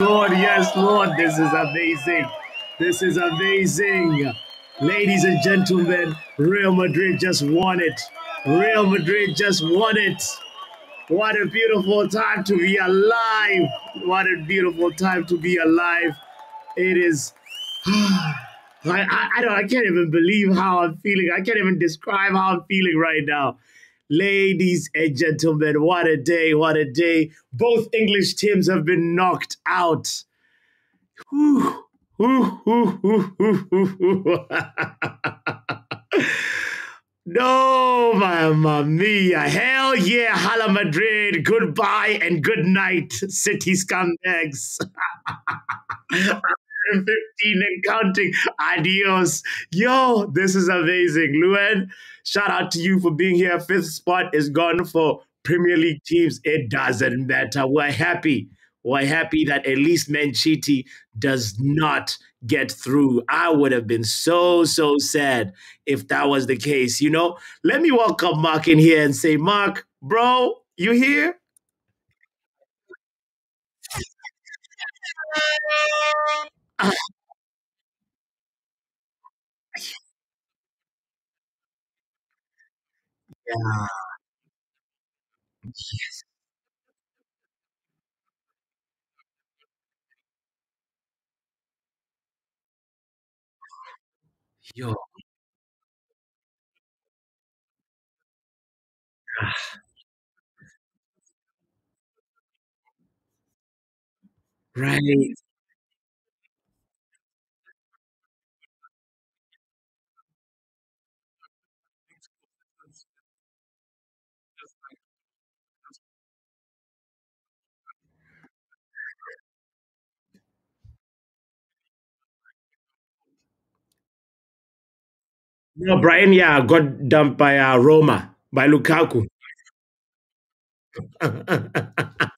Lord, yes, Lord, this is amazing. This is amazing. Ladies and gentlemen, Real Madrid just won it. Real Madrid just won it. What a beautiful time to be alive. What a beautiful time to be alive. It is. I, I, I, don't, I can't even believe how I'm feeling. I can't even describe how I'm feeling right now. Ladies and gentlemen, what a day, what a day. Both English teams have been knocked out. Whew, no, mamma. Hell yeah, Hala Madrid. Goodbye and good night, city scumbags. 15 and counting. Adios. Yo, this is amazing. Luen, shout out to you for being here. Fifth spot is gone for Premier League teams. It doesn't matter. We're happy. We're happy that at least Man City does not get through. I would have been so, so sad if that was the case. You know, let me welcome Mark in here and say, Mark, bro, you here? Ah. Yeah. Yes. Yo. Ah. Right. No, Brian, yeah, got dumped by uh, Roma, by Lukaku.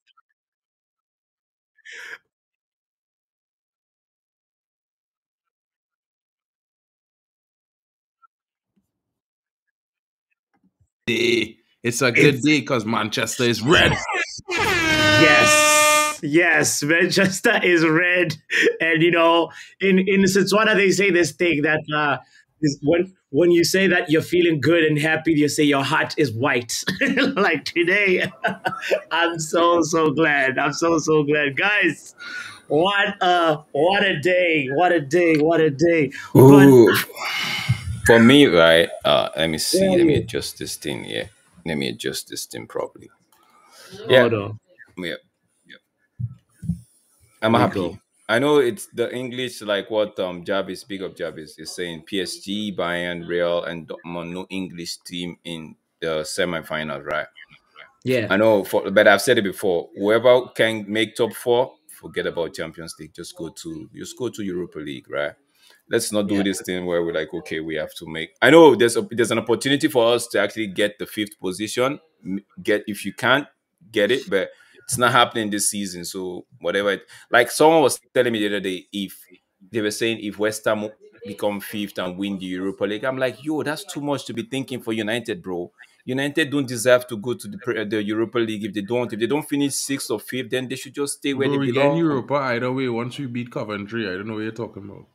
day. It's a good it's, day because Manchester is red. Yes, yes, Manchester is red, and you know, in in Setswana they say this thing that uh, when when you say that you're feeling good and happy, you say your heart is white. like today, I'm so so glad. I'm so so glad, guys. What a what a day! What a day! What a day! Ooh. But, for me, right? Uh, let me see. Yeah, let me adjust this thing. Yeah, let me adjust this thing properly. Yeah, yeah, yeah. I'm happy. I know it's the English, like what um Jarvis, big up Jarvis, is saying. PSG, Bayern, Real, and Dortmund, no English team in the semifinals, right? Yeah, I know. For but I've said it before. Whoever can make top four, forget about Champions League. Just go to just go to Europa League, right? let's not do yeah. this thing where we're like, okay, we have to make. I know there's a there's an opportunity for us to actually get the fifth position. Get if you can't get it, but it's not happening this season. So whatever, it, like someone was telling me the other day, if they were saying if West Ham become fifth and win the Europa League, I'm like, yo, that's too much to be thinking for United, bro. United don't deserve to go to the uh, the Europa League if they don't. If they don't finish sixth or fifth, then they should just stay where bro, they belong. Europa either way. Once we beat Coventry, I don't know what you're talking about.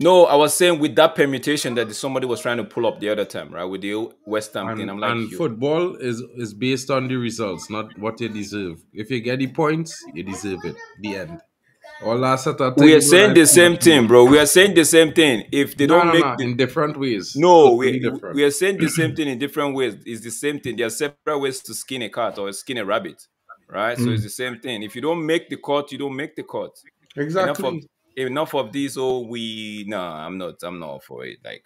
No, I was saying with that permutation that somebody was trying to pull up the other time, right? With the West Ham and, thing. I'm like, and football is is based on the results, not what you deserve. If you get the points, you deserve it. The end. All last we are saying the same thing, bro. We are saying the same thing. If they no, don't no, make no, the... in different ways. No, we, different. we are saying the same thing in different ways. It's the same thing. There are separate ways to skin a cat or skin a rabbit, right? Mm. So it's the same thing. If you don't make the cut, you don't make the cut. Exactly enough of this. Oh, we no, I'm not. I'm not for it. Like.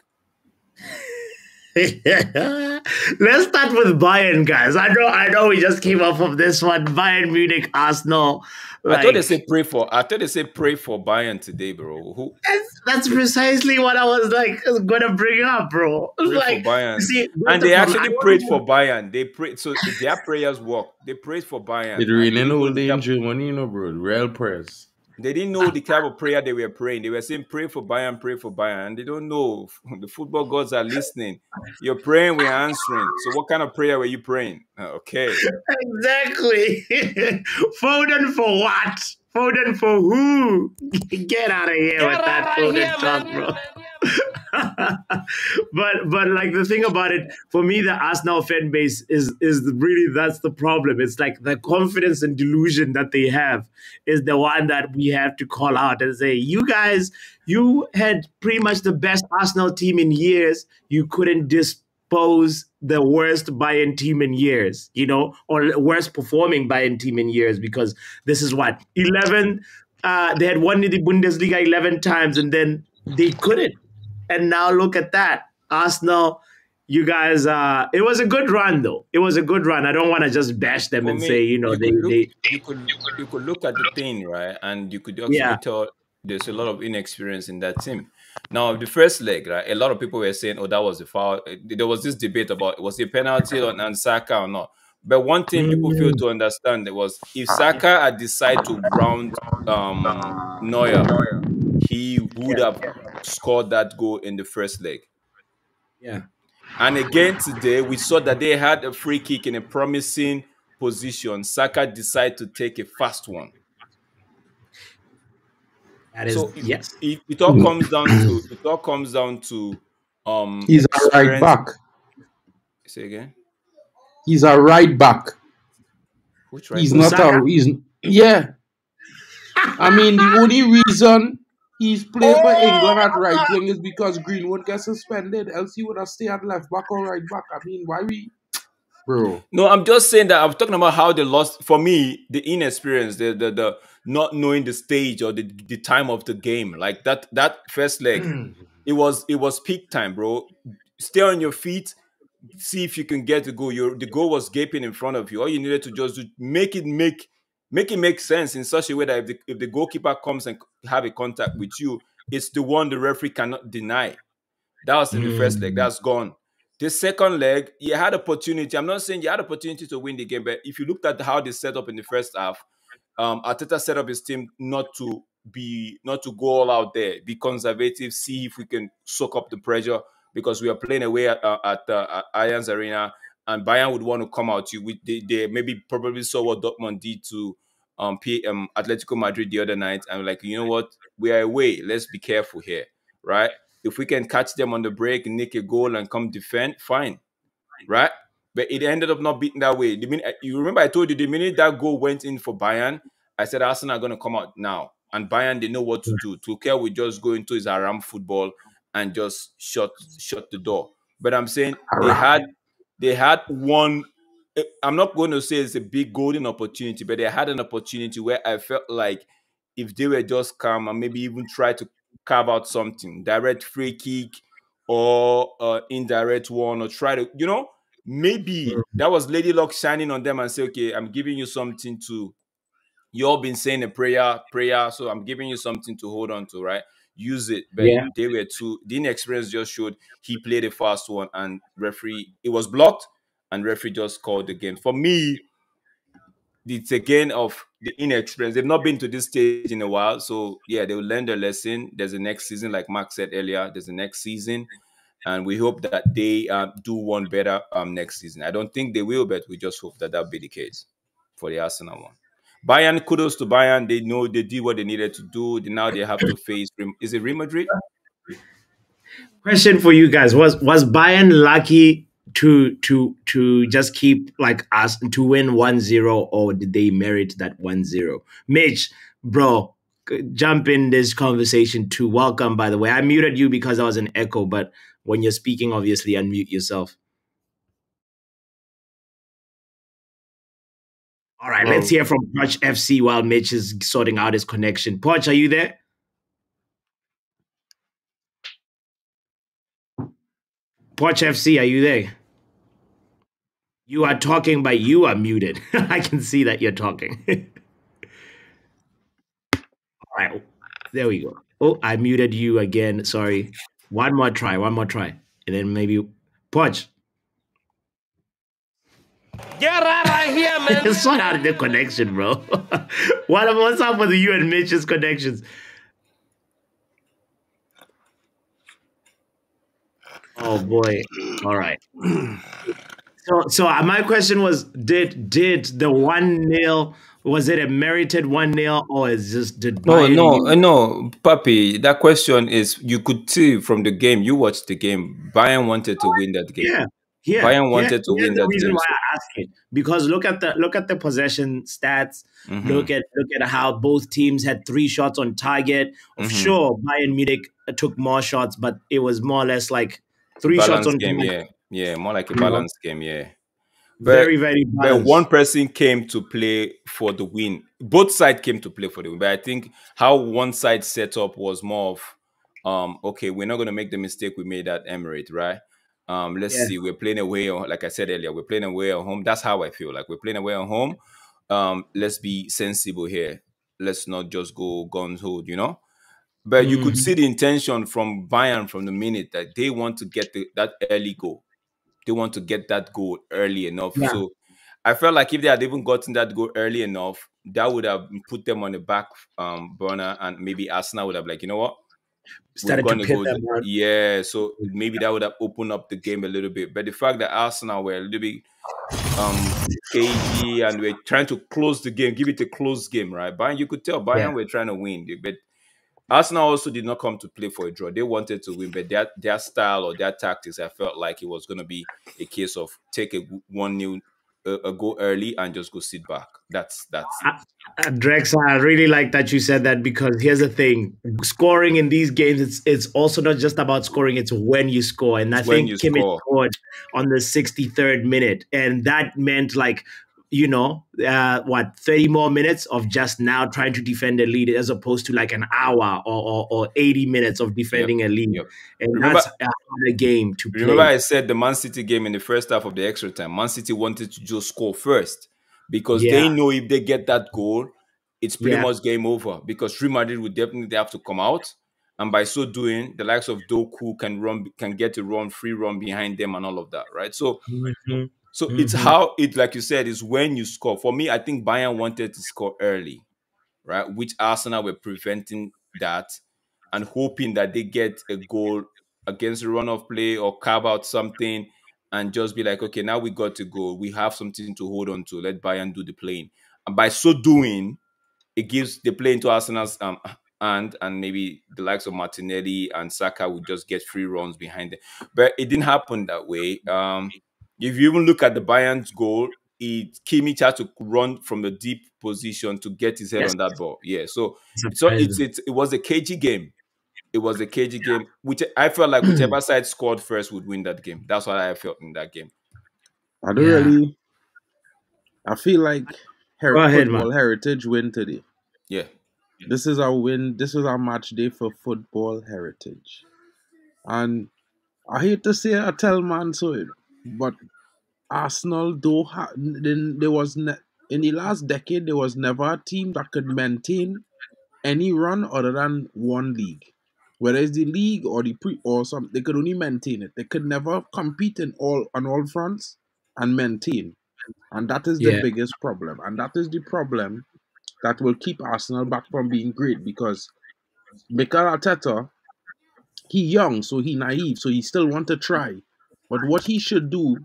Let's start with Bayern, guys. I know, I know. We just came off of this one. Bayern Munich, Arsenal. Like, I thought they said pray for. I thought they said pray for Bayern today, bro. Who? That's, that's precisely what I was like going to bring up, bro. Pray like, for Bayern, see, and they actually prayed for Bayern. They prayed, so their prayers work. They prayed for Bayern. It really know the injury money, you know, bro. Real prayers. They didn't know the type of prayer they were praying. They were saying, pray for Bayern, pray for Bayern. And they don't know. The football gods are listening. You're praying, we're answering. So what kind of prayer were you praying? Uh, okay. Exactly. Foden for what? Foden for who? Get out of here Get with that Foden talk, man. bro. but but like the thing about it for me the arsenal fan base is is really that's the problem it's like the confidence and delusion that they have is the one that we have to call out and say you guys you had pretty much the best arsenal team in years you couldn't dispose the worst Bayern team in years, you know, or worst performing Bayern team in years, because this is what 11. Uh, they had won in the Bundesliga 11 times and then they couldn't and now look at that. Arsenal, you guys, uh, it was a good run, though. It was a good run. I don't want to just bash them For and me, say, you know, you they, look, they. You could, you could look at the thing, right? And you could actually yeah. tell there's a lot of inexperience in that team. Now, the first leg, right? A lot of people were saying, "Oh, that was a foul." There was this debate about was it a penalty on Saka or not. But one thing people fail to understand was if Saka had decided to round um, Neuer, he would have scored that goal in the first leg. Yeah. And again today, we saw that they had a free kick in a promising position. Saka decided to take a fast one. That is so yes. It, it, all comes down to it all comes down to um He's a right back. Say again. He's a right back. Which right he's back? not a he's yeah. I mean the only reason He's playing oh, for England at right wing is because Greenwood gets suspended. Else he would have stayed at left back or right back. I mean, why we bro? No, I'm just saying that I'm talking about how they lost for me, the inexperience, the the, the not knowing the stage or the, the time of the game. Like that that first leg, it was it was peak time, bro. Stay on your feet, see if you can get the goal. Your the goal was gaping in front of you. All you needed to just do make it make make it make sense in such a way that if the, if the goalkeeper comes and have a contact with you, it's the one the referee cannot deny. That was in mm. the first leg. Mm. That's gone. The second leg, you had opportunity. I'm not saying you had opportunity to win the game, but if you looked at how they set up in the first half, um, Arteta set up his team not to be not to go all out there, be conservative, see if we can soak up the pressure because we are playing away at, uh, at, uh, at Allianz Arena and Bayern would want to come out you. They, they maybe probably saw what Dortmund did to um, P, um Atletico Madrid the other night, and like, you know what, we are away. Let's be careful here, right? If we can catch them on the break, nick a goal, and come defend, fine, right? But it ended up not beating that way. The minute you remember, I told you the minute that goal went in for Bayern, I said Arsenal are going to come out now, and Bayern they know what to do. Tuchel will just go into his Aram football and just shut shut the door. But I'm saying they had they had one. Eh, I'm not going to say it's a big golden opportunity, but they had an opportunity where I felt like if they were just calm and maybe even try to carve out something, direct free kick or uh, indirect one, or try to, you know, maybe that was Lady Luck shining on them and say, okay, I'm giving you something to. You all been saying a prayer, prayer, so I'm giving you something to hold on to, right? use it. But yeah. they were too. The inexperience just showed he played a fast one, and referee it was blocked, and referee just called the game. For me, it's again of the inexperience. They've not been to this stage in a while, so yeah, they will learn their lesson. There's a next season, like Mark said earlier. There's a next season, and we hope that they uh, do one better um, next season. I don't think they will, but we just hope that that'll be the case for the Arsenal one. Bayern, kudos to Bayern. They know they did what they needed to do. Now they have to face. Is it Real Madrid? Question for you guys: Was was Bayern lucky to to to just keep like us to win 1-0 or did they merit that 1-0? Mitch, bro, jump in this conversation to Welcome, by the way. I muted you because I was an echo, but when you're speaking, obviously unmute yourself. All right, let's hear from Poch FC while Mitch is sorting out his connection. Poch, are you there? Poch FC, are you there? You are talking, but you are muted. I can see that you're talking. All right, there we go. Oh, I muted you again. Sorry. One more try. One more try, and then maybe Poch. Get out of here, man. sort out the connection, bro. what, what's up with you and Mitch's connections? Oh boy. All right. So so uh, my question was did did the 1 nil was it a merited one 0 or is just did No, Bayern no, uh, no, Papi. That question is you could see from the game. You watched the game. Bayern wanted to win that game. Yeah, yeah. Bayern yeah. wanted to Here's win the that reason game, why I ask it because look at the look at the possession stats. Mhm. Look at look at how both teams had three shots on target. Mhm. Sure, Bayern Munich took more shots, but it was more or less like three shots on game, yeah, yeah, more like a balanced game, yeah. But Very very but one person came to play for the win. Both sides came to play for the win. But I think how one side set up was more of, um, okay, we're not going to make the mistake we made at Emirate, right? Um, let's Yeah. see, we're playing away, like I said earlier, we're playing away at home. That's how I feel. Like we're playing away at home. Um, let's be sensible here. Let's not just go guns ho, you know. But you could Mhm. see the intention from Bayern from the minute that they want to get the, that early goal. They want to get that goal early enough. Yeah. So I felt like if they had even gotten that goal early enough, that would have put them on the back um, burner, and maybe Arsenal would have like, you know what, started to pit go them th- on. Yeah, so maybe that would have opened up the game a little bit. But the fact that Arsenal were a little bit um cagey and we're trying to close the game, give it a close game, right? Bayern, you could tell Bayern Yeah. were trying to win, but Arsenal also did not come to play for a draw. They wanted to win, but their their style or their tactics, I felt like it was going to be a case of take a one new a, a go early and just go sit back. That's that's Uh, Drex, I really like that you said that because here's the thing: scoring in these games, it's it's also not just about scoring; it's when you score. And I when think you Kimmich score. scored on the 63rd minute, and that meant like you know uh, what 30 more minutes of just now trying to defend a lead as opposed to like an hour or or, or 80 minutes of defending a lead, yep. and Remember- that's a harder game to play. Remember, I said the Man City game in the first half of the extra time. Man City wanted to just score first because they know if they get that goal, it's pretty Yeah. much game over. Because Real Madrid would definitely have to come out, and by so doing, the likes of Doku can run, can get a run, free run behind them, and all of that, right? So, Mhm. So it's Mhm. how it, like you said, is when you score. For me, I think Bayern wanted to score early, right? Which Arsenal were preventing that and hoping that they get a goal against the run of play or carve out something and just be like, okay, now we got to go. We have something to hold on to. Let Bayern do the playing. And by so doing, it gives the play into Arsenal's um, hand, and maybe the likes of Martinelli and Saka would just get free runs behind them. But it didn't happen that way. Um, if you even look at the Bayern's goal, it Kimmich had to run from the deep position to get his head Yes. on that ball. Yeah, so so it's, it's it was a cagey game. It was a cagey game, which I felt like whichever side scored first would win that game. That's what I felt in that game. I don't Yeah. really. I feel like her- ahead, football man. heritage win today. Yeah, This is our win. This is our match day for football heritage. And I hate to say I tell man so, it, but Arsenal though, ha- then there was ne- in the last decade there was never a team that could maintain any run other than one league. Whether it's the league or the pre or some they could only maintain it. They could never compete in all on all fronts and maintain. And that is the Yeah. biggest problem. And that is the problem that will keep Arsenal back from being great because Mikel Arteta, he young, so he naive, so he still want to try. But what he should do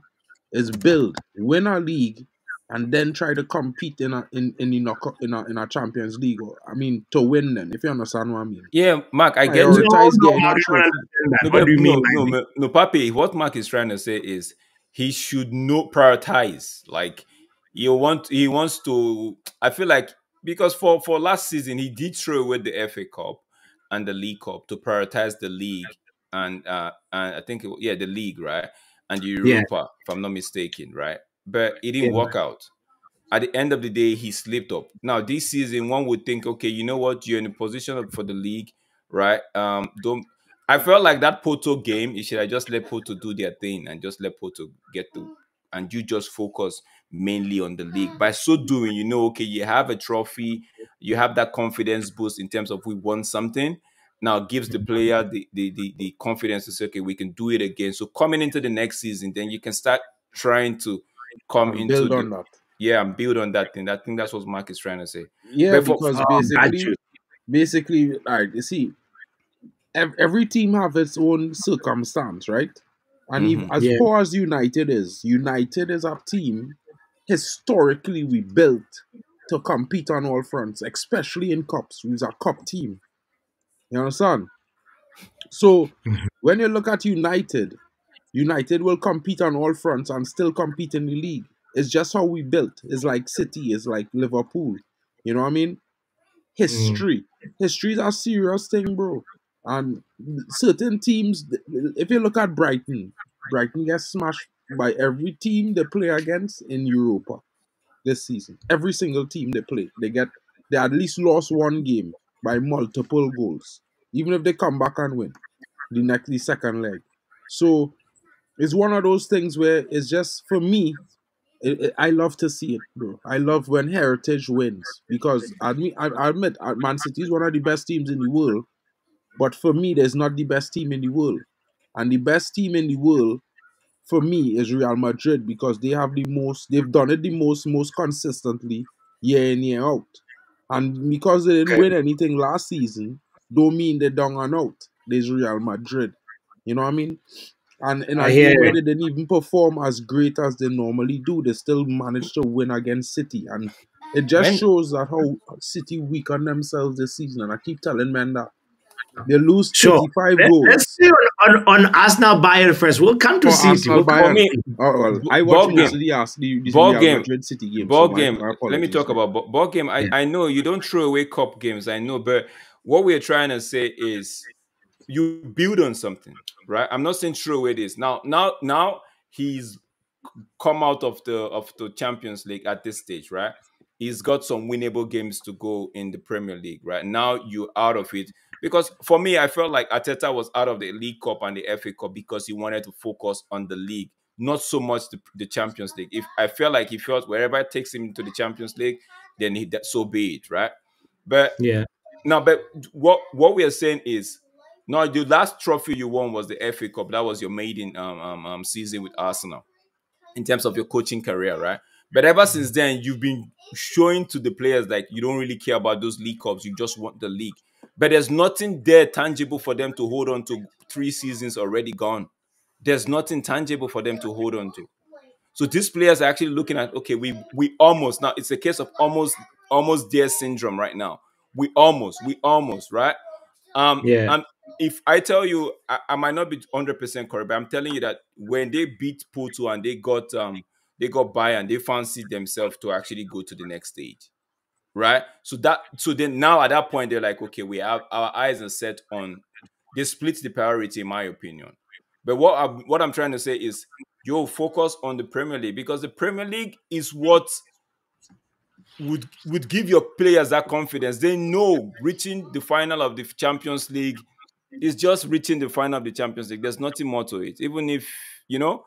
is build, win a league, and then try to compete in a in in the knock in a in a Champions League. Or, I mean, to win them. If you understand what I mean. yeah, Mark, I get Prioritize you. No, no, getting I a don't trophy. understand that. No, What do you no, mean? no, no, no, Papi, what Mark is trying to say is he should know prioritize. Like he want he wants to I feel like because for for last season he did throw away the FA Cup and the League Cup to prioritize the league and uh and I think it, yeah the league right and the Yeah. Europa if I'm not mistaken right but it didn't Yeah. work out at the end of the day, he slipped up. Now, this season, one would think, okay, you know what? You're in a position for the league, right? Um, don't. I felt like that Porto game, you should have just let Porto do their thing and just let Porto get to, and you just focus mainly on the league. By so doing, you know, okay, you have a trophy, you have that confidence boost in terms of we won something. Now gives the player the, the the the confidence to say, okay, we can do it again. So coming into the next season, then you can start trying to come And into build the, on that. yeah, and build on that thing. I think that's what Mark is trying to say. Yeah, But because Oh, basically, you. basically, all right. You see, every team have its own circumstance, right? And if, Mhm. as Yeah. poor as United is, United is a team historically we built to compete on all fronts, especially in cups. We're a cup team. You understand? So when you look at United, United will compete on all fronts and still compete in the league. It's just how we built. It's like City, it's like Liverpool. You know what I mean? Mm. History. History is a serious thing, bro. And certain teams, if you look at Brighton, Brighton gets smashed by every team they play against in Europa this season. Every single team they play, they get they at least lost one game by multiple goals. Even if they come back and win the next the second leg. So it's one of those things where it's just for me. It, it- I love to see it, bro. I love when Heritage wins because I admit, I, I admit uh, Man City is one of the best teams in the world, but for me, there's not the best team in the world, and the best team in the world for me is Real Madrid because they have the most, they've done it the most, most consistently year in year out, and because they didn't Okay. win anything last season, don't mean they're down and out. There's Real Madrid, you know what I mean? And in a I game hear where they didn't even perform as great as they normally do, they still managed to win against City. And it just Man, shows that how City weakened themselves this season. And I keep telling men that they lose Sure. 35 Let, goals. let's see on, on, on Arsenal Bayern first. We'll come to For City. Arsenal We'll come for Bayern. Oh, well, b- I ball game, the, Ars- the, the ball Real game, Madrid City game, ball my, game. my Let me talk about ball, ball game. I, Yeah. I know you don't throw away cup games. I know, but what we're trying to say is you build on something, right? I'm not saying throw away this. Now, now, now he's come out of the of the Champions League at this stage, right? He's got some winnable games to go in the Premier League, right? Now you're out of it. Because for me, I felt like Arteta was out of the League Cup and the FA Cup because he wanted to focus on the league, not so much the, the Champions League. If I felt like he felt wherever it takes him to the Champions League, then he so be it, right? But Yeah. Now, but what what we are saying is, no, the last trophy you won was the FA Cup. That was your maiden um, um, um season with Arsenal in terms of your coaching career, right? But ever since then, you've been showing to the players like you don't really care about those league cups. You just want the league. But there's nothing there tangible for them to hold on to. Three seasons already gone. There's nothing tangible for them to hold on to. So these players are actually looking at okay, we we almost now it's a case of almost almost there syndrome right now. We almost, we almost, right? Um, Yeah. and if I tell you, I, I might not be hundred percent correct, but I'm telling you that when they beat Porto and they got um they got by and they fancied themselves to actually go to the next stage, right? So that so then now at that point they're like, okay, we have our eyes are set on. They split the priority, in my opinion. But what I'm, what I'm trying to say is, yo, focus on the Premier League because the Premier League is what would would give your players that confidence. They know reaching the final of the Champions League is just reaching the final of the Champions League. There's nothing more to it. Even if you know,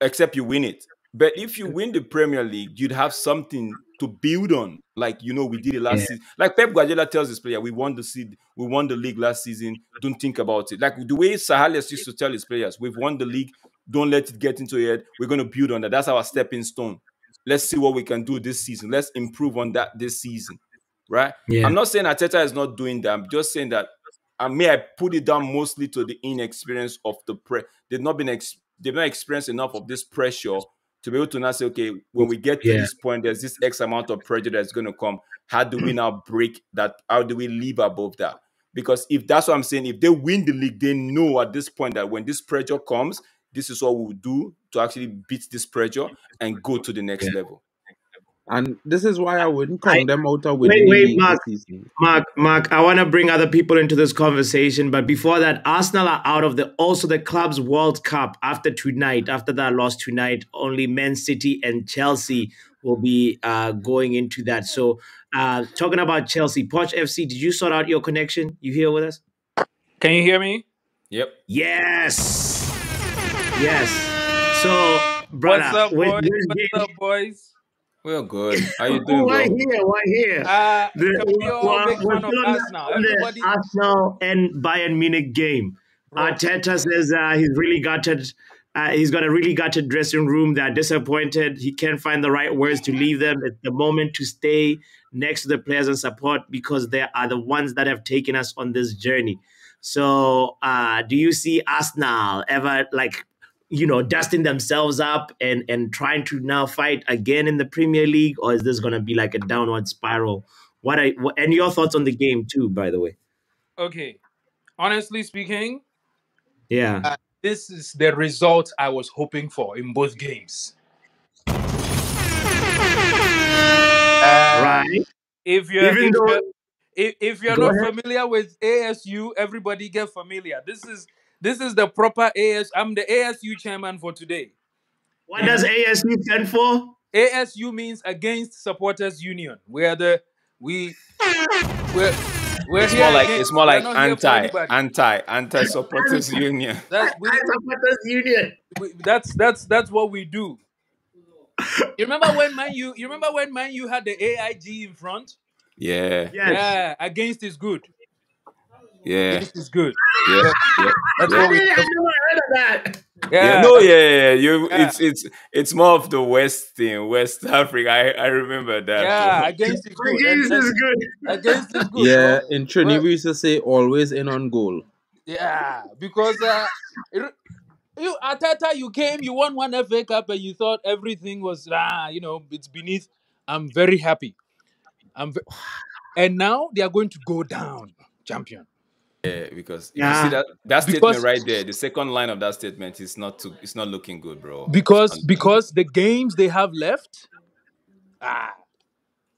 except you win it. But if you win the Premier League, you'd have something to build on, like you know we did it last Yeah. season. Like Pep Guardiola tells his player, "We won the seed, we won the league last season. Don't think about it." Like the way Sir Alex used to tell his players, "We've won the league. Don't let it get into your head. We're going to build on that. That's our stepping stone. Let's see what we can do this season. Let's improve on that this season." Right? Yeah. I'm not saying Arteta is not doing that. I'm just saying that I may I put it down mostly to the inexperience of the pre. They've not been ex- they've not experienced enough of this pressure to be able to now say, okay, when we get to Yeah. this point, there's this X amount of pressure that's going to come. How do we now break that? How do we live above that? Because if that's what I'm saying, if they win the league, they know at this point that when this pressure comes, this is what we will do to actually beat this pressure and go to the next Yeah. level. And this is why I wouldn't count I- them out of Wait, the wait, Mark. Mark, Mark, I want to bring other people into this conversation, but before that, Arsenal are out of the also the club's World Cup after tonight. After that loss tonight, only Man City and Chelsea will be uh, going into that. So, uh, talking about Chelsea, Poch FC, did you sort out your connection? You here with us? Can you hear me? Yep. Yes, yes. So, brother, What's up, with boys? What's game- up, boys? We're good. How you doing, why bro? here? Why here? Uh, The- we all we're- make we're fun of on the- Arsenal? on the Everybody, Arsenal and Bayern Munich game. Bro. Arteta says uh, he's really gutted. Uh, he's got a really gutted dressing room. They're disappointed. He can't find the right words to leave them. It's the moment to stay next to the players and support because they are the ones that have taken us on this journey. So, uh, do you see Arsenal ever like you know, dusting themselves up and and trying to now fight again in the Premier League, or is this going to be like a downward spiral? What are what, and your thoughts on the game too, by the way? Okay, honestly speaking, Yeah, uh, this is the result I was hoping for in both games. Uh, right. if you're Even if though- you're, if, if you're Go not ahead. familiar with ASU, everybody get familiar. This is this is the proper AS. I'm the ASU chairman for today. What does ASU stand for? ASU means Against Supporters Union. We're the we we're we're It's more like it's more like not here for anti anti anti supporters union. That's we, Supporters Union. we, that's that's that's what we do. You remember when man you you remember when man you had the AIG in front? Yeah, Yes. Yeah, against is good. Yeah, Against is good. yeah, yeah. That's Yeah. what we I've never heard of that. Yeah, yeah. no, yeah, yeah, yeah. You, Yeah. it's it's it's more of the West thing, West Africa. I, I remember that. Yeah, bro. against is good. Against And- is good. against is good. Yeah, bro. in Trini Well- we used to say always in on goal. Yeah, because uh, it- you Arteta, you came, you won one FA Cup, and you thought everything was ah, you know, it's beneath. I'm very happy. I'm, ve- and now they are going to go down, champion. Yeah, because if Yeah. you see that that statement right there, the second line of that statement is not too, it's not looking good, bro. Because because the games they have left, ah,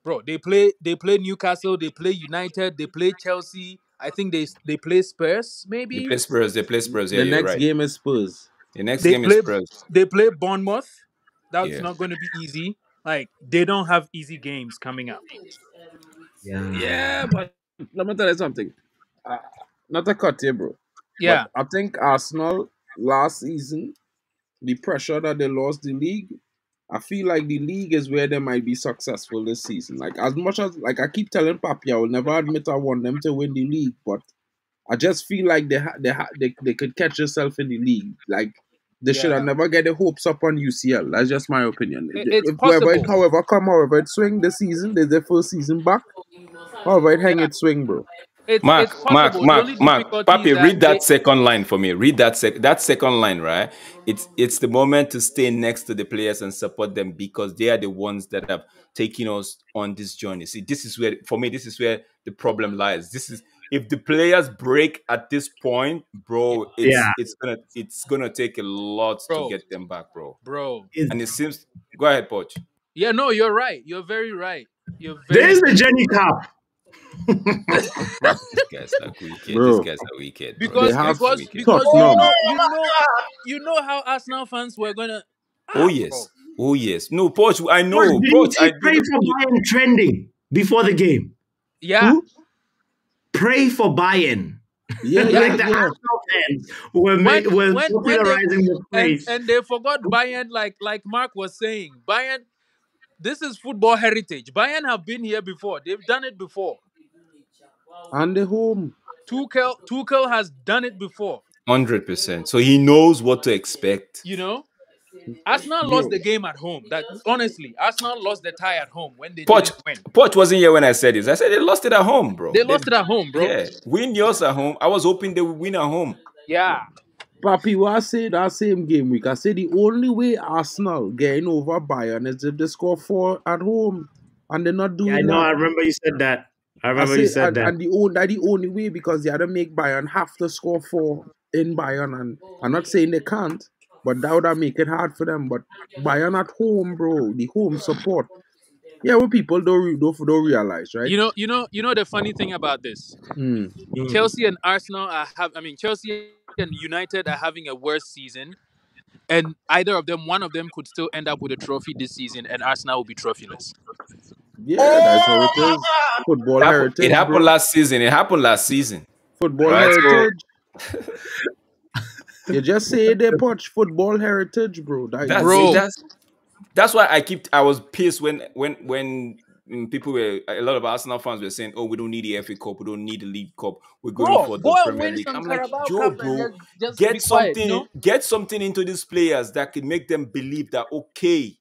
bro, they play they play Newcastle, they play United, they play Chelsea. I think they they play Spurs, maybe. they play Spurs, they play Spurs. Yeah, the next right. game is Spurs. the next they game play is Spurs. they play Bournemouth. That's Yeah. not going to be easy. Like they don't have easy games coming up. Yeah. Yeah, but let me tell you something. Uh, not a cut here, bro. Yeah, But I think Arsenal last season, the pressure that they lost the league, I feel like the league is where they might be successful this season. Like as much as like I keep telling Papi, I will never admit I want them to win the league, but I just feel like they ha- they ha- they they could catch themselves in the league. Like they should have never get the hopes up on UCL. That's just my opinion. It- it's If whoever possible. however come, however it swing the season, there's their first season back. However it hang it swing, bro. It's, Mark, it's Mark, possible. The Mark, Mark, difficulty Papi, read that they- second line for me. Read that sec- that second line, right? It's it's the moment to stay next to the players and support them because they are the ones that have taken us on this journey. See, this is where for me, this is where the problem lies. This is if the players break at this point, bro, it's Yeah. it's gonna it's gonna take a lot Bro. to get them back, bro. bro. And it seems go ahead, Poch. Yeah, no, you're right. You're very right. You're very. There's the Jenny Cup. This guy's like wicked. Bro. This guy's a wicked. bro. because They because wicked. because you know you know you know how Arsenal fans were gonna. Oh Ah, yes. Oh yes. No, Poch, I know. Didn't Poch, I say pray for Bayern trending before the game. Yeah, Who? Pray for Bayern. Yeah, Yeah, like the yeah. Arsenal fans were, ma- When- were when- when they- popularizing the and, and they forgot Bayern, like like Mark was saying. Bayern, this is football heritage. Bayern have been here before. They've done it before. And the home. Tuchel Tuchel has done it before. Hundred percent. So he knows what to expect. You know, Arsenal lost the game at home. That honestly, Arsenal lost the tie at home when they Poch, didn't win. Poch wasn't here when I said this. I said they lost it at home, bro. They lost it at home, bro. Yeah, win yours at home. I was hoping they would win at home. Yeah. Papi, what I say that same game week, I say the only way Arsenal getting over Bayern is if they score four at home, and they're not doing Yeah, I know. I remember you said that. I I remember say, you said and, that. and the only that the only way because they had to make Bayern have to score four in Bayern, and I'm not saying they can't, but that would have make it hard for them. But Bayern at home, bro, the home support. Yeah, what people don't don't, don't realize, right? You know, you know, you know the funny thing about this. Mm. Chelsea and Arsenal are have I mean Chelsea and United are having a worse season. And either of them, one of them could still end up with a trophy this season, and Arsenal will be trophyless. Yeah, that's how it is. Football It happened, heritage. it happened bro. last season. It happened last season. Football Right, heritage. you just say they punch football heritage, bro. That, That's Bro. That's that's why I keep. I was pissed when when when mm, people were a lot of Arsenal fans were saying, "Oh, we don't need the FA Cup. We don't need the League Cup. We're going Bro, for the go Premier League." I'm like, Carabao Joe, Cup bro, just, just be get quiet, something you know? get something into these players that can make them believe that okay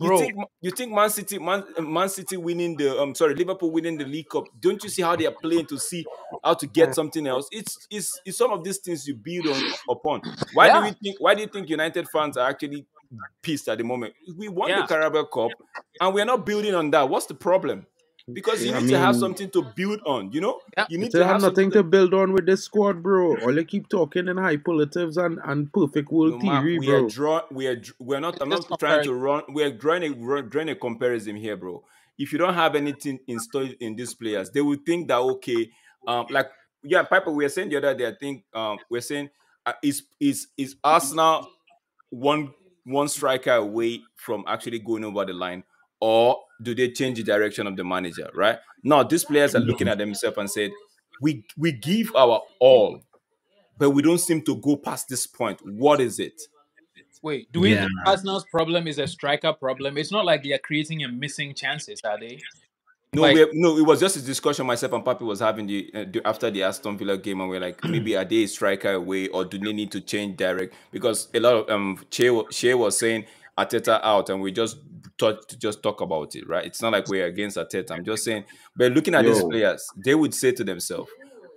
You think you think Man City, Man, Man City winning the um sorry Liverpool winning the League Cup? Don't you see how they are playing to see how to get something else? It's it's, it's some of these things you build on upon. Why do Yeah. you think Why do you think United fans are actually pissed at the moment? We won Yeah. the Carabao Cup and we are not building on that. What's the problem? Because you I need to have something to build on. You know, Yeah. you need They to have have nothing to build on with this squad, bro. All they keep talking in hyperlatives and, and perfect world No, Mark, theory, we bro. are draw. We are. dr- We are not. I'm Just not trying to run. We are drawing a drawing a comparison here, bro. If you don't have anything installed in these players, they will think that okay, um, like yeah, Piper. We were saying the other day. I think um, we're saying uh, is is is Arsenal one one striker away from actually going over the line, or do they change the direction of the manager? Right now, these players are looking at themselves and said, "We we give our all." But we don't seem to go past this point. What is it? Wait, do we Yeah. think Arsenal's problem is a striker problem? It's not like they are creating and missing chances, are they? No, Like- we no, it was just a discussion myself and Papi was having the, uh, the after the Aston Villa game, and we're like, maybe are they a striker away, or do they need to change direct? Because a lot of um, Shea, Shea was saying Arteta out, and we just thought to just talk about it, right? It's not like we're against Arteta. I'm just saying, but looking at these players, they would say to themselves,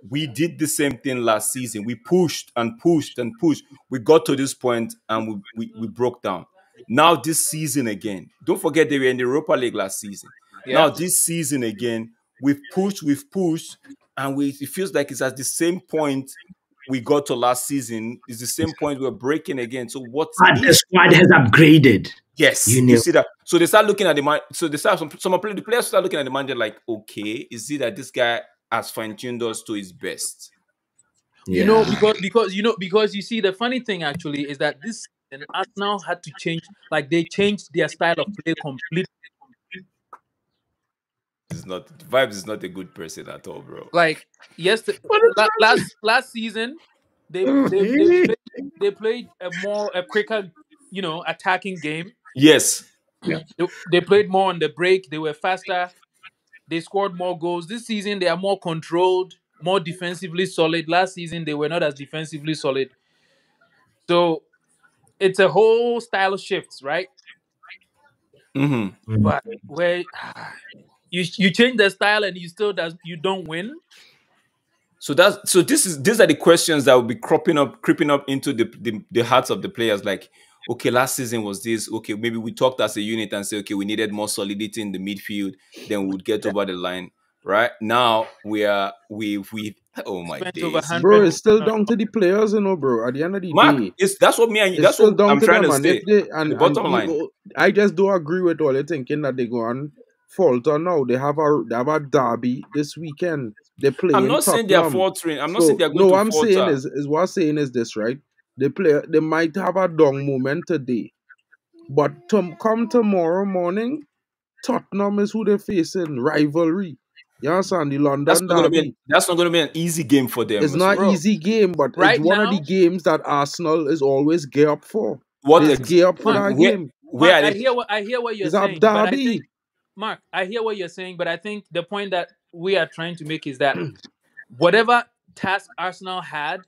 we did the same thing last season. We pushed and pushed and pushed. We got to this point and we, we, we broke down. Now this season again, don't forget they were in the Europa League last season. Yeah. Now this season again, we've pushed, we've pushed, and we it feels like it's at the same point we got to last season. It's the same point we're breaking again. So what? But the squad has upgraded. Yes, You you, know. see that. So they start looking at the man. So they start some some of the players start looking at the manager like, okay, is it that this guy has fine tuned us to his best? You know, because because you know because you see the funny thing actually is that this and Arsenal had to change like they changed their style of play completely. It's not vibes is not a good person at all, bro. Like yes, la- last last season they they, they, played, they played a more a quicker you know attacking game. Yes, They, they played more on the break. They were faster. They scored more goals. This season they are more controlled, more defensively solid. Last season they were not as defensively solid. So it's a whole style of shifts, right? hmm But where you you change the style and you still does you don't win. So that's so this is these are the questions that will be cropping up, creeping up into the, the the hearts of the players. Like, okay, last season was this. Okay, maybe we talked as a unit and say, okay, we needed more solidity in the midfield. Then we would get over the line. Right now, we are we we. Oh my Spent days, Bro, it's still down to the players, you know, bro. At the end of the Mark. day, It's that's what me and it's that's what I'm to trying them. to say. if they, and, The bottom and line. you- I just don't agree with all they thinking that they go on falter now. They have a they have a derby this weekend. They play. I'm not saying they are faltering. I'm not saying they are going no, to I'm falter. saying is, is what I'm saying is this, right? They play. They might have a down moment today, but to, come tomorrow morning, Tottenham is who they're facing. Rivalry. You understand? The London that's not going to be. An, that's not going to be an easy game for them. It's not well. easy game, but Right it's one of the games that Arsenal is always gear up for. What is gear up for uh, that where- game. where are I hear what I hear what you're It's a saying. I derby. Think Mark, I hear what you're saying, but I think the point that we are trying to make is that whatever task Arsenal had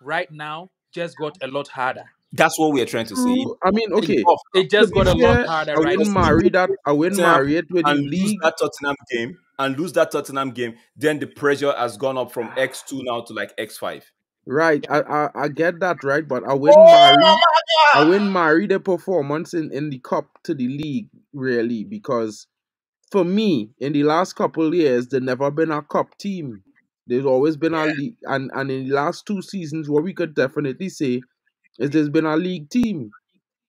right now just got a lot harder. That's what we are trying to say. I mean, okay. It just got a lot harder I right wouldn't now. marry that. I wouldn't marry it with the and lose league. that Tottenham game and lose that Tottenham game, then the pressure has gone up from ah. X two now to like X five. Right, I, I I get that right, but I wouldn't oh, marry I wouldn't marry the performance in, in the cup to the league really because for me in the last couple years there's never been a cup team. There's always been a league and, and in the last two seasons what we could definitely say is there's been a league team.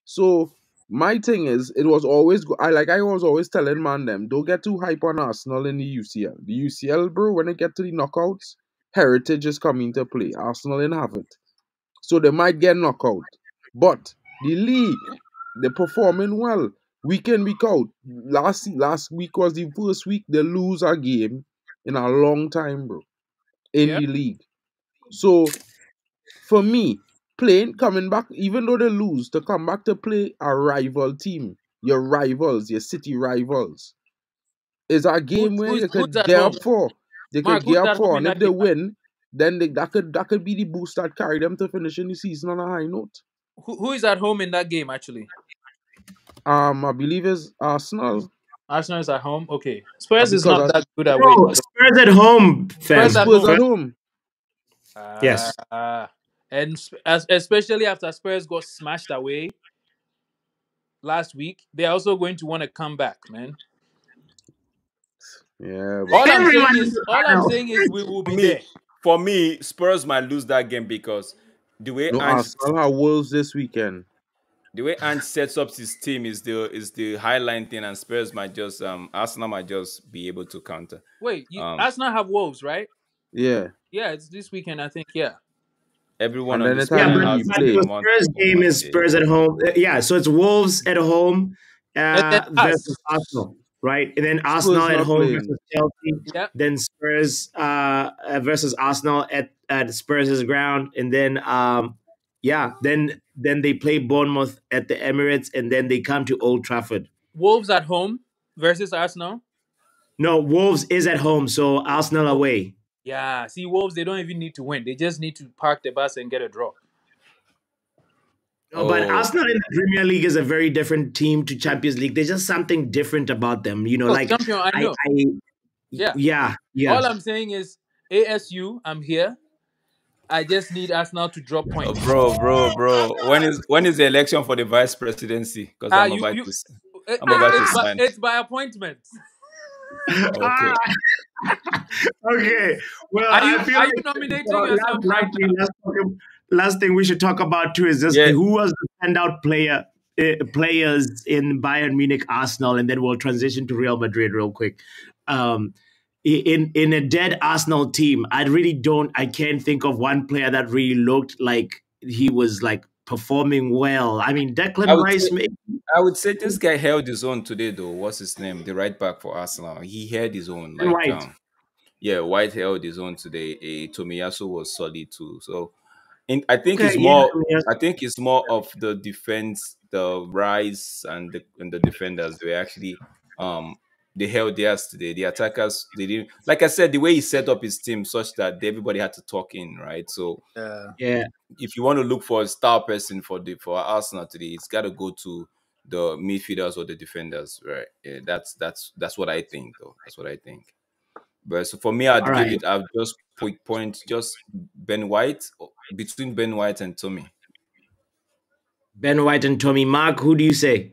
So my thing is it was always go- I like I was always telling man them don't get too hype on Arsenal in the UCL. The UCL bro when they get to the knockouts Heritage is coming to play. Arsenal didn't have it. So they might get knocked out. But the league, they're performing well. Week in, week out. Last last week was the first week they lose a game in a long time, bro. In Yeah. the league. So for me, playing coming back, even though they lose, to come back to play a rival team, your rivals, your city rivals, is a game where who's- you could gear up for. They Mark, could gear up for, and if they win, then they, that could that could be the boost that carry them to finishing the season on a high note. Who, who is at home in that game actually? Um, I believe is Arsenal. Arsenal is at home. Okay, Spurs is not I- that good away. Bro, Spurs at home, fam. Spurs at Spurs home. at home. Yes. Uh, and sp- as, especially after Spurs got smashed away last week, they're also going to want to come back, man. Yeah, All I'm saying is is, all I'm saying is, we will be Me. there. For me, Spurs might lose that game because the way no Ange, Arsenal have Wolves this weekend. The way Ant sets up his team is the is the highline thing, and Spurs might just um Arsenal might just be able to counter. Wait, you, Um, Arsenal have Wolves, right? Yeah, Yeah, it's this weekend, I think. Yeah. Everyone And on the it's Yeah, time Spurs but has play. Spurs game is Spurs at home. Uh, Yeah, so it's Wolves at home uh, And then us. versus Arsenal, right? And then Arsenal at home playing. versus Chelsea. Yeah. Then Spurs uh, uh, versus Arsenal at at Spurs' ground, and then um, yeah, then then they play Bournemouth at the Emirates, and then they come to Old Trafford. Wolves at home versus Arsenal. No, Wolves is at home, so Arsenal away. Yeah. See, Wolves, they don't even need to win. They just need to park the bus and get a draw. No, but Oh. Arsenal in the Premier League is a very different team to Champions League. There's just something different about them, you know. Oh, like champion, I I. I, Yeah. yeah, yeah. All I'm saying is, ASU, I'm here. I just need us now to drop Oh, points. bro, bro, bro. When is when is the election for the vice presidency? Because Ah, I'm you- about you- to. s- Eh, I'm about to it's, by, sign. it's by appointment. Okay. okay. Well, Are you- I feel are like you nominating uh, yourself last, last, right thing, last, thing- last thing we should talk about too is just Yeah. who was the standout player uh, players in Bayern Munich, Arsenal, and then we'll transition to Real Madrid real quick. Um, i- in in a dead Arsenal team, I really don't. I can't think of one player that really looked like he was like performing well. I mean, Declan I Rice. say- Maybe, I would say this guy held his own today, though. What's his name? The right back for Arsenal. He held his own. Like, White. um, yeah, White held his own today. A Tomiyasu was solid too. So, in, I think Okay, it's more. Tomiyasu. I think it's more of the defense, the rise, and the and the defenders. They actually um they held theirs today. The attackers they didn't. Like I said, the way he set up his team, such that everybody had to talk in, right? So Yeah. yeah. if you want to look for a star person for the for Arsenal today, it's got to go to the midfielders or the defenders, right? Yeah, that's that's that's what I think, though. That's what I think. But so for me, I'd All give right. it. I'd just quick point point just Ben White between Ben White and Tommy. Ben White and Tommy Mark. Who do you say?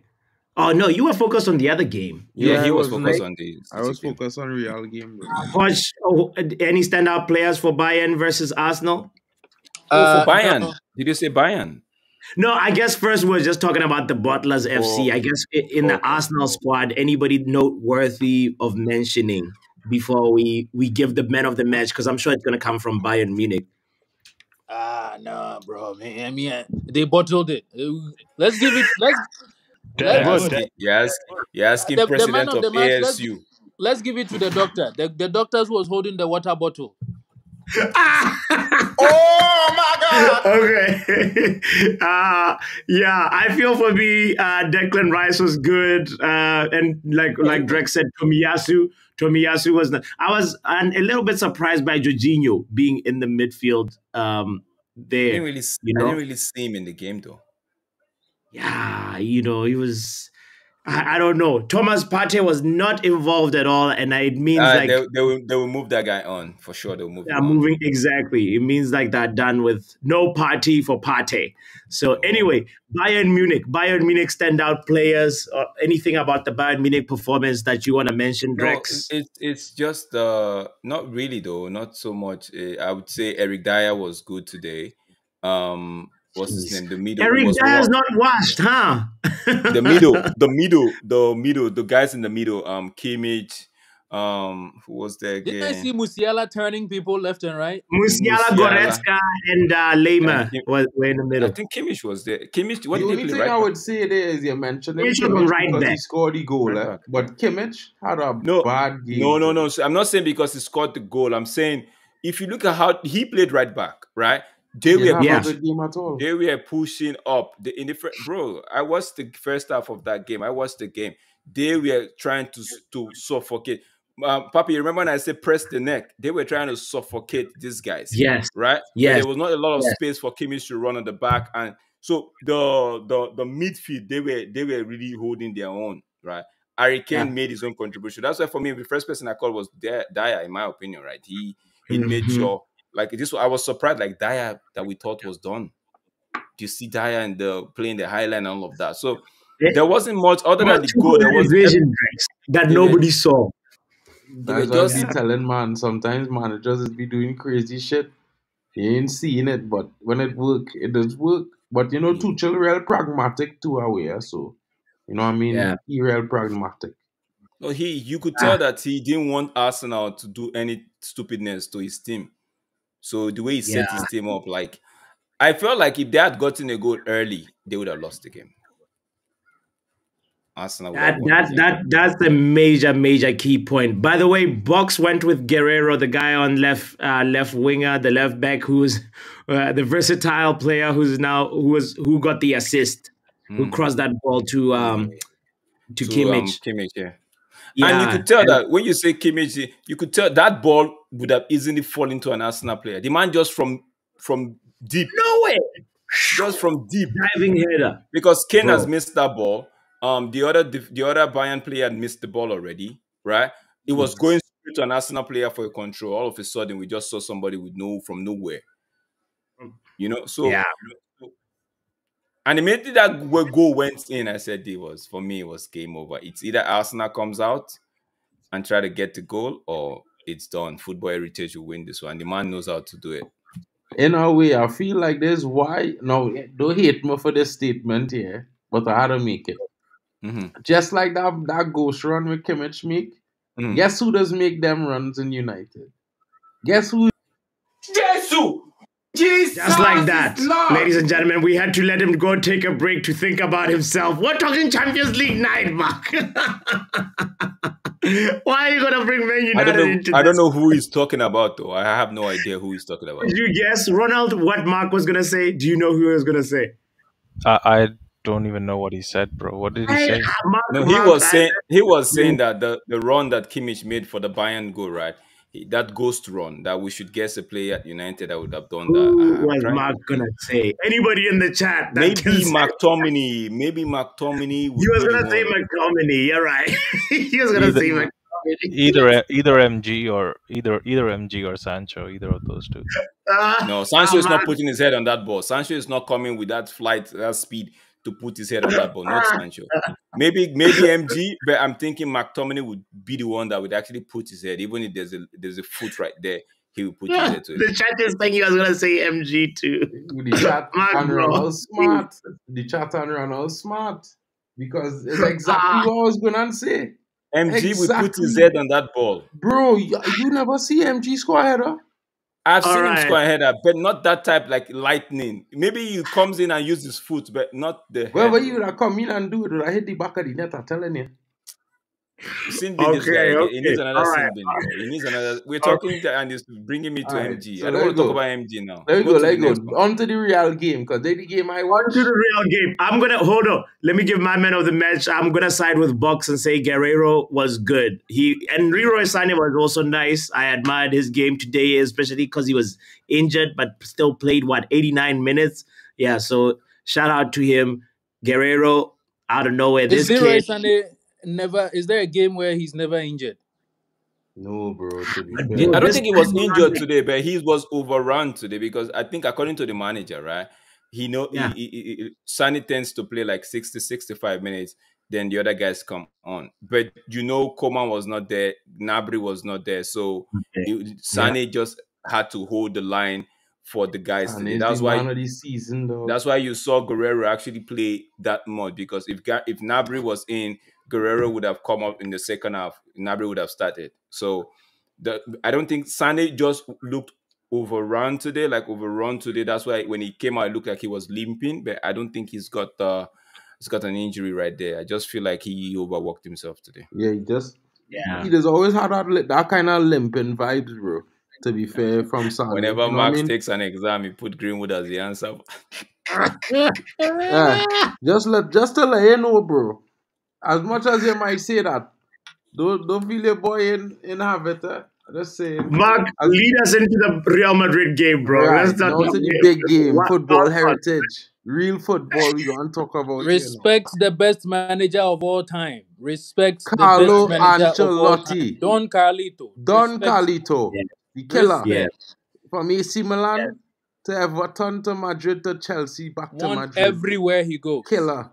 Oh no, you were focused on the other game. Yeah, Yeah, he was was focused like- on the. I was game. focused on Real game. though. Watch oh, any standout players for Bayern versus Arsenal? Oh, Uh, for Bayern. no. Did you say Bayern? No, I guess first we're just talking about the Butlers FC. Oh. I guess i- in the Arsenal squad, anybody noteworthy of mentioning before we we give the men of the match because I'm sure it's gonna come from Bayern Munich. Ah, no, bro. Man, I mean, uh, they bottled it. Uh, Let's give it. Let's You're let's, asking, you're asking, you're asking The- the president of of, the match, let's- ASU. let's give it to the doctor. The, the doctors was holding the water bottle. Oh my God! okay. uh, yeah, I feel for me, uh, Declan Rice was good. Uh, and like like Drake said, Tomiyasu. Tomiyasu was the, I was um, a little bit surprised by Jorginho being in the midfield um, I didn't really, see, You I didn't really see him in the game though. Yeah, you know, he was. I, I don't know. Thomas Partey was not involved at all, and it means Uh, like they, they will they will move that guy on for sure. They'll move. Yeah, him on. moving exactly. It means like that done with no party for party. So anyway, Bayern Munich, Bayern Munich standout players, or anything about the Bayern Munich performance that you want to mention, No, Drex? it, it's just uh not really though, not so much. Uh, I would say Eric Dier was good today. Um, what's his name? The middle Eric was Dier's not washed, huh? the middle, the middle, the middle, the guys in the middle. Um, Kimmich. Um, who was there Didn't I see Musiala turning people left and right? Musiala, Musiala. Goretzka, and uh, Laimer And Kim- were, were in the middle. I think Kimmich was there. Kimmich, what the did only thing? Right I back? would say there is you mentioned him Kimmich was Kimmich right because back. he scored the goal, Right eh? but Kimmich had a No, bad game. No, no, no. So I'm not saying because he scored the goal. I'm saying if you look at how he played right back, right? They were didn't Yeah. a game at all. they were pushing up. The in the fir- bro, I watched the first half of that game. I watched the game. They were trying to to suffocate. Um, Papi, you remember when I said press the neck? They were trying to suffocate these guys, Yes. right? But Yes. there was not a lot of Yes. space for Kimmich to run on the back, and So the the the midfield they were they were really holding their own, right? Harry Kane Yeah. made his own contribution. That's why for me the first person I called was Dier, Dier in my opinion, right? He he made Mhm. sure like this. I was surprised like Dier that we thought was done. You see Dier and the playing the highline and all of that. So Yeah. there wasn't much other than the goal. There was vision that They were- nobody saw. they were That's what just be telling man. Sometimes managers be doing crazy shit. He ain't seeing it, but when it work, it does work. But you know, Tuchel real pragmatic too aware, so you know what I mean? Yeah. He real pragmatic. No, he you could Ah. tell that he didn't want Arsenal to do any stupidness to his team. So the way he set his team up, like I felt like if they had gotten a goal early, they would have lost the game. Arsenal That that the that that's a major major key point. By the way, Box went with Guerreiro, the guy on left uh, left winger, the left back, who's uh, the versatile player who's now who was who got the assist, who Mm. crossed that ball to um to, To, Kimmich. um, Kimmich, yeah. yeah, And you could tell that when you say Kimmich, you could tell that ball would have easily fallen to an Arsenal player. The man just from from deep, no way just from deep, diving header. because Kane has missed that ball. Um, the other the, the other Bayern player had missed the ball already, right? It was going straight to an Arsenal player for a control. All of a sudden, we just saw somebody with no from nowhere. You know, so Yeah. And immediately that goal went in, I said it was for me, it was game over. It's either Arsenal comes out and try to get the goal, or it's done. Football heritage will win this one. The man knows how to do it. In a way, I feel like there's why. No, don't hate me for this statement here, but I had to make it. Mhm. Just like that that ghost run with Kimmich make. Mhm. Guess who does make them runs in United? Guess who? Jesus? Just like that, ladies and gentlemen, we had to let him go take a break to think about himself. We're talking Champions League night, Mark. Why are you gonna bring Man United I don't know. into I don't know who he's talking about though. I have no idea who he's talking about. Did you guess, Ronald, what Mark was gonna say? Do you know who he was gonna say? I, I don't even know what he said, bro. What did he I- say? Mark, No, he Mark, was I- saying he was saying that the, the run that Kimmich made for the Bayern goal, right? He, that ghost run that we should guess a player at United that would have done that. who was trying- Mark gonna say? Anybody in the chat? That can Maybe say- McTominay. Maybe McTominay. He would was gonna say one. McTominay. You're right. he was gonna Either- say McTominay. Either either MG or either either MG or Sancho, either of those two. Ah, No, Sancho is ah, not man. putting his head on that ball. Sancho is not coming with that flight, that speed to put his head on that ball. Not Sancho. Maybe maybe MG, but I'm thinking McTominay would be the one that would actually put his head, even if there's a there's a foot right there, he would put his head to it. The chat is thinking he was gonna say MG too. The chat Mark, and bro. Ronald smart. The chat and Ronald smart. Because it's Ah. exactly what I was gonna say. MG would put his head on that ball. Bro, you, you never see MG score header? I've All seen him right. score a header, but not that type like lightning. Maybe he comes in and uses his foot, but not the head. Wherever you would come in and do it, would have hit the back of the net, I'm telling you. Sin bin this guy. Okay. He needs another All sin right. bin. He needs another. We're talking to, and he's bringing me to All right, MG. so I there don't want to talk about MG now. There we go, to let the go. next. On to the real game, because they the game I On watch. to the real game. I'm gonna hold on. Let me give my man of the match. I'm gonna side with Bucks and say Guerreiro was good. He and Leroy Sané was also nice. I admired his game today, especially because he was injured but still played what 89 minutes. Yeah, so shout out to him, Guerreiro. Out of nowhere, Is this Leroy kid. Sané never? Is there a game where he's never injured? No, bro, to be But fair. dude, I don't think he was injured today, but he was overrun today because I think according to the manager, right? He know Yeah. he, he, he, Sané tends to play like 60, 65 minutes, then the other guys come on. But you know, Coman was not there, Gnabry was not there, so it- Sane just had to hold the line for the guys And today. That's why man the season, though. That's why you saw Guerreiro actually play that much because if if Gnabry was in, Guerreiro would have come up in the second half. Gnabry would have started. So the I don't think Sane just looked overrun today, like overrun today. That's why when he came out, it looked like he was limping, but I don't think he's got uh he's got an injury right there. I just feel like he overworked himself today. yeah, he just Yeah. he just always had that that kind of limping vibes, bro. To be fair, from Sane. Whenever you know what I Max mean? takes an exam, he put Greenwood as the answer. Eh, just let just to let you know, bro. As much as you might say that, don't don't feel your boy in in have it. Eh? Just saying. Mark, lead us into the Real Madrid game, bro. Right, Let's now not the big game, What- football what- heritage. real football we gonna talk about. here now. Respect the best manager of all time. Respect Carlo the best manager of all time. Ancelotti. Don Carlito. Don Respect. Carlito, Yeah. the killer. Yeah. From AC Milan to Everton to Madrid to Chelsea back to One Madrid. everywhere he goes. killer.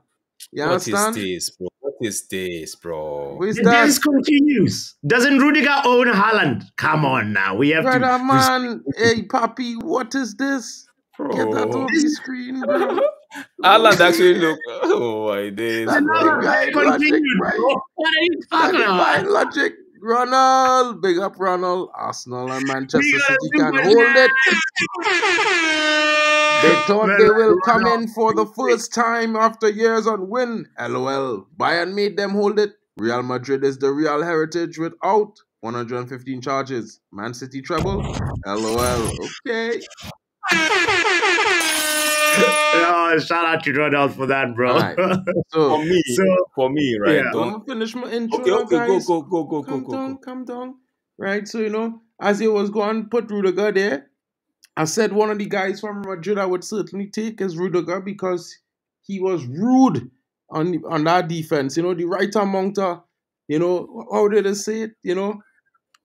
You What is understand? this, bro? What is this, bro? Who is This that? continues. Doesn't Rudiger own Haaland? Come on now. We have Brother to. man, hey papi, what is this? Get that Bro. off the screen, bro. Alan actually look. Oh my days, That's bro. the guy logic, continued, right? bro. What are you That talking divine about? logic. Ronald, big up Ronald. Arsenal and Manchester We got a City can hold it. They thought they will come in for the first time after years on win. LOL. Bayern made them hold it. Real Madrid is the real heritage without 115 charges. Man City treble. LOL. Okay. Oh, shout out to Ronald for that, bro. Alright. For me, So, for me, right? yeah. Don't. gonna finish my intro, Okay, okay, guys. go, go, go, go, Come go, down, go. come down. Right, so you know, as he was going put Rudiger there, I said one of the guys from Madrid I would certainly take is Rudiger because he was rude on on that defense. You know, the right amount of, you know, how did I say it? You know,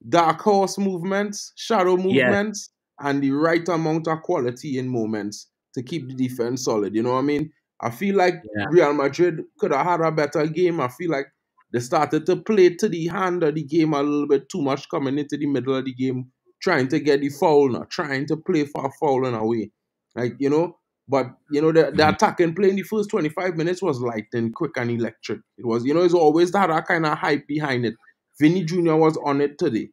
dark horse movements, shadow Yeah. movements, and the right amount of quality in moments to keep the defense solid. You know what I mean? I feel like Yeah. Real Madrid could have had a better game. I feel like they started to play to the hand of the game a little bit too much coming into the middle of the game, trying to get the foul now, trying to play for a foul in a way. Like, you know, but you know, the, the mm-hmm. attacking play in the first 25 minutes was light and quick and electric. It was, you know, it's always had that kind of hype behind it. Vinny Jr. was on it today,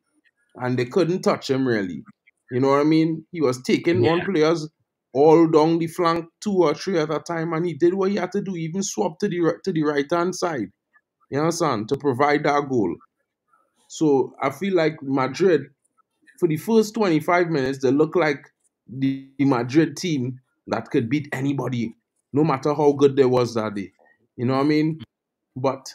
and they couldn't touch him really. You know what I mean? He was taking on players all down the flank, two or three at a time, and he did what he had to do, even swap to the to the right hand side. You understand? To provide that goal. So I feel like Madrid, for the first 25 minutes, they look like the, the Madrid team that could beat anybody, no matter how good they was that day. You know what I mean? But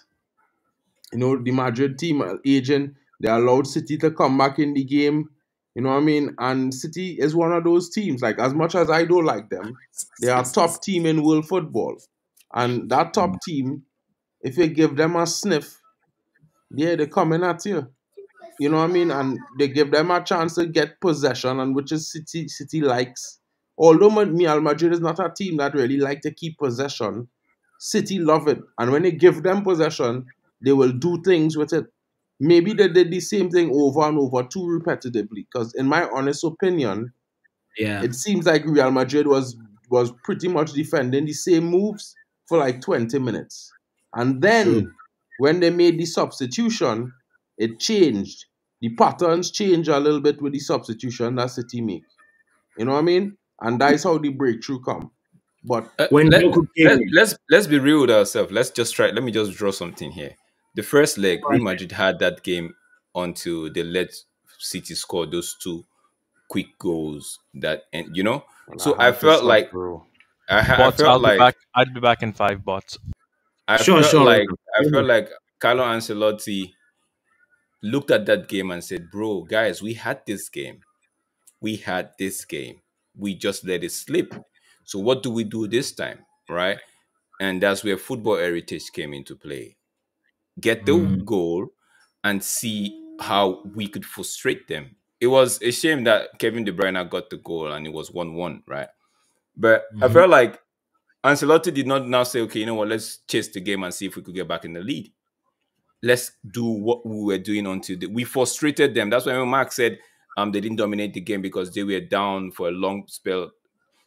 you know, the Madrid team uh, agent, they allowed City to come back in the game. You know what I mean? And City is one of those teams. Like as much as I don't like them, they are top team in world football. And that top team, if you give them a sniff, yeah, they're coming at you. You know what I mean? And they give them a chance to get possession, and which is City City likes. Although Ma- Real Madrid is not a team that really like to keep possession, City love it. And when they give them possession, they will do things with it. Maybe they did the same thing over and over too repetitively. Because in my honest opinion, yeah. it seems like Real Madrid was was pretty much defending the same moves for like 20 minutes. And then True. when they made the substitution, it changed. The patterns change a little bit with the substitution that City make. You know what I mean? And that's how the breakthrough come. But Uh, When let, Doku came let, let's let's be real with ourselves. Let's just try. Let me just draw something here. The first leg, Real Madrid had that game until they let City score those two quick goals. That and you know, so I had to felt like bro. I, ha- I Bots, I'll felt be like back. I'll be back in five bots. I Sure, felt sure. like I felt like Carlo Ancelotti looked at that game and said, "Bro, guys, we had this game. We had this game. We just let it slip. So what do we do this time, right?" And that's where football heritage came into play. Get the Mm. goal and see how we could frustrate them. It was a shame that Kevin De Bruyne got the goal and it was one-one, right? But I Mhm. felt like Ancelotti did not now say, okay, you know what, let's chase the game and see if we could get back in the lead. Let's do what we were doing until the, we frustrated them. That's why Mark said um they didn't dominate the game because they were down for a long spell.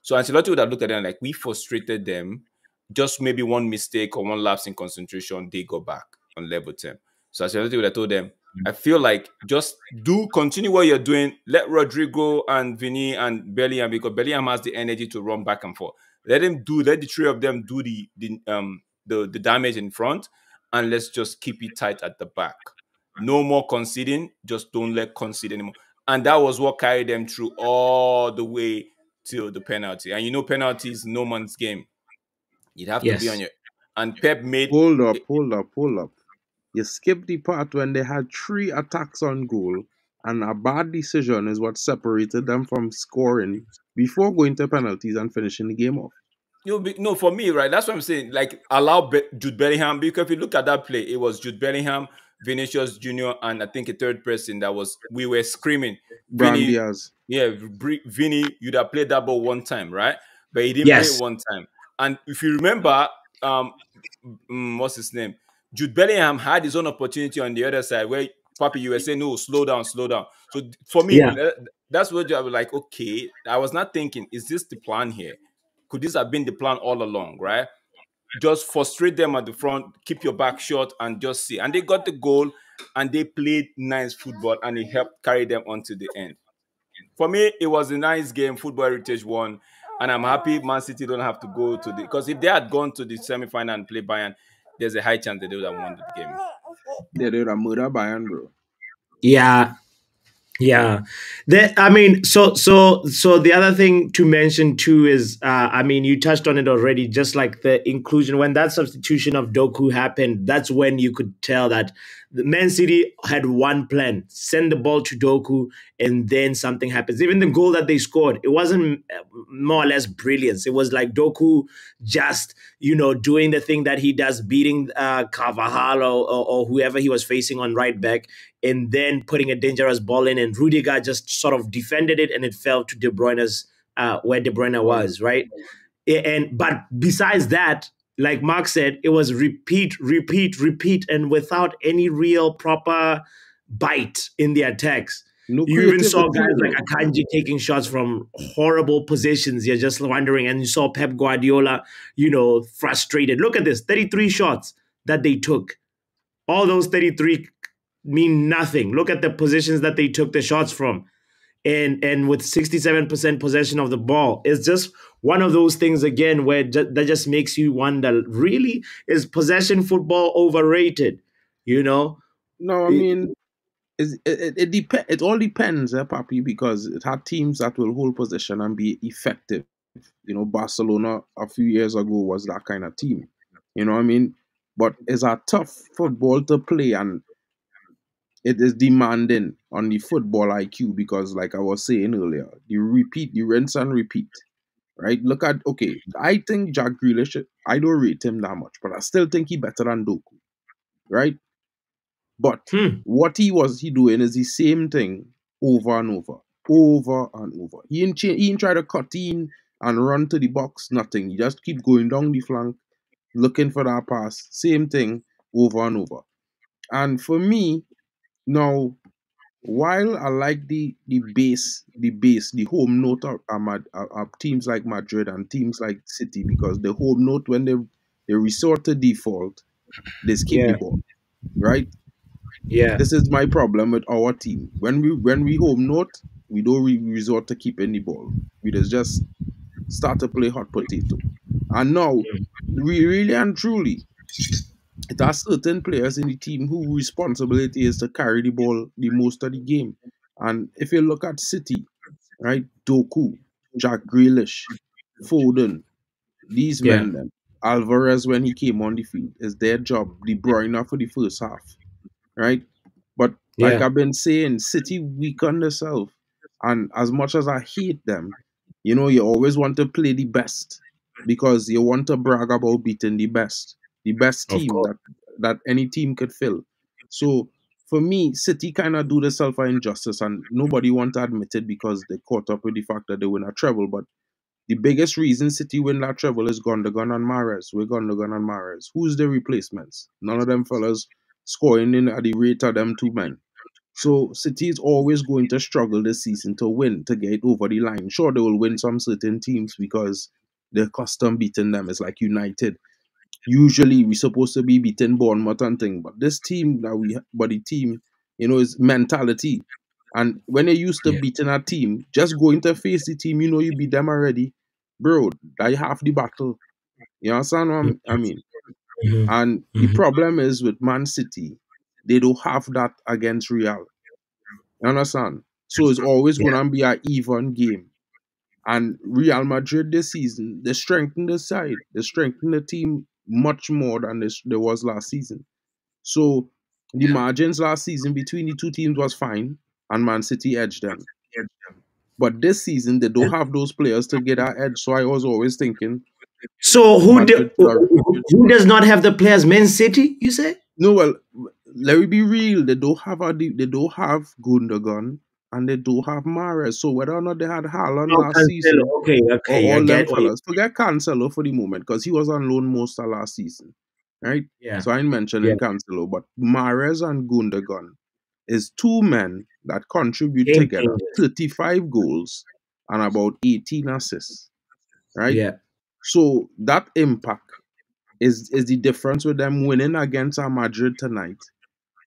So Ancelotti would have looked at them like we frustrated them. Just maybe one mistake or one lapse in concentration, they go back on level 10. So Ancelotti would have told them, I feel like just do continue what you're doing. Let Rodrigo and Vinny and Bellingham because Bellingham has the energy to run back and forth. Let him do. Let the three of them do the the um the, the damage in front, and let's just keep it tight at the back. No more conceding. Just don't let concede anymore. And that was what carried them through all the way till the penalty. And you know, penalties no man's game. You'd have to be on your. And Pep made Hold up, hold up, hold up. You skipped the part when they had three attacks on goal, and a bad decision is what separated them from scoring before going to penalties and finishing the game off. You be, no, for me, right? That's what I'm saying. Like, allow Be- Jude Bellingham because if you look at that play, it was Jude Bellingham, Vinicius Junior, and I think a third person that was we were screaming. Vinny, Diaz. yeah, Bri- Vinny, you'd have played that ball one time, right? But he didn't Yes. play it one time. And if you remember, um, mm, what's his name? Jude Bellingham had his own opportunity on the other side where Papi, you were saying, no, slow down, slow down. So for me, Yeah. that's what I was like, okay. I was not thinking, is this the plan here? Could this have been the plan all along, right? Just frustrate them at the front, keep your back short, and just see. And they got the goal, and they played nice football, and it helped carry them on to the end. For me, it was a nice game. Football Heritage won, and I'm happy Man City don't have to go to the because if they had gone to the semi-final and play Bayern, there's a high chance that they would have won the game. Yeah, they would have murdered Bayern, bro. Yeah. Yeah. that I mean, so so so the other thing to mention too is uh I mean you touched on it already, just like the inclusion when that substitution of Doku happened, that's when you could tell that the Man City had one plan, send the ball to Doku and then something happens. Even the goal that they scored, it wasn't uh, more or less brilliance. It was like Doku just, you know, doing the thing that he does, beating uh Carvajal or, or, or whoever he was facing on right back and then putting a dangerous ball in, and Rudiger just sort of defended it, and it fell to De Bruyne's uh, where De Bruyne was, right? And but besides that, like Mark said, it was repeat, repeat, repeat, and without any real proper bite in the attacks. No You even saw guys like. Akanji taking shots from horrible positions. You're just wondering, and you saw Pep Guardiola, you know, frustrated. Look at this: 33 shots that they took. All those 33 mean nothing. Look at the positions that they took the shots from. And and with 67% possession of the ball, it's just one of those things again where ju- that just makes you wonder, really, is possession football overrated? You know? No, I It- mean, it it it, dep- it all depends, eh, Papi, because it had teams that will hold possession and be effective. You know, Barcelona a few years ago was that kind of team. You know what I mean? But it's a tough football to play and it is demanding on the football IQ because, like I was saying earlier, the repeat, the rinse and repeat. Right? Look at okay, I think Jack Grealish, I don't rate him that much, but I still think he better than Doku. Right? But Hmm. what he was he doing is the same thing over and over, over and over. He ain't, cha- he ain't try to cut in and run to the box, nothing. He just keep going down the flank, looking for that pass. Same thing over and over. And for me, now, while I like the the base, the base, the home note of, of, of- of teams like Madrid and teams like City, because the home note when they they resort to default, they skip Yeah. the ball, right? Yeah. This is my problem with our team. When we when we home note, we don't re- resort to keeping the ball. We just just start to play hot potato. And now, we really and truly, it has certain players in the team whose responsibility is to carry the ball the most of the game. And if you look at City, right, Doku, Jack Grealish, Foden, these Yeah. men, then Alvarez when he came on the field, is their job. De Bruyne for the first half, right? But like Yeah. I've been saying, City weaken themselves, and as much as I hate them, you know, you always want to play the best because you want to brag about beating the best, the best team that that any team could fill. So for me, City kind of do themselves an injustice, and nobody want to admit it because they caught up with the fact that they win a treble. But the biggest reason City win that treble is Gundogan and Mahrez. We're Gundogan and Mahrez. Who's the replacements? None of them fellas scoring in at the rate of them two men. So City is always going to struggle this season to win, to get over the line. Sure, they will win some certain teams because they're custom beating them. It's like United. Usually we're supposed to be beating Bournemouth and thing, but this team that we but the team, you know, is mentality. And when you're used to Yeah. beating a team, just going to face the team, you know you beat them already, bro. That half the battle. You understand what I mean? Mhm. And the Mhm. problem is with Man City, they don't have that against Real. You understand? So it's always Yeah. gonna be an even game. And Real Madrid this season, they strengthened the side. They strengthened the team much more than this there was last season. So the margins last season between the two teams was fine, and Man City edged them. But this season they don't have those players to get that edge. So I was always thinking, So who do, who who does not have the players? Man City, you say? No, well, let me be real. They don't have a, they don't have Gundogan and they don't have Mahrez. So whether or not they had Haaland No, last season Cancelo. Okay, or okay, I all them fellas, forget Cancelo for the moment because he was on loan most of last season, right? Yeah, So I ain't yeah. mentioning Cancelo, but Mahrez and Gundogan is two men that contribute Game together changers. 35 goals and about 18 assists, right? Yeah. So that impact is is the difference with them winning against a Madrid tonight.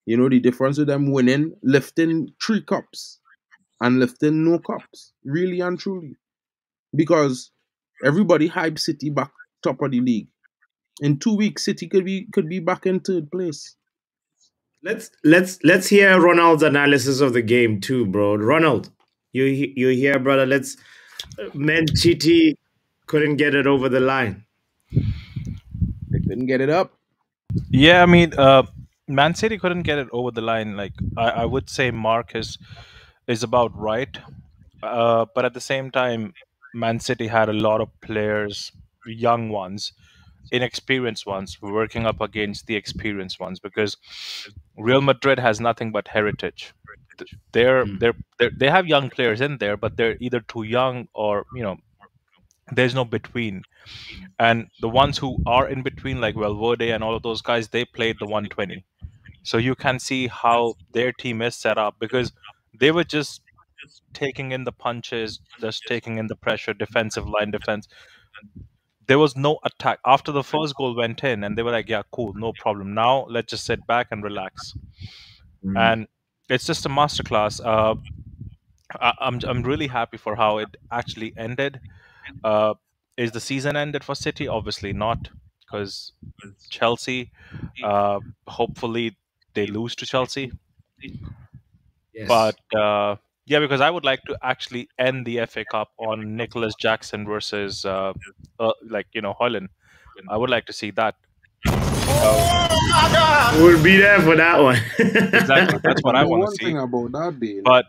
You know, the difference with them winning, lifting three cups and lifting no cups, really and truly. Because everybody hype City back top of the league. In two weeks, City could be could be back in third place. Let's let's let's hear Ronald's analysis of the game too, bro. Ronald, you he- you here, brother? Let's Man City couldn't get it over the line. They couldn't get it up. Yeah, I mean, uh, Man City couldn't get it over the line. Like I, I would say, Marcus is about right, uh, but at the same time, Man City had a lot of players, young ones, inexperienced ones, working up against the experienced ones because Real Madrid has nothing but heritage. They're, Mm. they're, they're they have young players in there, but they're either too young or you know there's no between. And the ones who are in between, like Valverde and all of those guys, they played the 120. So you can see how their team is set up because they were just taking in the punches, just taking in the pressure, defensive line defense. There was no attack. After the first goal went in, and they were like, yeah, cool, no problem. Now let's just sit back and relax. Mm. And it's just a masterclass. Uh, I, I'm I'm really happy for how it actually ended. Uh, is the season ended for City? Obviously not, because Chelsea. Uh, hopefully they lose to Chelsea. Yes. But uh, yeah, because I would like to actually end the FA Cup on Nicholas Jackson versus uh, uh, like you know Haaland. I would like to see that. Uh, we'll be there for that one. exactly, that's what I I want one to see. thing about that day. But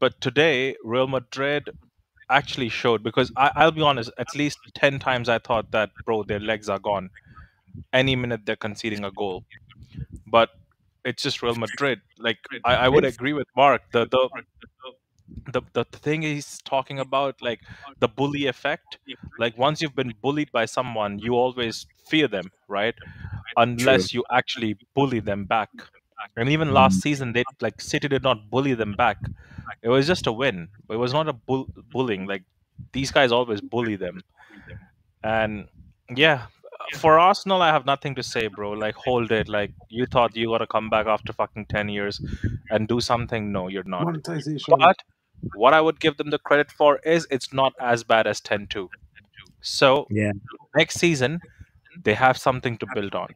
but today Real Madrid actually showed because I, I'll be honest, at least ten times I thought that bro, their legs are gone. Any minute they're conceding a goal. But it's just Real Madrid. Like I, I would agree with Mark. The the the the thing he's talking about, like the bully effect. Like once you've been bullied by someone, you always fear them, right? Unless you actually bully them back. And even last mm-hmm. season, they like City did not bully them back. It was just a win. It was not a bull- bullying. Like these guys always bully them. And yeah, for Arsenal, I have nothing to say, bro. Like hold it. Like you thought you gotta come back after fucking ten years and do something. No, you're not. monetization. But what I would give them the credit for is it's not as bad as 10 2. So yeah. next season, they have something to build on.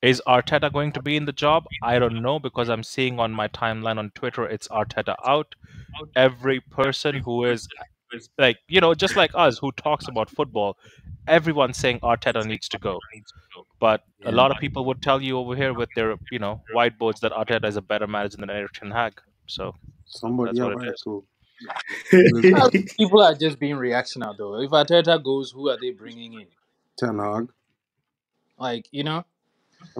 Is Arteta going to be in the job? I don't know because I'm seeing on my timeline on Twitter it's Arteta out. Every person who is like, you know, just like us who talks about football, everyone's saying Arteta needs to go. But a lot of people would tell you over here with their, you know, whiteboards that Arteta is a better manager than Erik Ten Hag. So Somebody That's have what it a is. People are just being reactionary though. If Arteta goes, who are they bringing in? Ten Hag. Like you know,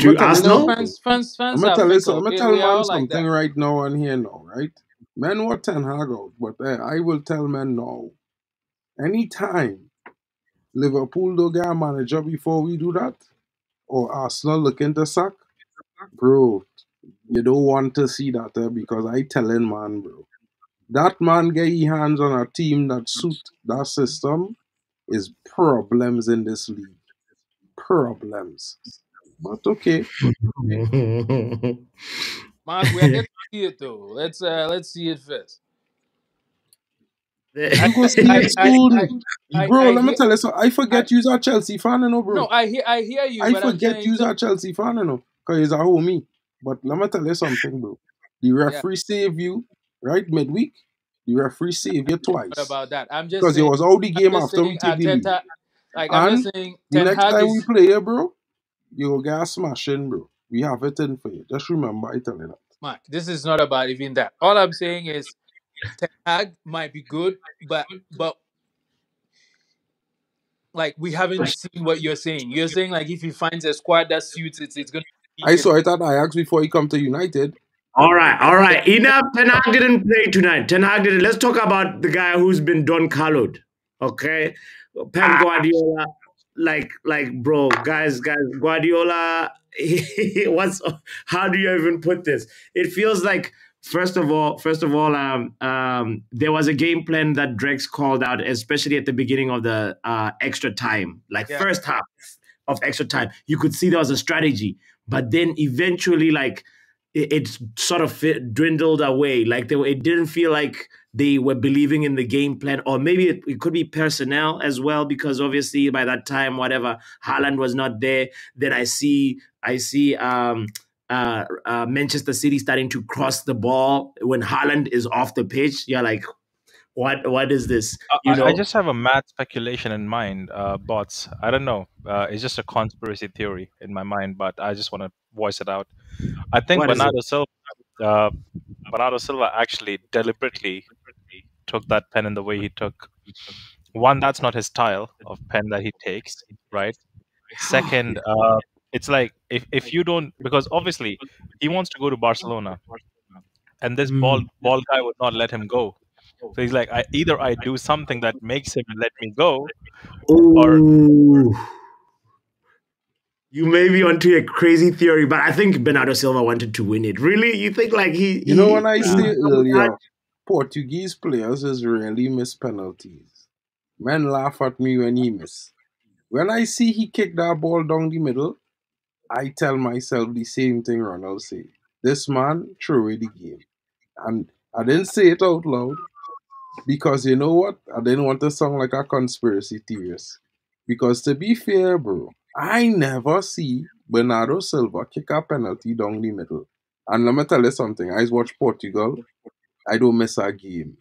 To I'ma tell you Arsenal? no something. fans, fans, fans I'm gonna are tell you something. Okay, tell we are man all like something that. right now on here now, right? Men what Ten Hag out, but uh, I will tell men now. Anytime Liverpool don't get a manager before we do that, or Arsenal looking to sack, bro, you don't want to see that eh, because I telling man, bro. That man get his hands on a team that suit that system is problems in this league. Problems. But okay. Mark, we are yet to see it though. Let's uh, let's see it first. You go see I, I. I, bro, let me tell you something. I forget you's a Chelsea fan, you know, bro. no, I hear I hear you. I but forget saying, you's so- a Chelsea fan, you know, because he's a homie. But let me tell you something, bro. The referee saved you, right, midweek. The referee saved you twice. What about that? I'm just Because it was out the game after we saying uh, take the lead. Arteta. Like I'm And just saying, The next Hag time we play here, bro, you will get a smashing, bro. We have it in for you. Just remember I tell you that. Mark. This is not about even that. All I'm saying is, Ten Hag might be good, but but like we haven't seen what you're saying. You're saying like if he finds a squad that suits it, it's gonna. I saw it at Ajax before he come to United. All right, all right. Enough. Ten Hag didn't play tonight. Ten Hag didn't. Let's talk about the guy who's been Don Carloed. Okay, Pep Guardiola. Like, like, bro, guys, guys, Guardiola. what's? How do you even put this? It feels like first of all, first of all, um, um, there was a game plan that Drex called out, especially at the beginning of the uh, extra time, like Yeah. first half of extra time. You could see there was a strategy, but then eventually, like it, it sort of fit, dwindled away. Like they were, it didn't feel like they were believing in the game plan, or maybe it, it could be personnel as well, because obviously by that time, whatever Haaland was not there. Then I see, I see. Um, uh, uh, Manchester City starting to cross the ball when Haaland is off the pitch. You're like, what? What is this? You know, I just have a mad speculation in mind, uh, bots. I don't know. Uh, it's just a conspiracy theory in my mind, but I just want to voice it out. I think What? Bernardo Silva, uh, Bernardo Silva actually deliberately took that pen in the way he took. One, that's not his style of pen that he takes, right? Second, uh, it's like if, if you don't because obviously he wants to go to Barcelona, and this mm. ball ball guy would not let him go. So he's like, I, either I do something that makes him let me go, or Ooh. You may be onto a crazy theory, but I think Bernardo Silva wanted to win it. Really? You think like he? You know when I he- say earlier, Portuguese players is really miss penalties. Men laugh at me when he miss. When I see he kick that ball down the middle, I tell myself the same thing Ronald say. This man threw away the game. And I didn't say it out loud because you know what? I didn't want to sound like a conspiracy theorist. Because to be fair, bro, I never see Bernardo Silva kick a penalty down the middle. And let me tell you something. I watch Portugal. I don't miss a game.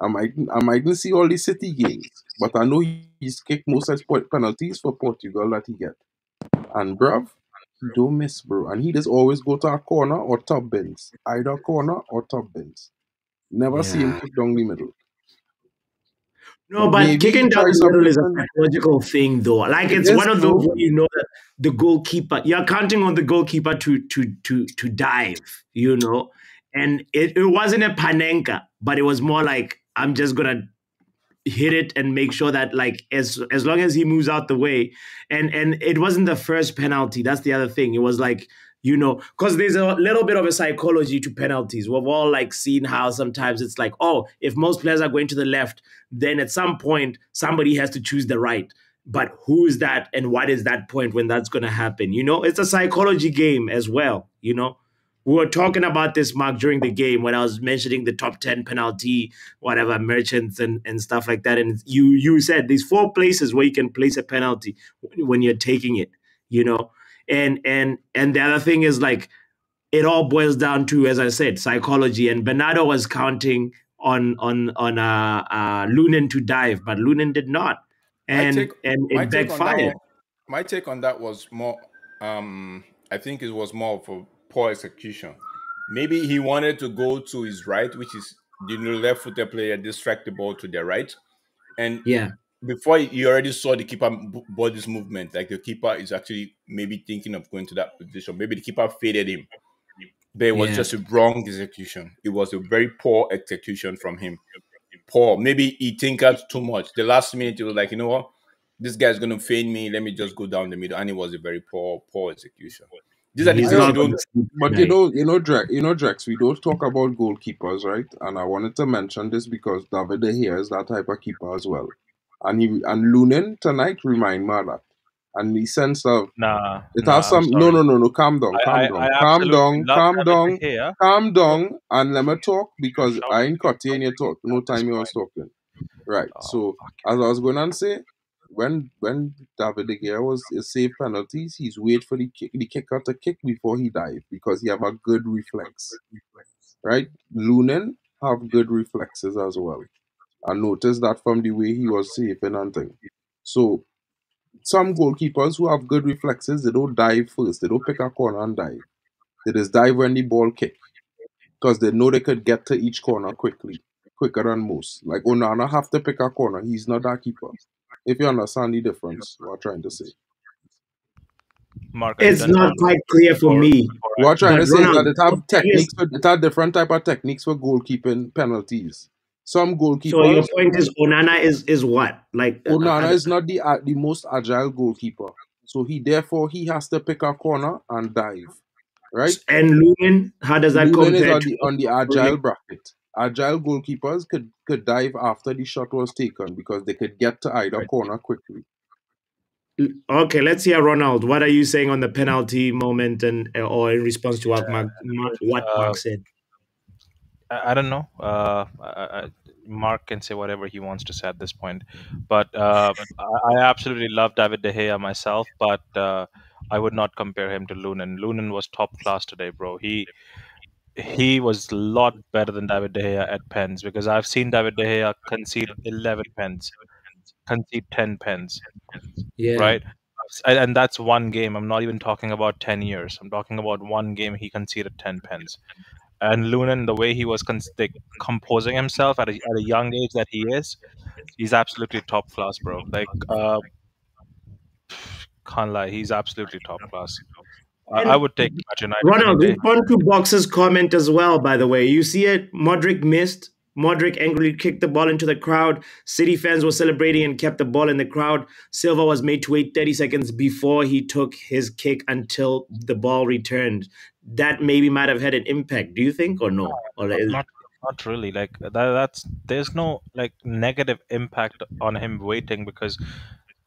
I might I mightn't see all the City games, but I know he's kicked most of his penalties for Portugal that he get. And bruv, don't miss, bro. And he just always go to a corner or top bins. Either corner or top bins. Never see him Yeah. kick down the middle. No, but Maybe kicking down the middle is a something. psychological thing, though. Like it's is, one of bro. those where you know that the goalkeeper. You're counting on the goalkeeper to to to to dive. You know, and it, it wasn't a panenka, but it was more like I'm just gonna hit it and make sure that like as as long as he moves out the way. And and it wasn't the first penalty. That's the other thing. It was like you know because there's a little bit of a psychology to penalties. We've all like seen how sometimes it's like oh if most players are going to the left then at some point somebody has to choose the right. But who is that and what is that point when that's going to happen? You know it's a psychology game as well you know we were talking about this mark during the game when i was mentioning the top 10 penalty whatever merchants and, and stuff like that. And you you said these four places where you can place a penalty when you're taking it you know? And and and the other thing is like it all boils down to as i said psychology. And bernardo was counting on on on uh uh lunin to dive but lunin did not. And take- and my it take on that backfired. my take on that was more um i think it was more a poor execution. Maybe he wanted to go to his right which is the left footed player distract the ball to their right. And yeah. before you already saw the keeper body's movement like the keeper is actually maybe thinking of going to that position. Maybe the keeper faded him. But it was Yeah. just a wrong execution. It was a very poor execution from him. Poor. Maybe he tinkered too much. The last minute he was like you know what? This guy's gonna feign me. Let me just go down the middle. And it was a very poor poor execution these are the things not you don't gonna But you know, you know, Drex, you know, Drex, we don't talk about goalkeepers, right? And I wanted to mention this because David here is that type of keeper as well. And he and Lunin tonight remind me of that. And the sense of nah. it nah, has some no no no no calm down, I, calm I, down, I calm down, calm down, De Gea. calm down, and let me talk because I ain't cut you and talk. No time you was talking. Right. Oh, So as I was going to say, when when David De Gea was uh, is save penalties, he's wait for the kick, the kicker to kick before he dive because he have a good reflex. Right? Lunin have good reflexes as well. I noticed that from the way he was saving and. So some goalkeepers who have good reflexes, they don't dive first. They don't pick a corner and dive. They just dive when the ball kick because they know they could get to each corner quickly, quicker than most. Like Onana have to pick a corner. He's not that keeper. If you understand the difference, what I'm trying to say. Mark, It's not quite clear for before- me. What I'm trying to say is Ronald, that it have techniques, for, it have different type of techniques for goalkeeping penalties. Some goalkeepers, So your point is Onana is is what like? uh, Onana uh, is not the uh, the most agile goalkeeper, so he therefore he has to pick a corner and dive, right? and Lunin, how does that Lunin is on to? the on the agile bracket. Agile goalkeepers could could dive after the shot was taken because they could get to either corner quickly. Okay, let's hear Ronald. What are you saying on the penalty moment and uh, or in response to what Mark, Mark what Uh, Mark said? I, I don't know. Uh, I, I, Mark can say whatever he wants to say at this point, but uh, I, I absolutely love David De Gea myself, but uh, I would not compare him to Lunin. Lunin was top class today, bro. He he was a lot better than David De Gea at pens because I've seen David De Gea concede eleven pens, concede ten pens, Yeah, right? And, that's one game. I'm not even talking about ten years. I'm talking about one game. He conceded ten pens. And Lunin, the way he was like, composing himself at a, at a young age that he is, he's absolutely top class, bro. Like, uh, can't lie, he's absolutely top class. I, I would take Manchester United Ronald, respond to Box's comment as well. By the way, you see it. Modric missed. Modric angrily kicked the ball into the crowd. City fans were celebrating and kept the ball in the crowd. Silva was made to wait 30 seconds before he took his kick until the ball returned. That maybe might have had an impact. Do you think, or no? Or is, Not, not really. Like that, that's there's no like negative impact on him waiting because,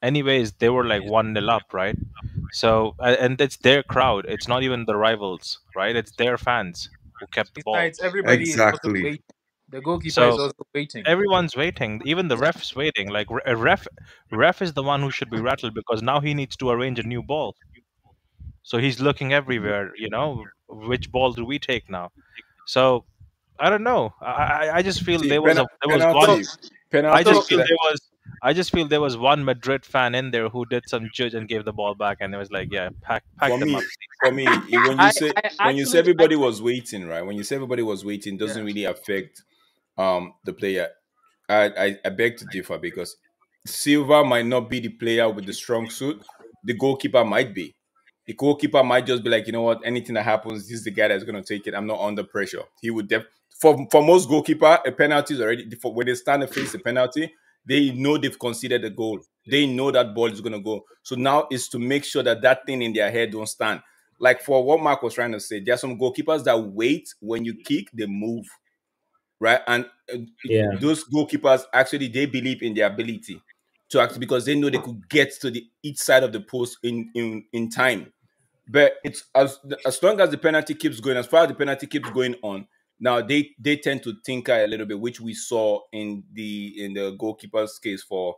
anyways, they were like one nil up, right? So a- and it's their crowd. It's not even the rivals, right? It's their fans who kept the ball. Besides, everybody is also Exactly. waiting. The goalkeeper is also waiting. everyone's waiting. Even the ref's waiting. Like re- a ref, ref is the one who should be rattled because now he needs to arrange a new ball. So he's looking everywhere. You know, which ball do we take now? So I don't know. I I, I just feel See, there was a pena- there was one. penalty, penalty. I just feel there was. I just feel there was one Madrid fan in there who did some judge and gave the ball back, and it was like, yeah, pack pack for them me, up. for me, when you I- say I when you say actually- everybody was waiting, right? When you say everybody was waiting, doesn't Yeah. really affect um the player. I, I I beg to differ because Silva might not be the player with the strong suit. The goalkeeper might be. The goalkeeper might just be like, you know what, anything that happens, this is the guy that's going to take it. I'm not under pressure. He would def for for most goalkeeper, a penalty is already for when they stand and face a penalty, they know they've considered the goal. They know that ball is going to go. So now is to make sure that that thing in their head don't stand. Like for what Mark was trying to say, there are some goalkeepers that wait when you kick, they move, right? And uh, Yeah. those goalkeepers actually they believe in their ability to act because they know they could get to the each side of the post in in in time. But it's as as long as the penalty keeps going, as far as the penalty keeps going on, now they they tend to tinker a little bit, which we saw in the in the goalkeeper's case for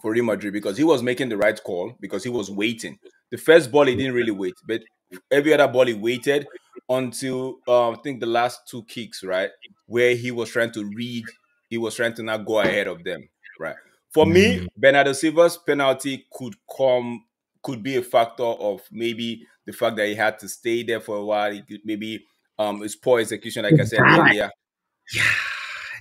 for Real Madrid because he was making the right call because he was waiting. The first ball he didn't really wait, but every other ball he waited until um, I think the last two kicks, right, where he was trying to read, he was trying to not go ahead of them, right. For me, Bernardo Silva's penalty could come, could be a factor of maybe the fact that he had to stay there for a while. He could, maybe um, his poor execution, like I said earlier,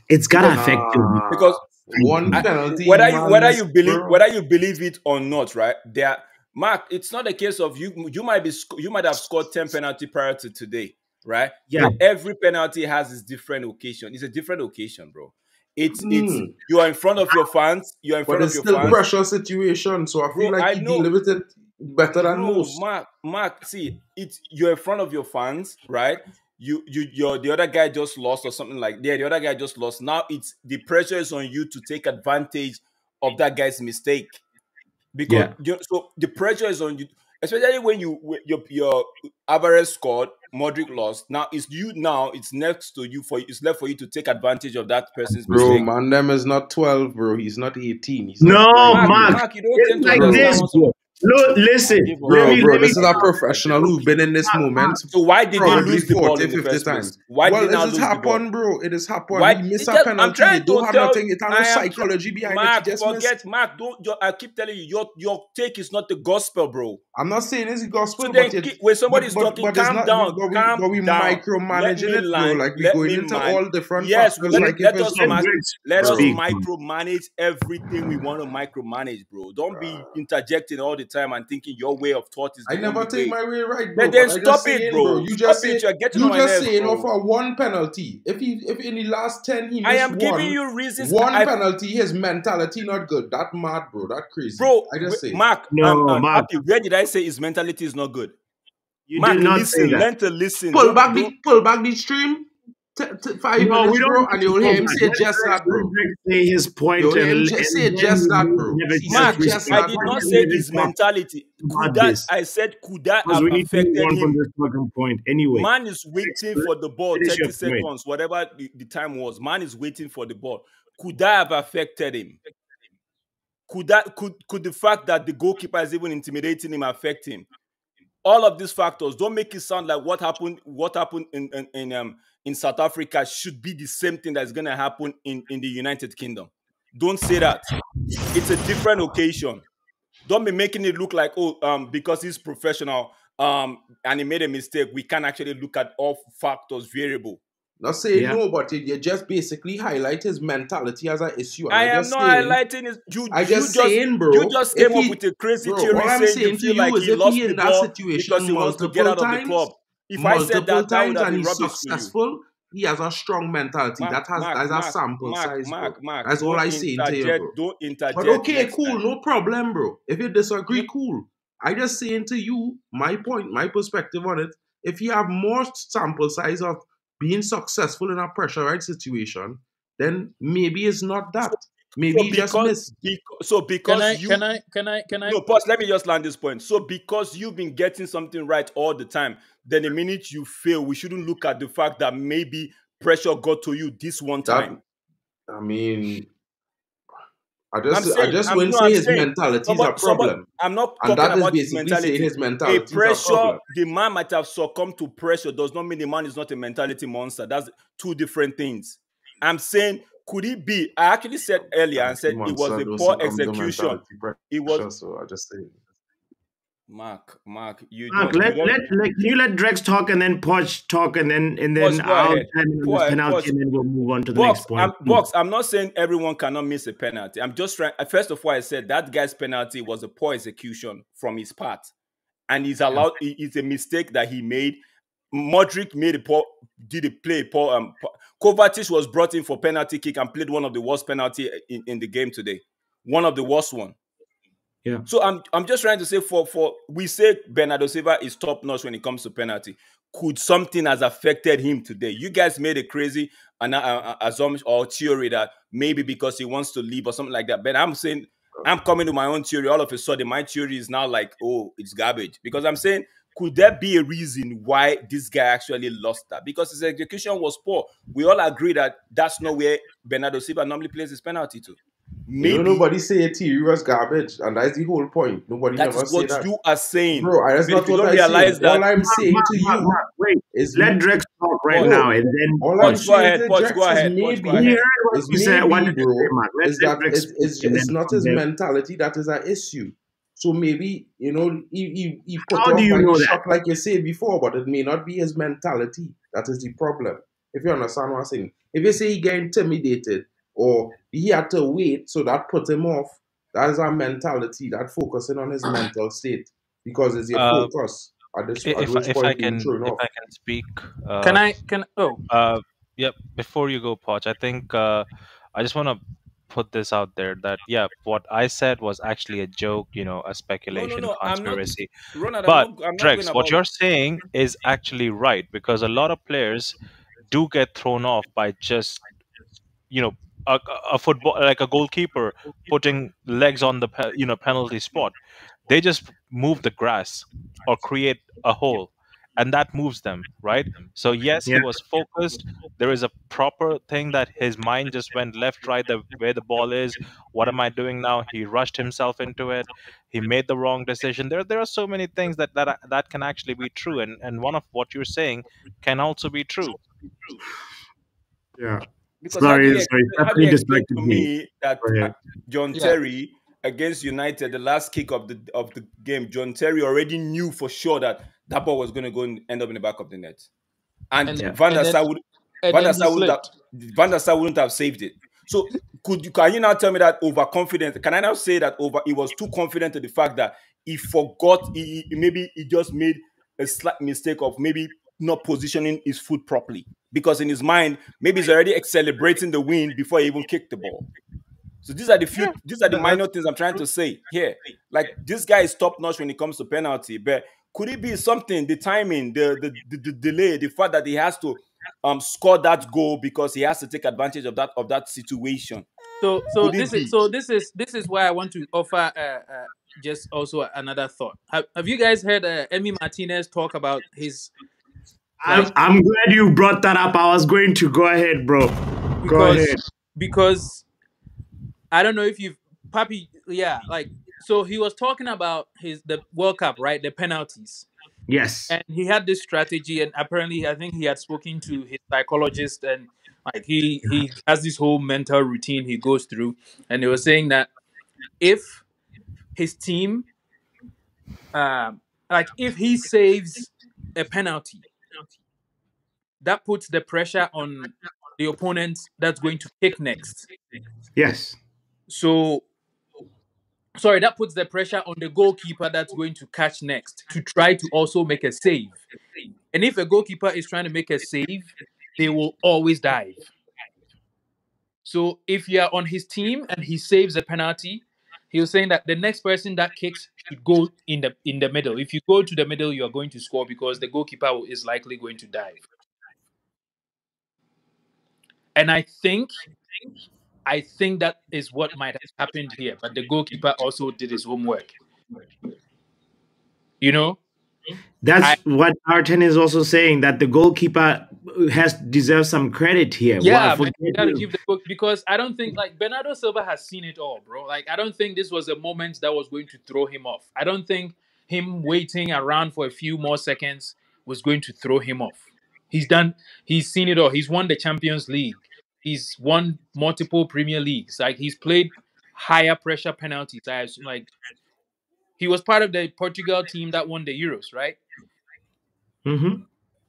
It's gotta affect you. because One I- penalty. whether you whether you believe bro. whether you believe it or not, right? There, Mark, it's not a case of you. You might be you might have scored ten penalty prior to today, right? Yeah. But every penalty has its different occasion. It's a different occasion, bro. It's it's Mm. you are in front of your fans. You are in front it's of your fans. It's still fans. pressure situation, so I feel Bro, like I he know. deal it better than Bro, most. Mark, Mark, see, it's you're in front of your fans, right? You you you're the other guy just lost or something like yeah, the other guy just lost. Now it's the pressure is on you to take advantage of that guy's mistake. Because Yeah. you so the pressure is on you, especially when you when your your Alvarez scored, Modric lost. Now it's you now, it's next to you for it's left for you to take advantage of that person's Bro, mistake. man, them is not 12, bro. He's not 18. He's No, not Mark, Mark, you don't It's like this, bro. Look, listen. Give. Let Bro, me, bro, let me this is a professional who've been in this ah, moment ah. So why did they probably lose the ball 40, in the 50 first times. place? Why well, did it not has lose the ball? happened, bro. It has happened. Why? He missed It a just- I'm penalty. trying It don't to have tell- nothing. It has no I am try- psychology behind Mark, it. He just forget missed. Mark. Don't. your- I keep telling you, your your take is not the gospel, bro. I'm not saying it's gospel, So then, but it, when somebody's but, but, talking, but it's calm not, down, but we, calm but we down. Let micromanaging me it, bro. Like we Let going into land. all different Yes, let, like let us Let ma- Drex let us speak. micromanage everything we want to micromanage, bro. Don't be interjecting all the time and thinking your way of thought is the I never only take way. my way right, bro. Then, then but stop it, saying, bro. You Stop just it. say You're getting you on my just saying bro. off for one penalty. If he if in the last ten he missed I am one, giving you reasons. one I, penalty, his mentality not good. That mad, bro. That crazy. bro, I just say. Mark, No, um, um, Mark. Happy, where did I say his mentality is not good? You Mark, did not listen, say that. learn to listen. pull back don't- the pull back the stream. T- t- five No, minutes, we don't bro, and you'll hear him say Let just that, bro. say his point You'll hear him and, just and say just that, bro. never Mark, just disrespect. I did not say his mentality. Could that. I said could that Because have we need to affected on from him? this fucking point. Anyway, Man is waiting for the ball, 30 your point. seconds, whatever the, the time was. Man is waiting for the ball. Could that have affected him? Could that could could the fact that the goalkeeper is even intimidating him affect him? All of these factors don't make it sound like what happened what happened in in, in um in South Africa should be the same thing that's gonna happen in, in the United Kingdom. Don't say that. It's a different occasion. Don't be making it look like oh um because he's professional um and he made a mistake. We can actually look at all factors variable. Not saying Yeah. no, but you you just basically highlight his mentality as an issue. and I am just not saying- highlighting it. You, I you just just saying, bro. You just if came up with a crazy bro, theory all I'm saying saying you to feel you like is he if lost he in the that ball situation because he wants to get multiple out of the club. If I said multiple that, that would times have and he's rubbish for you. successful, he has a strong mentality. Mark, that has Mark, that's Mark, a sample Mark, size, Mark. Mark, That's all don't I say to you, bro. Don't interject. But okay, cool, time. no problem, bro. If you disagree, Yep. cool. I just saying to you, my point, my perspective on it. If you have more sample size of being successful in a pressurized situation, then maybe it's not that. Maybe So you just because, miss. beca- so because Can I? you Can I? Can I? Can I? No, pause. Let me just land this point. So, because you've been getting something right all the time, then the minute you fail, we shouldn't look at the fact that maybe pressure got to you this one That, time. I mean, I just, I saying- just I'm- wouldn't say I'm his saying mentality is a Somebody- somebody- problem, I'm not and talking that is about his mentality. saying his mentality is a pressure, problem. the man might have succumbed to pressure does not mean the man is not a mentality monster. That's two different things. I'm saying, could it be? I actually said earlier and said it was a poor execution. It was So I just say, Mark, Mark, you Mark, let, you let, let, can you let Drex talk and then Poch talk and then and then Poch, I'll ahead. chime on this penalty and then we'll move on to the Box, next point. I'm, Box, I'm not saying everyone cannot miss a penalty. I'm just trying. First of all, I said that guy's penalty was a poor execution from his part, and he's allowed. it- It's a mistake that he made. Modric made a poor, did a play poor. Um, Kovacic was brought in for penalty kick and played one of the worst penalty in, in the game today. One of the worst one. Yeah. So I'm I'm just trying to say for for we say Bernardo Silva is top notch when it comes to penalty. Could something has affected him today? You guys made a crazy an uh, assumption or theory that maybe because he wants to leave or something like that. But I'm saying I'm coming to my own theory. All of a sudden, my theory is now like, oh, it's garbage because I'm saying. Could there be a reason why this guy actually lost that? Because his execution was poor. We all agree that that's not where Bernardo Silva normally plays his penalty to. You know, nobody say a theory was garbage, and that's the whole point. Nobody that never is say what that, you are saying. bro. I- That's not you what don't I realize that. All I'm saying Mark, to Mark, you Mark, wait, is let Drex talk right Bro, now and then all Poch, I'm go saying ahead, to Poch, Drex go is ahead, Poch, maybe go ahead. heard what is you said. What maybe, did you bro, say, Let, is let that Drex it's, it's, it's not his mentality that is an issue. So maybe you know he he, he put How off do you like know that? like you said before, but it may not be his mentality that is the problem. If you understand what I'm saying, if you say he get intimidated or he had to wait, so that put him off. That is our mentality, that focusing on his mental state because it's your Uh, focus at this I- at if, if point I can if off. I can speak uh, Can I? Can oh uh yep before you go Poch I think uh I just want to put this out there that yeah what I said was actually a joke you know a No, speculation no, I'm not. conspiracy Ronald, but I'm not, I'm Drex going what you're saying is actually right because a lot of players do get thrown off by just you know a, a football like a goalkeeper putting legs on the you know penalty spot they just move the grass or create a hole and that moves them, right? So yes, Yeah. he was focused. There is a proper thing that his mind just went left, right, the where the ball is. What am I doing now? He rushed himself into it. He made the wrong decision. There, there are so many things that that that can actually be true, and and one of what you're saying can also be true. Yeah. Because Sorry, how sorry, explain- how Stephanie do you explain distracted to me. me that uh, John Yeah. Terry against United, the last kick of the of the game, John Terry already knew for sure that that ball was going to go and end up in the back of the net, and, And- Van der Sar would Van der Sar wouldn't, have. Van der Sar wouldn't have saved it. So could you can you now tell me that overconfident? Can I now say that over he was too confident to the fact that he forgot he, he- maybe he just made a slight mistake of maybe not positioning his foot properly because in his mind maybe he's already celebrating the win before he even kicked the ball. So these are the few these are the minor things I'm trying to say here. Like this guy is top notch when it comes to penalty, but could it be something the timing, the the, the, the delay, the fact that he has to um score that goal because he has to take advantage of that of that situation? So so Could this be? is so this is this is why I want to offer uh, uh, just also another thought. Have, have you guys heard uh, Emi Martinez talk about his I'm, I'm glad you brought that up. I was going to go ahead, bro. Go because ahead. because I don't know if you've Papi yeah like so he was talking about his the World Cup right the penalties Yes. and he had this strategy and apparently I think he had spoken to his psychologist and like he he has this whole mental routine he goes through and they were saying that if his team um like if he saves a penalty that puts the pressure on the opponent that's going to kick next. Yes. so sorry that puts the pressure on the goalkeeper that's going to catch next to try to also make a save. And if a goalkeeper is trying to make a save they will always dive. So if you are on his team and he saves a penalty he was saying that the next person that kicks should go in the in the middle. If you go to the middle you are going to score because the goalkeeper is likely going to dive and i think I think that is what might have happened here, but the goalkeeper also did his homework. You know, That's what Arten is also saying that the goalkeeper has deserves some credit here. yeah, Wow, man, you forget gotta him. give the book because I don't think like Bernardo Silva has seen it all, bro. Like I don't think this was a moment that was going to throw him off. I don't think him waiting around for a few more seconds was going to throw him off. He's done. He's seen it all. He's won the Champions League. He's won multiple Premier Leagues. Like he's played higher pressure penalties. I assume, like he was part of the Portugal team that won the Euros, right? Mm-hmm.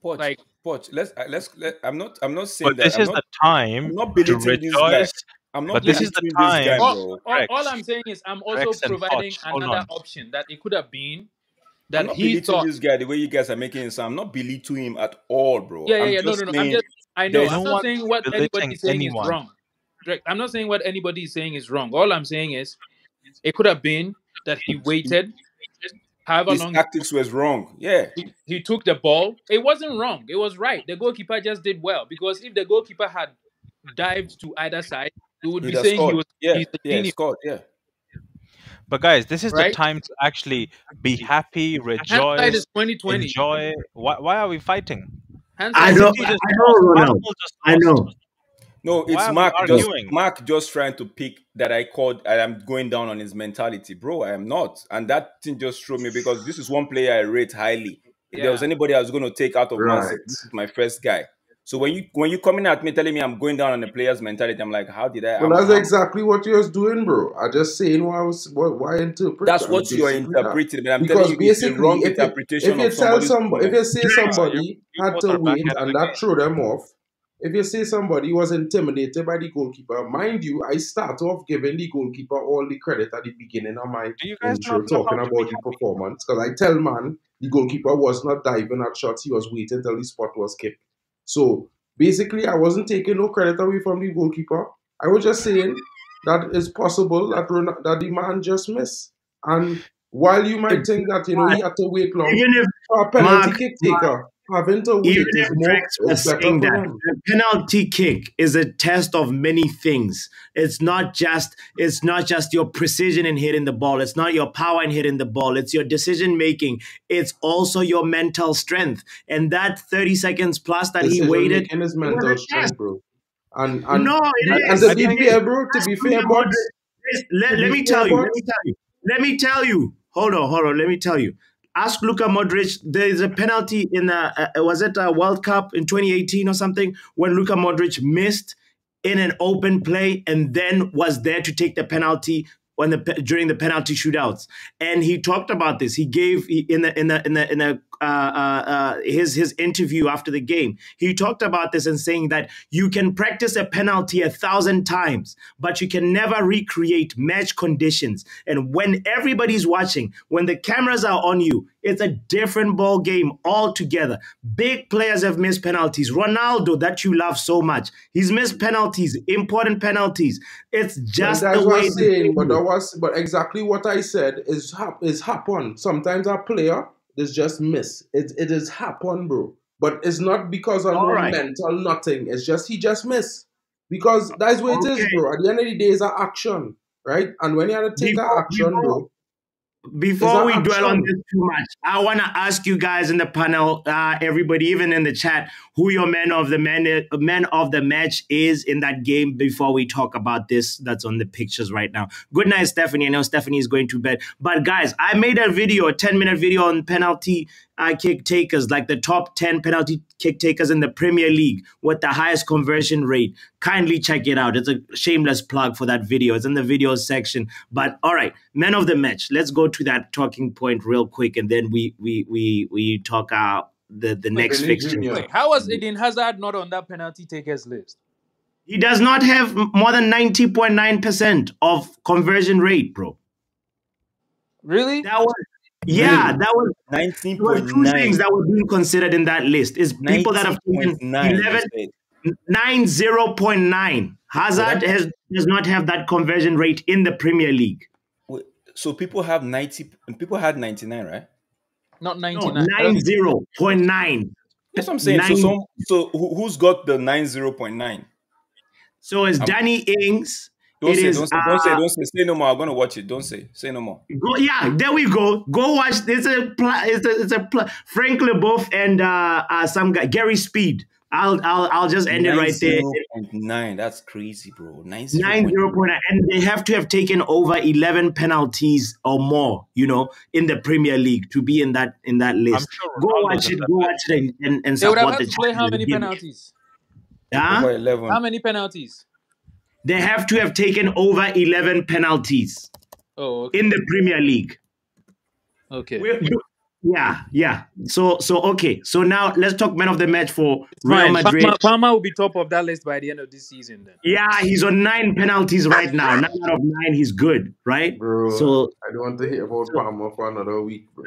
Poch, Like- Poch, let's uh, let's let, I'm not I'm not saying But that this I'm is not, the time I'm not to belittling this guy. rejoice. I'm not but this is the belittling this guy, time- all, bro. all, all I'm saying is I'm also Rex providing another option that it could have been I'm that not he belittling thought. this guy the way you guys are making it sound. I'm not belittling him at all, bro. Yeah, yeah, I'm yeah. No, just no, no. I'm just. I know. there's I'm not saying what belittling anybody is saying anyone. is wrong. Direct, I'm not saying what anybody is saying is wrong. All I'm saying is it could have been that he waited, however his long tactics was wrong. Yeah. he, he took the ball. It wasn't wrong. It was right. The goalkeeper just did well because if the goalkeeper had dived to either side, we would He'd be saying scored. he was yeah, he's the yeah, scored, yeah. But guys, this is Right? the time to actually be happy, rejoice, is 2020. enjoy. Why, why are we fighting? Hindsight I is know, City 2020. just I know, lost. Ronald. Arsenal I know. No, it's are Mark just? Mark just trying to pick that I called I am going down on his mentality. Bro, I am not. And that thing just threw me because this is one player I rate highly. If there was anybody I was going to take out of Man City, this is my first guy. So when you when you coming at me telling me I'm going down on the player's mentality, I'm like, how did I? Well, I'm- that's I'm- exactly what you was doing, bro. I just saying why I was what why I interpret. that's that, what you're basically that. interpreting. But I'm Because telling you, it's a basically, wrong if you, interpretation if you of tell somebody, if you say somebody you had to are wait and that threw them off, if you say somebody was intimidated by the goalkeeper, mind you, I start off giving the goalkeeper all the credit at the beginning of my Do you guys intro, talking about the performance. Because I tell man, the goalkeeper was not diving at shots; he was waiting till the spot was kicked. So basically, I wasn't taking no credit away from the goalkeeper. I was just saying that it's possible that that the man just missed. And while you might think that you know he had to wait long Even if for a penalty Mark- kick taker, wait Even if more Drex was saying that the penalty kick is a test of many things. It's not just it's not just your precision in hitting the ball. It's not your power in hitting the ball. It's your decision making. It's also your mental strength. And that 30 seconds plus that he waited. making his mental strength, bro. And and No, it and, and is. to I be fair, bro, to be fair, but Modric. Let, let me tell you. Let me tell you. Let me tell you. Hold on, hold on. Let me tell you. Ask Luka Modric. There is a penalty in a, uh, was it a World Cup in 2018 or something when Luka Modric missed in an open play and then was there to take the penalty when the during the penalty shootouts. And he talked about this. He gave he, in the in the in the in the uh, uh, uh, his his interview after the game. He talked about this and saying that you can practice a penalty a thousand times, but you can never recreate match conditions. And when everybody's watching, when the cameras are on you, it's a different ball game altogether. Big players have missed penalties. Ronaldo, that you love so much, he's missed penalties, important penalties. It's just the way. Saying. But that was but exactly what I said is is happen. Sometimes a player is just miss. It it is happen, bro. But it's not because of no right. mental nothing. It's just he just miss. Because that's what it is, bro. At the end of the day, it's an action, right? And when you have to take an action, before- bro, Before we dwell on this too much, I want to ask you guys in the panel, uh, everybody, even in the chat, who your man of the man, man of the match is in that game. Before we talk about this, that's on the pictures right now. Good night, Stephanie. I know Stephanie is going to bed, but guys, I made a video, a ten minute video on penalty uh, kick takers, like the top ten penalty kick takers in the Premier League with the highest conversion rate. Kindly check it out. It's a shameless plug for that video. It's in the video section. But all right, man of the match. Let's go to that talking point real quick, and then we we we we talk uh, the the next fixture. Wait, how was Eden Hazard not on that penalty takers list? He does not have more than ninety point nine percent of conversion rate, bro. Really? That was yeah, that was Nineteen there were point two things that were being considered in that list. Is people that have taken 19.9, 11, nine zero point nine. Hazard has does not have that conversion rate in the Premier League. So people have ninety. People had ninety nine, right? Not No, 99. I nine zero point nine. That's what I'm saying. Nine- So some. So who, who's got the nine zero point nine? So it's um, Danny Ings. Don't It say, is, don't say, don't say, uh, don't say. Say no more. I'm gonna watch it. Don't say. Say no more. Go, yeah, there we go. Go watch. It's a it's a it's a pla- Frank Leboeuf and uh, uh some guy Gary Speed. I'll I'll I'll just end it right there. Nine. That's crazy, bro. Nine Nine zero point nine, and they have to have taken over eleven penalties or more, you know, in the Premier League to be in that in that list. sure go watch it. Go watch it and, and, and They would have support had the to play how many penalties? Huh? Over eleven. How many penalties? They have to have taken over eleven penalties Oh, okay. in the Premier League. okay. We're- yeah, yeah. So so okay. So now let's talk man of the match for Real Fine. Madrid. Palmer, Palmer will be top of that list by the end of this season then. Yeah, he's on nine penalties right now. Nine out of nine, he's good, right? bro. So I don't want to hear about Palmer for another week, bro.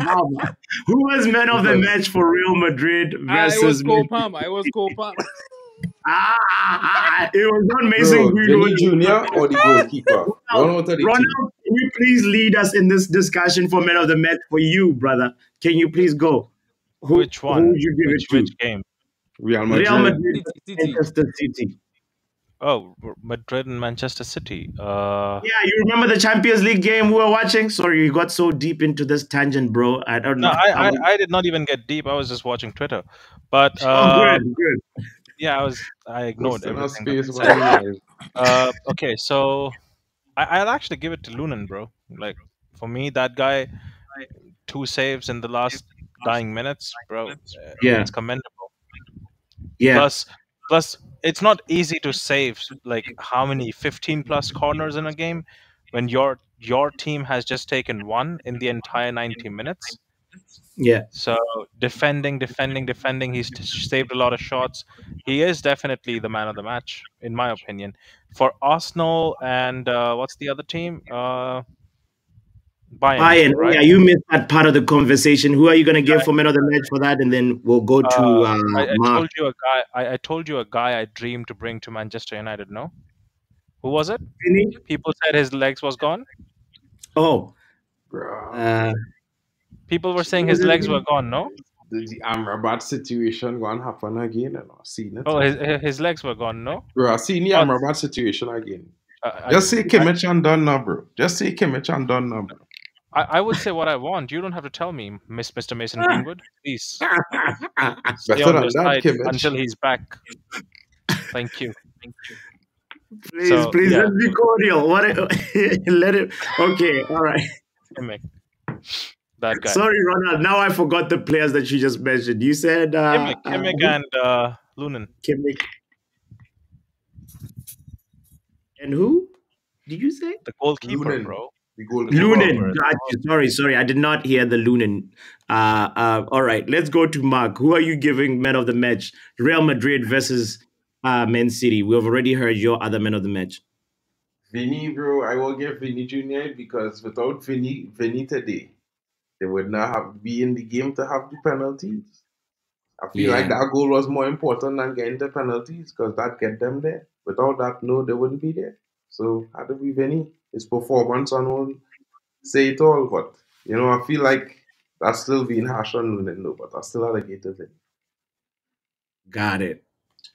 Palmer. Who was man of the match for Real Madrid Ah, it was versus Cole Palmer. It was Cole Palmer. ah, it was not Mason Greenwood. Jr. or the goalkeeper? One out of the two. Ronald, can you please lead us in this discussion for man of the match for you, brother? Can you please go? Who, Which one? Who would you give Which, it to? which game? Real Madrid. Real Madrid, City, City. Manchester City. Oh, Madrid and Manchester City. Uh, Yeah, you remember the Champions League game we were watching? Sorry, you got so deep into this tangent, bro. I don't no, know. I, I, I did not even get deep. I was just watching Twitter. But oh, uh, good, good. Yeah, I was. I ignored Listen, everything. space that for they the said. guys. Uh, okay, so I, I'll actually give it to Lunin, bro. Like for me, that guy, two saves in the last dying minutes, bro. uh, Yeah. it's commendable. Yeah. Plus, plus, it's not easy to save like how many 15 plus corners in a game when your your team has just taken one in the entire 90 minutes. Yeah. So defending, defending, defending. He's saved a lot of shots. He is definitely the man of the match, in my opinion. For Arsenal and uh, what's the other team? Uh, Bayern. Bayern, right? yeah, you missed that part of the conversation. Who are you going to give for man of the match for that? And then we'll go to Uh, uh, I, I Mark. told you a guy. I, I told you a guy I dreamed to bring to Manchester United. No, who was it? Vinny? People said his legs was gone. Oh, Bro. uh, People were saying his legs were gone. No, the, the Amrabat situation going to happen again, and I've seen it. Oh, his his legs were gone. No. Bro, I've seen the. Amrabat situation again. I, Just say I, Kimmich and done now, bro. Just say Kimmich and done now, bro. I, I would say what I want. You don't have to tell me, Miss Mr. Mason Greenwood. Please stay on than your side until he's back. Thank you. Thank you. Please, So, please, yeah. let's be cordial. What? let it. Okay, all right. Kimmich. That guy. Sorry, Ronald. Now I forgot the players that you just mentioned. You said uh, Kimmich, Kimmich uh, and uh, Lunin. Kimmich. And who did you say? The goalkeeper, Lunin. bro. The goalkeeper. Lunin. Got. Sorry, sorry. I did not hear the Lunin. Uh, uh, all right, let's go to Mark. Who are you giving man of the match? Real Madrid versus uh, Man City. We've already heard your other man of the match. Vinny, bro, I will give Vinny Jr. because without Vinny, Vinny today, they would not have be in the game to have the penalties. I feel like that goal was more important than getting the penalties because that get them there. Without that, no, they wouldn't be there. So how do we Vinny? His performance on won't say it all, but you know, I feel like that's still being harsh on Lunin, though, but I still to Vinny. Got it.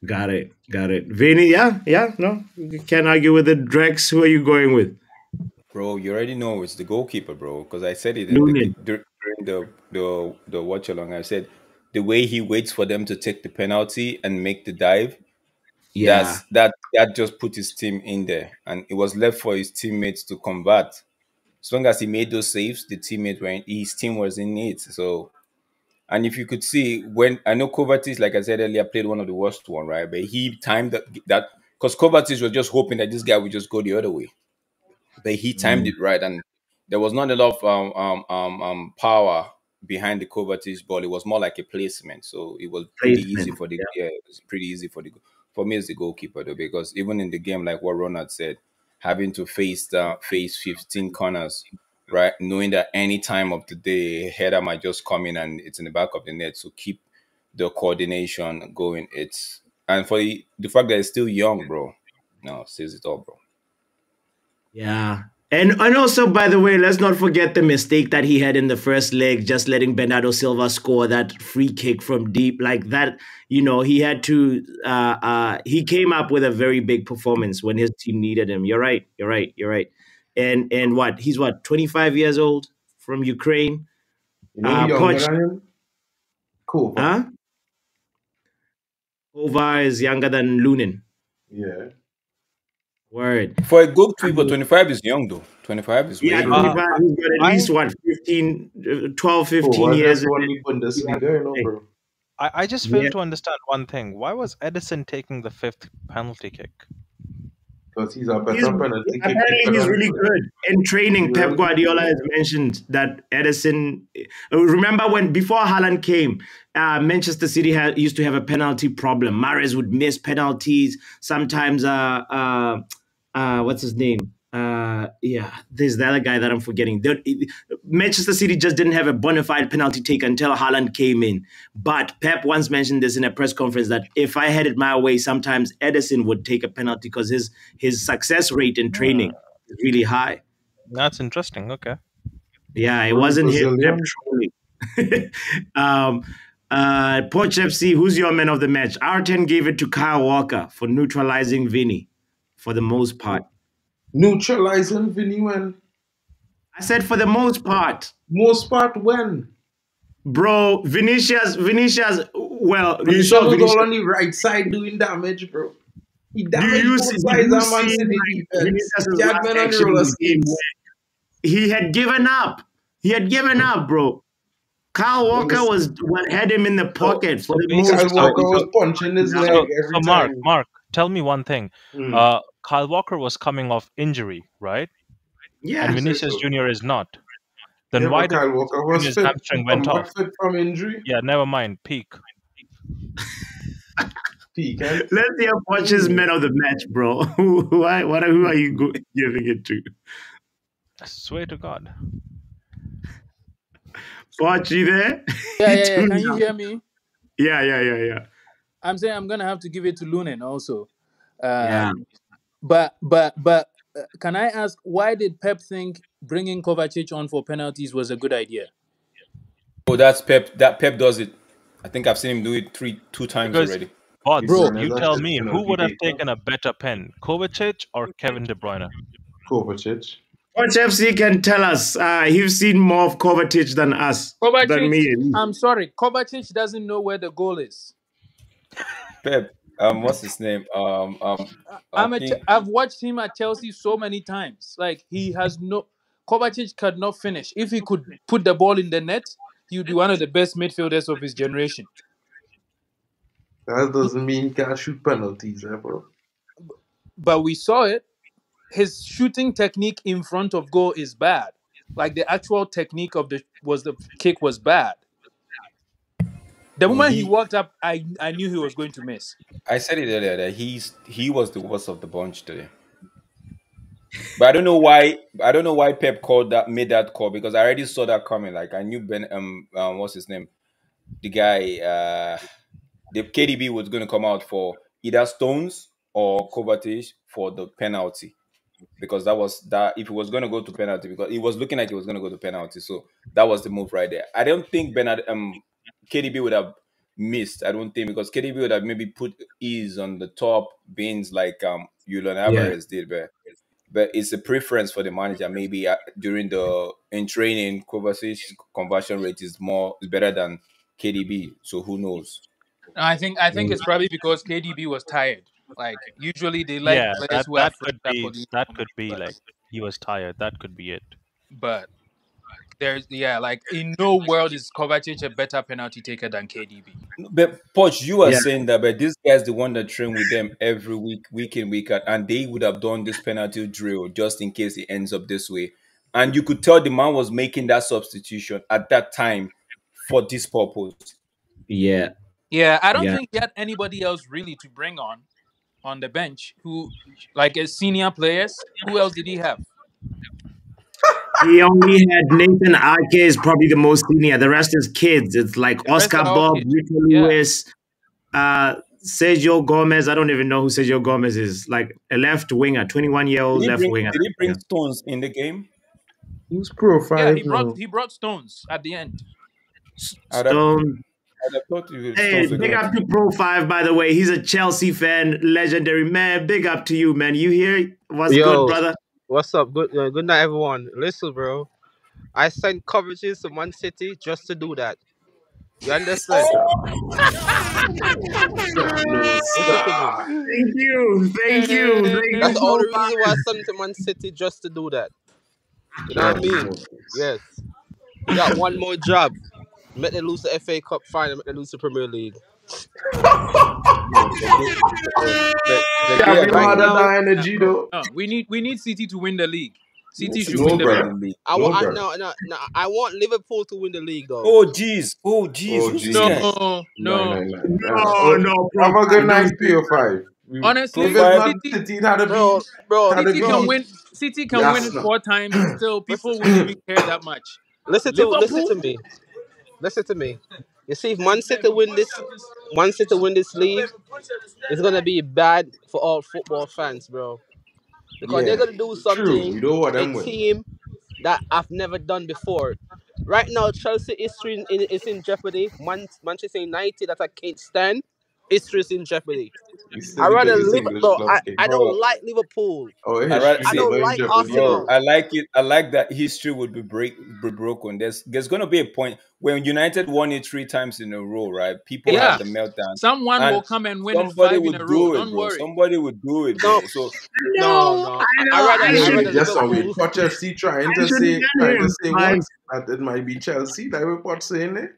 Got it. Got it. Vinny, yeah, yeah, no. You can't argue with it. Drex, who are you going with? Bro, you already know it's the goalkeeper, bro. Because I said it the, during the the the watch along. I said the way he waits for them to take the penalty and make the dive. Yeah. That that just put his team in there, and it was left for his teammates to convert. As long as he made those saves, the teammate in, his team was in it. So, and if you could see when I know Kovacic, like I said earlier, played one of the worst one, right? But he timed that that because Kovacic was just hoping that this guy would just go the other way but he timed it right, and there was not a lot of um, um, um, um, power behind the Kovacic ball. It was more like a placement, so it was pretty easy for the yeah, it was pretty easy for the for me as the goalkeeper though, because even in the game, like what Ronald said, having to face the face 15 corners, right, knowing that any time of the day a header might just come in and it's in the back of the net, so keep the coordination going. It's and for the, the fact that it's still young, bro. No, says it all, bro. Yeah. And and also, by the way, let's not forget the mistake that he had in the first leg, just letting Bernardo Silva score that free kick from deep like that. You know, he had to. Uh, uh, he came up with a very big performance when his team needed him. You're right. You're right. You're right. And and what? He's what? 25 years old from Ukraine. Uh, Poch- than? Cool. Huh? Kovar is younger than Lunin. Yeah. Word. For a goalkeeper, 25 is young though. 25 is Yeah, young. 25, he's got at I- least what, 15, uh, 12, 15 Kovacic years. just won the Bundesliga, you know, bro. I, I just fail Yeah. to understand one thing. Why was Ederson taking the fifth penalty kick? Because he's a better He's, penalty kick apparently, he's than- really good in training. Pep Guardiola has mentioned that Ederson. uh, Remember when before Haaland came, uh, Manchester City had, used to have a penalty problem. Mahrez would miss penalties. Sometimes, uh, uh, uh, what's his name? Uh, yeah, there's the other guy that I'm forgetting. The- Manchester City just didn't have a bona fide penalty take until Haaland came in. But Pep once mentioned this in a press conference that if I had it my way, sometimes Ederson would take a penalty because his his success rate in training is really high. That's interesting. Okay. Yeah, it wasn't him. Pep Brazilian? um, uh, Poch FC, who's your man of the match? R10 gave it to Kyle Walker for neutralizing Vinny for the most part. Neutralizing Vinny when? I said for the most part. Most part when? Bro, Vinicius, Vinicius, well, you Vinicius saw was Vinicius. all on the right side doing damage, bro. He Do damaged you both see, sides do you of Man see City like, defense. Last Man on action in the game he had given up. He had given up, bro. Kyle Walker was what had him in the pocket for the most Kyle Walker part. was punching his leg So, every so Mark, time. Mark, tell me one thing. Hmm. Uh, Kyle Walker was coming off injury, right? Yeah, and say Vinicius so. Junior is not. Then Yeah, why but did Kyle Walker was Junior's fit. hamstring went off? from injury. Yeah, never mind. Peak. Peak, eh? Let's hear Poch's man of the match, bro. who, who, are, what are, who are you giving it to? I swear to God. Poch, you there? Yeah, yeah, yeah. Can you hear me? Yeah, yeah, yeah, yeah. I'm saying I'm gonna have to give it to Lunin also. Uh, Yeah. But but but uh, can I ask why did Pep think bringing Kovacic on for penalties was a good idea? Oh, that's Pep. That Pep does it I think I've seen him do it three, two times Because- already. Bods, Bro. you tell me, who would have taken a better pen, Kovacic or Kevin De Bruyne? Kovacic. Watch FC can tell us. Uh, he's seen more of Kovacic than us, than me. Kovacic, I'm sorry, Kovacic doesn't know where the goal is. Pep, um, what's his name? Um, um, I'm I a think- Ch- I've watched him at Chelsea so many times. Like he has no Kovacic could not finish. If he could put the ball in the net, he would be one of the best midfielders of his generation. That doesn't mean he can't shoot penalties, eh, bro. But we saw it. His shooting technique in front of goal is bad. Like the actual technique of the was the kick was bad. The moment he He- walked up, I I knew he was going to miss. I said it earlier that he's he was the worst of the bunch today. But I don't know why I don't know why Pep called that made that call because I already saw that coming. Like I knew Ben um, um what's his name? The guy uh the KDB was gonna come out for either Stones or Kovacic for the penalty. Because that was that if he was gonna go to penalty because he was looking like he was gonna go to penalty. So that was the move right there. I don't think Bernard um KDB would have missed. I don't think because KDB would have maybe put ease on the top bins like um Julian Alvarez did, but but it's a preference for the manager. Maybe uh, during the in training, Kovacic's conversion rate is more is better than KDB. So who knows? I think I think it's probably because KDB was tired. Like usually they like yeah, players that, who have that could be that could be like he was tired. That could be it. but there's yeah, like in no world is Kovacic a better penalty taker than KDB. But Poch, you are Yeah. saying that, but this guy's the one that train with them every week, week in, week out, and they would have done this penalty drill just in case it ends up this way. And you could tell the man was making that substitution at that time for this purpose. Yeah. Yeah, I don't Yeah. think he had anybody else really to bring on on the bench who like as senior players. Who else did he have? He only had Nathan Ake is probably the most senior. The rest is kids. It's like The Oscar Bobb, kids. Rico Yeah. Lewis, uh, Sergio Gomez. I don't even know who Sergio Gomez is. Like a left winger, 21 year old left bring, winger. did he bring Stones in the game? Who's Pro Yeah, 5 he brought he brought Stones at the end. Stone. I'd have thought you Hey, big gonna- up to Pro 5, by the way. He's a Chelsea fan, legendary man. Big up to you, man. You hear? What's Yo. good, brother? What's up? Good uh, good night, everyone. Listen, bro. I sent Kovacic to Man City just to do that. You understand? Thank you. Thank you. Thank That's you. the only reason why I sent to Man City just to do that. You know what I mean? Yes. You got one more job. Make them lose the FA Cup final, make them lose the Premier League. The, the Yeah, day we of don't have the- that energy though. No, we need we need City to win the league. City should No, win the league. league. I No, want I, no, no, no, I want Liverpool to win the league though. Oh jeez, oh jeez, Oh, who's jeez. this guy? No, no. Nine, nine, nine. No, no, Have a good night, PO5. We- Honestly, If it's Man City- City, it had to Bro, be. bro, City can win. City can Yes, win no. four times, still people wouldn't even care that much. listen to listen to me. Listen to me. You see, if Man City win this, Man City win this league, it's gonna be bad for all football fans, bro. Because Yeah, they're gonna do True. something You don't want a them win. team that I've never done before. Right now, Chelsea history in, in, is in jeopardy. Man, Manchester United that I can't stand. History in jeopardy. I rather because it's live, English I. I don't oh. like Liverpool. Oh, I rather- I don't like Jeopardy. Arsenal. I like it. I like that history would be break be broken. There's there's gonna be a point when United won it three times in a row, right? People Yeah. have the meltdown. Someone And will come and win it Somebody five in would a do row. it, Don't bro. worry. Somebody would do it, bro. So No, no. I, I rather, I I rather Just on Liverpool. with Poch FC trying I to say, trying to say man. what? That it might be Chelsea. Like what Poch saying it.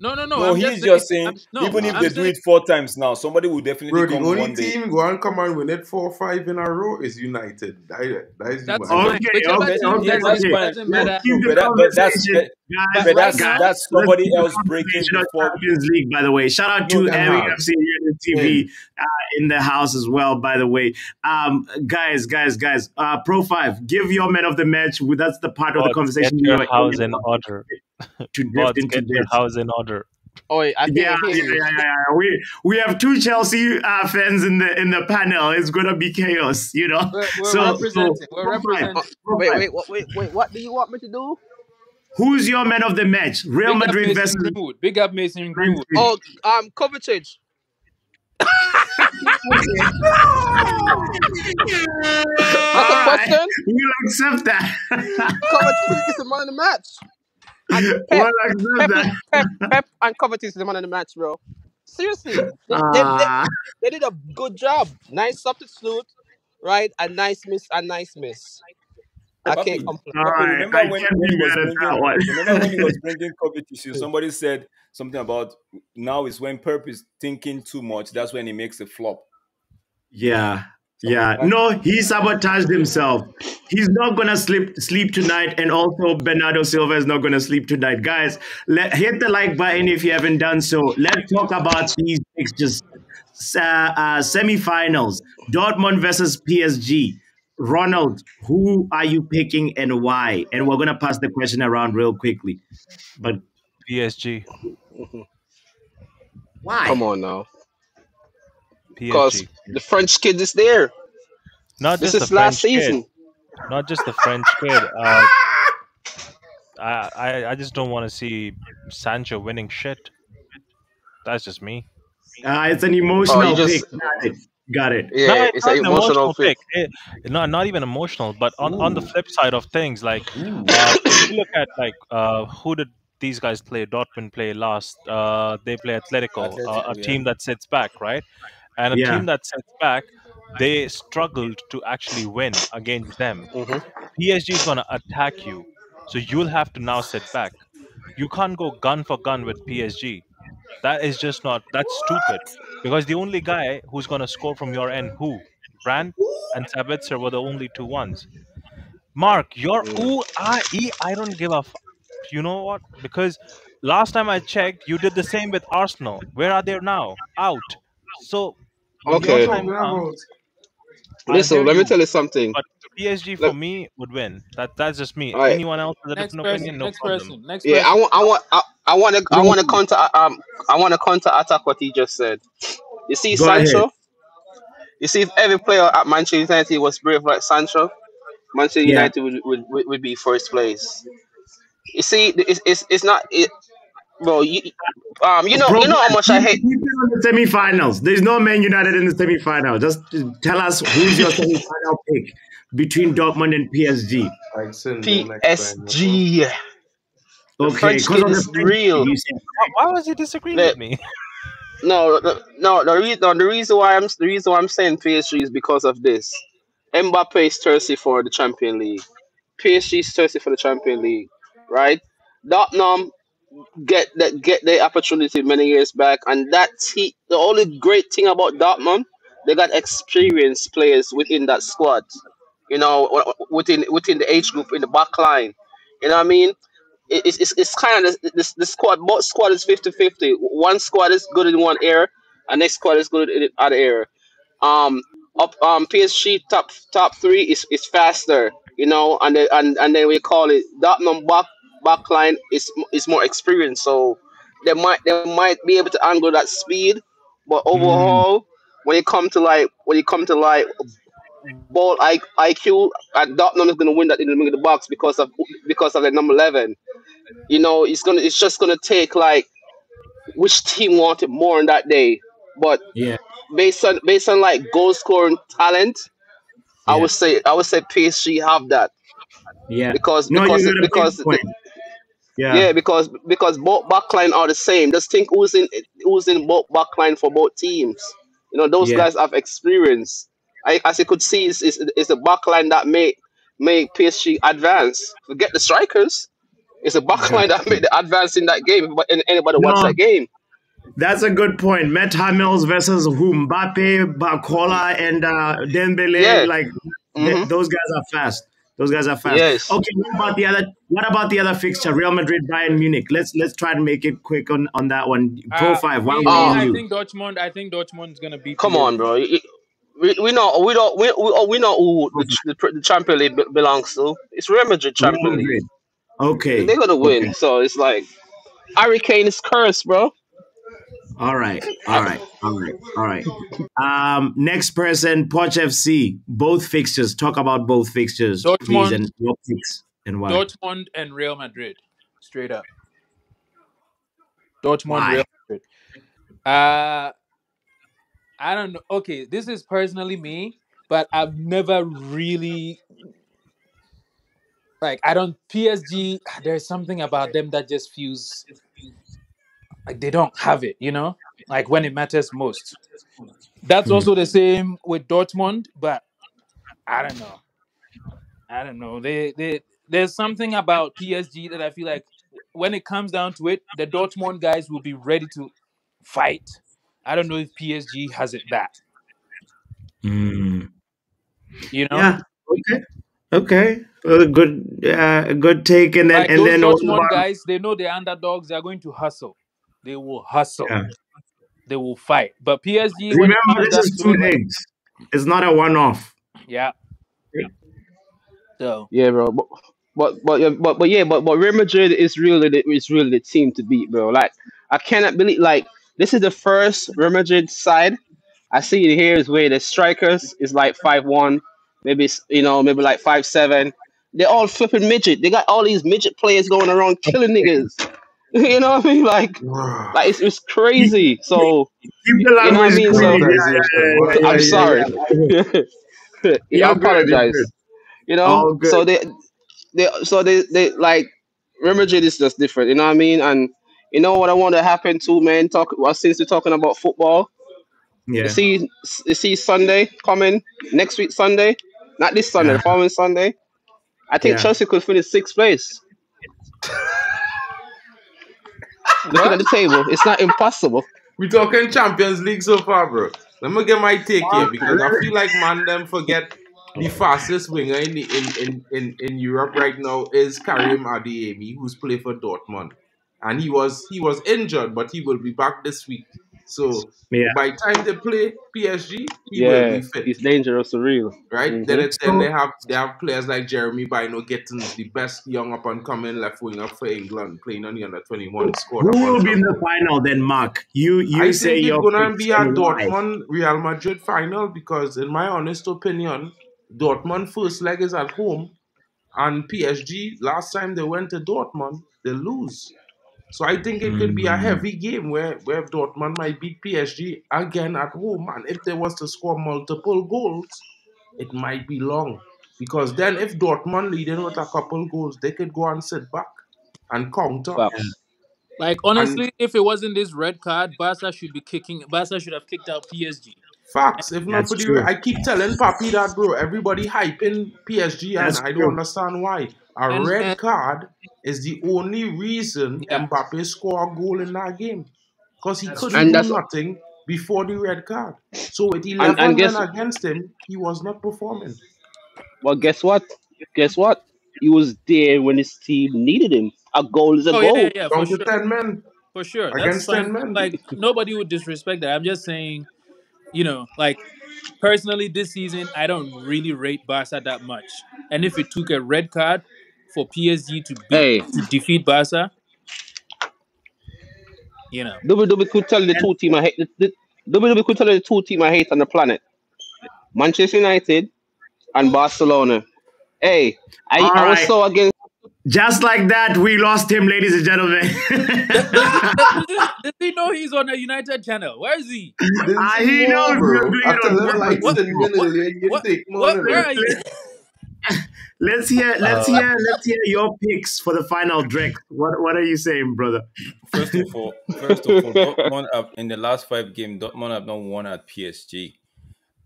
No, no, no. no, I'm he's just just saying. saying no, even if I'm they do it four times now, somebody will definitely Bro, the come only one day. team go and come and win it four or five in a row is United. That, that is That's my- fine. Okay, Whichever okay, team okay, gets that's it okay. fine. doesn't matter. Keep the But that's- conversation, guys. but that's now- that's somebody else breaking conversation on before. Champions League, by the way. Shout out to that Harry hard. FC Unit TV uh, in the house as well, by the way. Um, guys, guys, guys. Uh, Pro Five, give your man of the match. That's the part of the conversation get your we house in order. to drift Bods, into get your house in order. Oh, I think Yeah, yeah, yeah, yeah, yeah. We we have two Chelsea uh, fans in the in the panel. It's gonna be chaos, you know. We're, we're So- representing. so- we're representing. Wait, wait, what, wait, wait. What do you want me to do? Who's your man of the match? Real Big up Madrid Mason versus Greenwood. Big up Mason Greenwood. Oh, um, Kovacic. That's a question. We'll accept that. Kovacic is the man of the match. And Pep, we'll accept Pep, that. Pep, Pep and Kovacic is the man of the match, bro. Seriously, they, they, they, Ah, they did a good job. Nice substitute, right? A nice miss, a nice miss. I Papi, can't complain. Papi, remember I when, when he was mad at that bringing one. remember when he was bringing Kovacic, somebody said something about now is when Pep is thinking too much, that's when he makes a flop. Yeah, Something yeah. like. No, he sabotaged himself. He's not gonna sleep sleep tonight, and also Bernardo Silva is not gonna sleep tonight. Guys, let hit the like button if you haven't done so. Let's talk about these fixtures. Uh, uh, semifinals: Dortmund versus PSG. Ronald, who are you picking and why? And we're gonna pass the question around real quickly. But PSG. why? Come on now, because PSG. the French kid is there. Not This just is the last French kid. season. Not just the French kid. Uh, I, I I just don't want to see Sancho winning shit. That's just me. Uh, it's an Oh, emotional you just pick. Got it. Got. No, yeah, it's it's not an an emotional emotional pick. pick. It, not not even emotional, but on, on the flip side of things, like uh, if you look at like uh, who did these guys play? Dortmund play last. Uh, they play Atletico, uh, Atletico, a yeah. team that sits back, right? And a Yeah. team that sits back, they struggled to actually win against them. hmm PSG is gonna attack you, so you'll have to now sit back. You can't go gun for gun with PSG. That is just not. That's stupid. Because the only guy who's gonna score from your end, who? Brandt and Sabitzer were the only two ones. Mark, your ooh ah e. I don't give a. F- you know what? Because last time I checked, you did the same with Arsenal. Where are they now? Out. So Okay. your time comes, I Listen, hear let me you. tell you something. But PSG Let- for me would win. That that's just me. All right. Anyone else with a Next different person. opinion, no Next problem. person. Next Yeah, I person. want, I want, I, I want to, I want to counter, um, I want to counter attack what he just said. You see, Go ahead. Sancho. You see, if every player at Manchester United was brave like Sancho, Manchester Yeah. United would, would, would, would be first place. You see, it's, it's, it's not, it, bro. You, um, you know, Bro, you know how much I keep- hate. keep it on the semifinals. There's no Man United in the semifinal. Just tell us who's your semifinal pick between Dortmund and PSG. Like Cindy next time. PSG. The Okay, because kid on the is real. league, you said Why, why was he disagreeing The- with me? No, no, no. The reason, no, the reason why I'm the reason why I'm saying PSG is because of this. Mbappe is thirsty for the Champion League. PSG is thirsty for the Champion League, right? Tottenham get that get their opportunity many years back, and that te- the only great thing about Dortmund, they got experienced players within that squad. You know, w- w- within within the age group in the back line. You know what I mean? It- It's, it's, it's kind of this the squad. Both squad is 50-50. One squad is good in one area, and next squad is good in the other area. Um, up um PSG top top three is, is faster, you know, and then and, and then we call it Dortmund back back line is is more experienced, so they might they might be able to angle that speed, but overall, when it come to like when it come to like ball IQ, and Dortmund is gonna win that in the middle of the box because of because of the number eleven. You know, it's gonna it's just gonna take like which team wanted more on that day, but Yeah. based on based on like goal scoring talent, I would say I would say PSG have that Yeah. because No, because because yeah. Yeah. because because both backline are the same. Just think who's in who's in both backline for both teams. You know those Yeah. guys have experience. I, as you could see, it's, it's, it's the backline that make make PSG advance. Forget the strikers. It's a backline that made the advance in that game. But an- anybody watch No. that game? That's a good point. Mats Hummels versus who? Mbappe, Barcola, and uh, Dembele. Yeah. Like th- Mhm. those guys are fast. Those guys are fast. Yes. Okay. What about the other? What about the other fixture? Real Madrid, Bayern Munich. Let's let's try and make it quick on on that one. Pro Uh, five. Why me, would me, Oh. I think Dortmund. I think Dortmund's gonna beat. Come PSG. on, bro. You- We, we know we don't we, we, oh, we know who the, the, the Champion League belongs to. It's Real Madrid Real Champion League. Madrid. Okay. They're gonna win. Okay. So it's like Harry Kane is cursed, bro. All right, all right, all right, all right. Um, next person, Poch FC. Both fixtures. Talk about both fixtures, please, and your picks and why. Dortmund and Real Madrid. straight up. Dortmund, Why? Real Madrid. Uh, I don't know. Okay, this is personally me, but I've never really like. I don't PSG. There's something about them that just feels like they don't have it. You know, like when it matters most. That's Hmm. also the same with Dortmund, but I don't know. I don't know. They they there's something about PSG that I feel like when it comes down to it, the Dortmund guys will be ready to fight. I don't know if PSG has it that. Mm. You know, Yeah. Okay. Okay. Well, good, uh, good take, and then like and those then what Dortmund about- guys, they know they're underdogs. They're going to hustle. They will hustle. Yeah. They will fight. But PSG, Remember, this is two it, like, legs. It's not a one-off. yeah. So Yeah, bro. But but but yeah, but, but yeah, but but Real Madrid is really the, is really the team to beat, bro. Like I cannot believe like this is the first Real Madrid side I see it here is where the strikers is like five one, maybe s- you know maybe like five seven. They're all flipping midget. They got all these midget players going around killing niggas. you know what I mean? Like like it's, it's crazy. So Keep the you know what I language mean? clean. So Yeah, yeah, yeah, yeah, I'm yeah, sorry. yeah. yeah, I You're good, you're apologize. good. You All know, good. so they, they, so they, they like Real Madrid is just different. You know what I mean? And you know what I want to happen to man. Talk well since we're talking about football. Yeah. You see, you see Sunday coming next week Sunday, not this Sunday, the following Sunday. I think Yeah. Chelsea could finish sixth place. Looking at the table, it's not impossible. We're talking Champions League so far, bro. Let me get my take here because I feel like man them forget the fastest winger in, the, in, in, in, in Europe right now is Karim Adeyemi, who's played for Dortmund, and he was he was injured, but he will be back this week. So Yeah. by the time they play PSG, he will Yeah, be fit. he's dangerous for real. right? Mhm. Then it, then they have they have players like Jeremy Bynoe getting the best young up and coming left winger for England, playing on the under twenty one squad. Who will be in the final then, Mark? You you I say think your it's gonna be a and why? Dortmund Real Madrid final because, in my honest opinion, Dortmund first leg is at home, and PSG last time they went to Dortmund they lose. So I think it could be a Mm. heavy game where, where Dortmund might beat PSG again at home. And if they was to score multiple goals, it might be long. Because then if Dortmund leading with a couple goals, they could go and sit back and counter. Facts. Like honestly, if it wasn't this red card, Barca should be kicking. Barca should have kicked out PSG. Facts. If not That's for the, true. I keep telling Papi that, bro. Everybody hyping PSG, and That's I don't understand why. A And- red and- card is the only reason Yeah. Mbappe scored a goal in that game, because he couldn't And do nothing before the red card. So with eleven and guess- men against him, he was not performing. Well, guess what? Guess what? He was there when his team needed him. A goal is a Oh goal. yeah, yeah, yeah, for sure, ten men. for sure. That's Against 10 fine. men. Like nobody would disrespect that. I'm just saying, you know, like personally this season, I don't really rate Barca that much. And if it took a red card for PSG to beat Hey. to defeat Barca, you know, WWE could tell you the two team I hate. The, the, WWE could tell you the two team I hate on the planet: Manchester United and Barcelona. Hey, I, All I was right. so against. Just like that, we lost him, ladies and gentlemen. does, he, know he's on a United channel? Where is he? Ah, he knows we're I it him like purpose. ten men earlier, What, what, where are you? Let's hear, let's hear, let's hear your picks for the final, Drake. What, what are you saying, brother? First of all, first of all, Dortmund have, in the last five games, Dortmund have not won at PSG,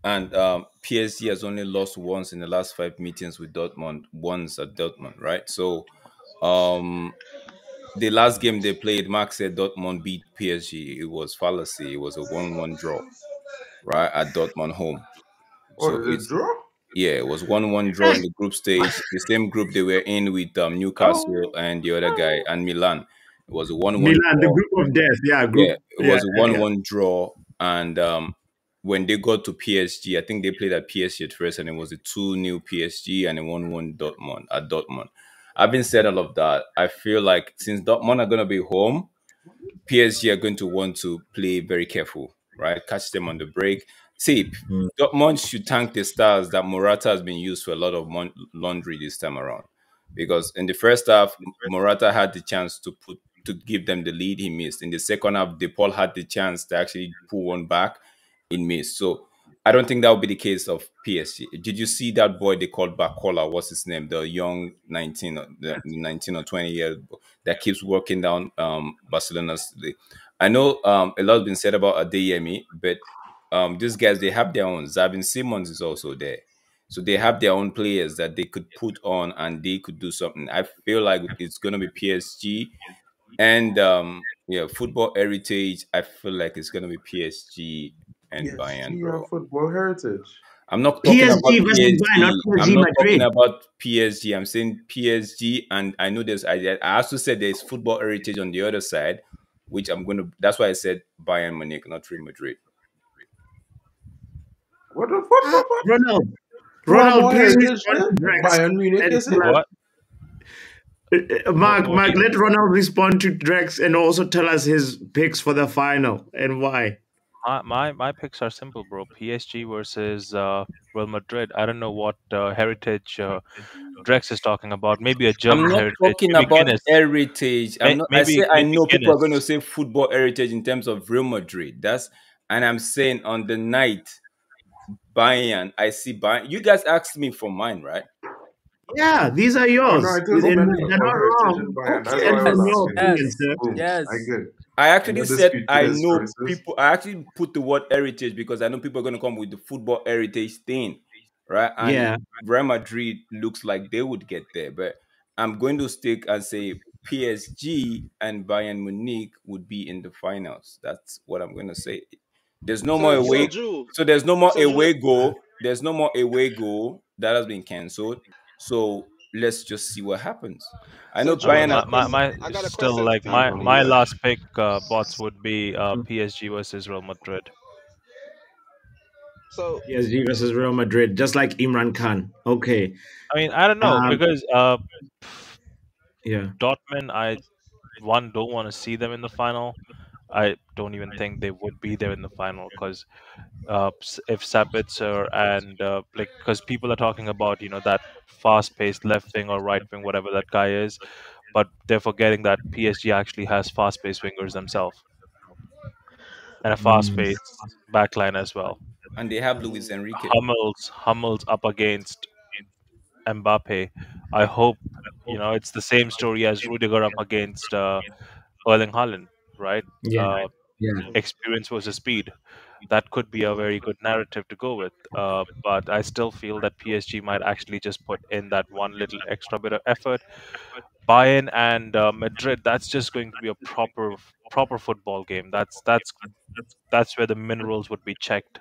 and um, PSG has only lost once in the last five meetings with Dortmund. Once at Dortmund, right? So, um, the last game they played, Mark said Dortmund beat PSG. It was fallacy. It was a one-one draw, right at Dortmund home. Oh, So the it's draw? Yeah, it was one-one draw in the group stage. The same group they were in with um, Newcastle and the other guy and Milan. It was a one-one Milan, the draw. group of death. Yeah, group. Yeah, it was a yeah, one-one draw, and um, when they got to PSG, I think they played at PSG at first, and it was a two-new PSG and a one-one Dortmund at Dortmund. Having said all of that, I feel like since Dortmund are going to be home, PSG are going to want to play very careful, right? Catch them on the break. See, Mm. Dortmund should thank the stars that Morata has been used for a lot of laundry this time around. because in the first half, Morata had the chance to put to give them the lead. He missed. In the second half, DePaul had the chance to actually pull one back. He missed. So I don't think that would be the case of PSG. Did you see that boy they called Barcola? What's his name? The young 19, or- the 19 or 20 year that keeps working down um, Barcelona's. league. I know um, a lot has been said about Adeyemi, but um, these guys they have their own. Xavi Simons is also there, so they have their own players that they could put on and they could do something. I feel like it's gonna be PSG and um, yeah, football heritage. I feel like it's gonna be PSG and Bayern, PSG bro. football heritage. I'm not talking PSG about versus PSG. Bayern, not I'm PSG not talking about PSG. I'm saying PSG, and I know there's. I, I also said there's football heritage on the other side, which I'm going to. That's why I said Bayern Munich, not Real Madrid. What the what the what? Ronald. One Ronald, please heritage respond to there? Drex. Bayern Munich, is it? What? Uh, uh, Mark, Mark, let Ronald respond to Drex and also tell us his picks for the final and why. My, my my picks are simple, bro. PSG versus uh, Real Madrid. I don't know what uh, heritage uh, Drex is talking about. Maybe a German I'm not heritage. talking maybe about Guinness. heritage. I'm May- not. I maybe- say I maybe know people are going to say football heritage in terms of Real Madrid. That's and I'm saying on the night, Bayern. I see Bayern. You guys asked me for mine, right? Yeah, these are Oh, yours. no, I told And they're not wrong. in Bayern. That's And why I from was your asking. opinion, sir. Boom. Yes. I good. I actually No said I know choices. people. I actually put the word heritage because I know people are going to come with the football heritage thing, right? And Yeah. Real Madrid looks like they would get there, but I'm going to stick and say PSG and Bayern Munich would be in the finals. That's what I'm going to say. There's no So, more away. So there's no more so away goal. There's no more away goal that has been cancelled. So let's just see what happens. I know Drew, I Bayern. got my, my, my I got a still like my my last pick uh, bots would be uh, PSG versus Real Madrid. So PSG versus Real Madrid, just like Imran Khan. Okay. I mean, I don't know Um, because uh, yeah. Dortmund, I one don't want to see them in the final. I don't even think they would be there in the final because uh, s- if Sabitzer and uh, like because people are talking about you know that fast-paced left wing or right wing, whatever that guy is, but they're forgetting that PSG actually has fast-paced wingers themselves and a Mm. fast-paced backline as well. and they have Luis Enrique. Hummels, Hummels up against Mbappe. I hope you know it's the same story as Rudiger up against uh, Erling Haaland, right? Yeah. Uh, Yeah. experience versus speed. That could be a very good narrative to go with. Uh, but I still feel that PSG might actually just put in that one little extra bit of effort. Bayern and uh, Madrid, that's just going to be a proper proper football game. That's that's that's where the minerals would be checked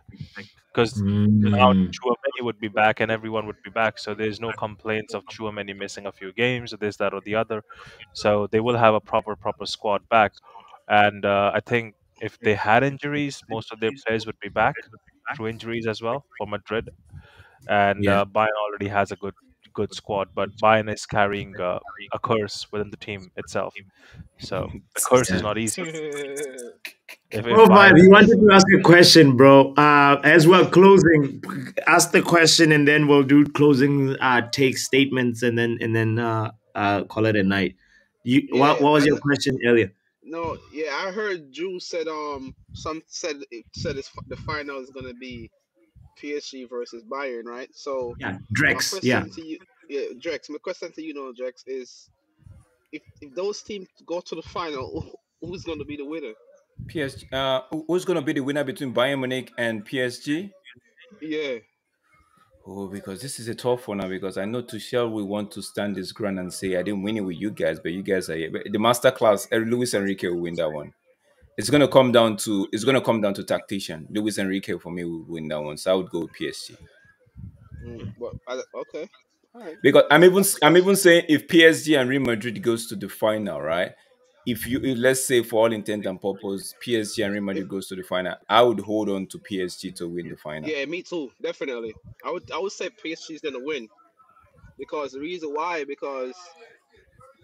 because now Mm. Chouameni would be back and everyone would be back. So there's no complaints of Chouameni missing a few games or this, that, or the other. So they will have a proper, proper squad back. And uh, I think if they had injuries, most of their players would be back through injuries as well for Madrid. And Yeah. uh, Bayern already has a good, good squad, but Bayern is carrying uh, a curse within the team itself. So the curse is not easy. If, if Bro, Bayern Vibe, you wanted to ask a question, bro. Uh, as we're closing, ask the question, and then we'll do closing uh, take statements, and then and then uh, uh, call it a night. You, what, Yeah, what was your question earlier? No, yeah, I heard Drew said um some said it said it's, the final is gonna be PSG versus Bayern, right? So Yeah, my Drex. Yeah, to you, yeah, Drex. My question to you, know, Drex, is if if those teams go to the final, who's gonna be the winner? PSG. Uh, who's going to be the winner between Bayern Munich and PSG? Yeah, Oh, because this is a tough one now. Because I know Tuchel will want to stand his ground and say, "I didn't win it with you guys, but you guys are here." But the master class, uh, Luis Enrique will win that one. It's gonna come down to it's gonna come down to tactician. Luis Enrique for me will win that one, so I would go with PSG. mm, but I, okay, right. Because I'm even I'm even saying if PSG and Real Madrid goes to the final, right? If you let's say for all intent and purpose, PSG and Real Madrid goes to the final, I would hold on to PSG to win the final. Yeah, me too, definitely. I would I would say PSG is gonna win because the reason why because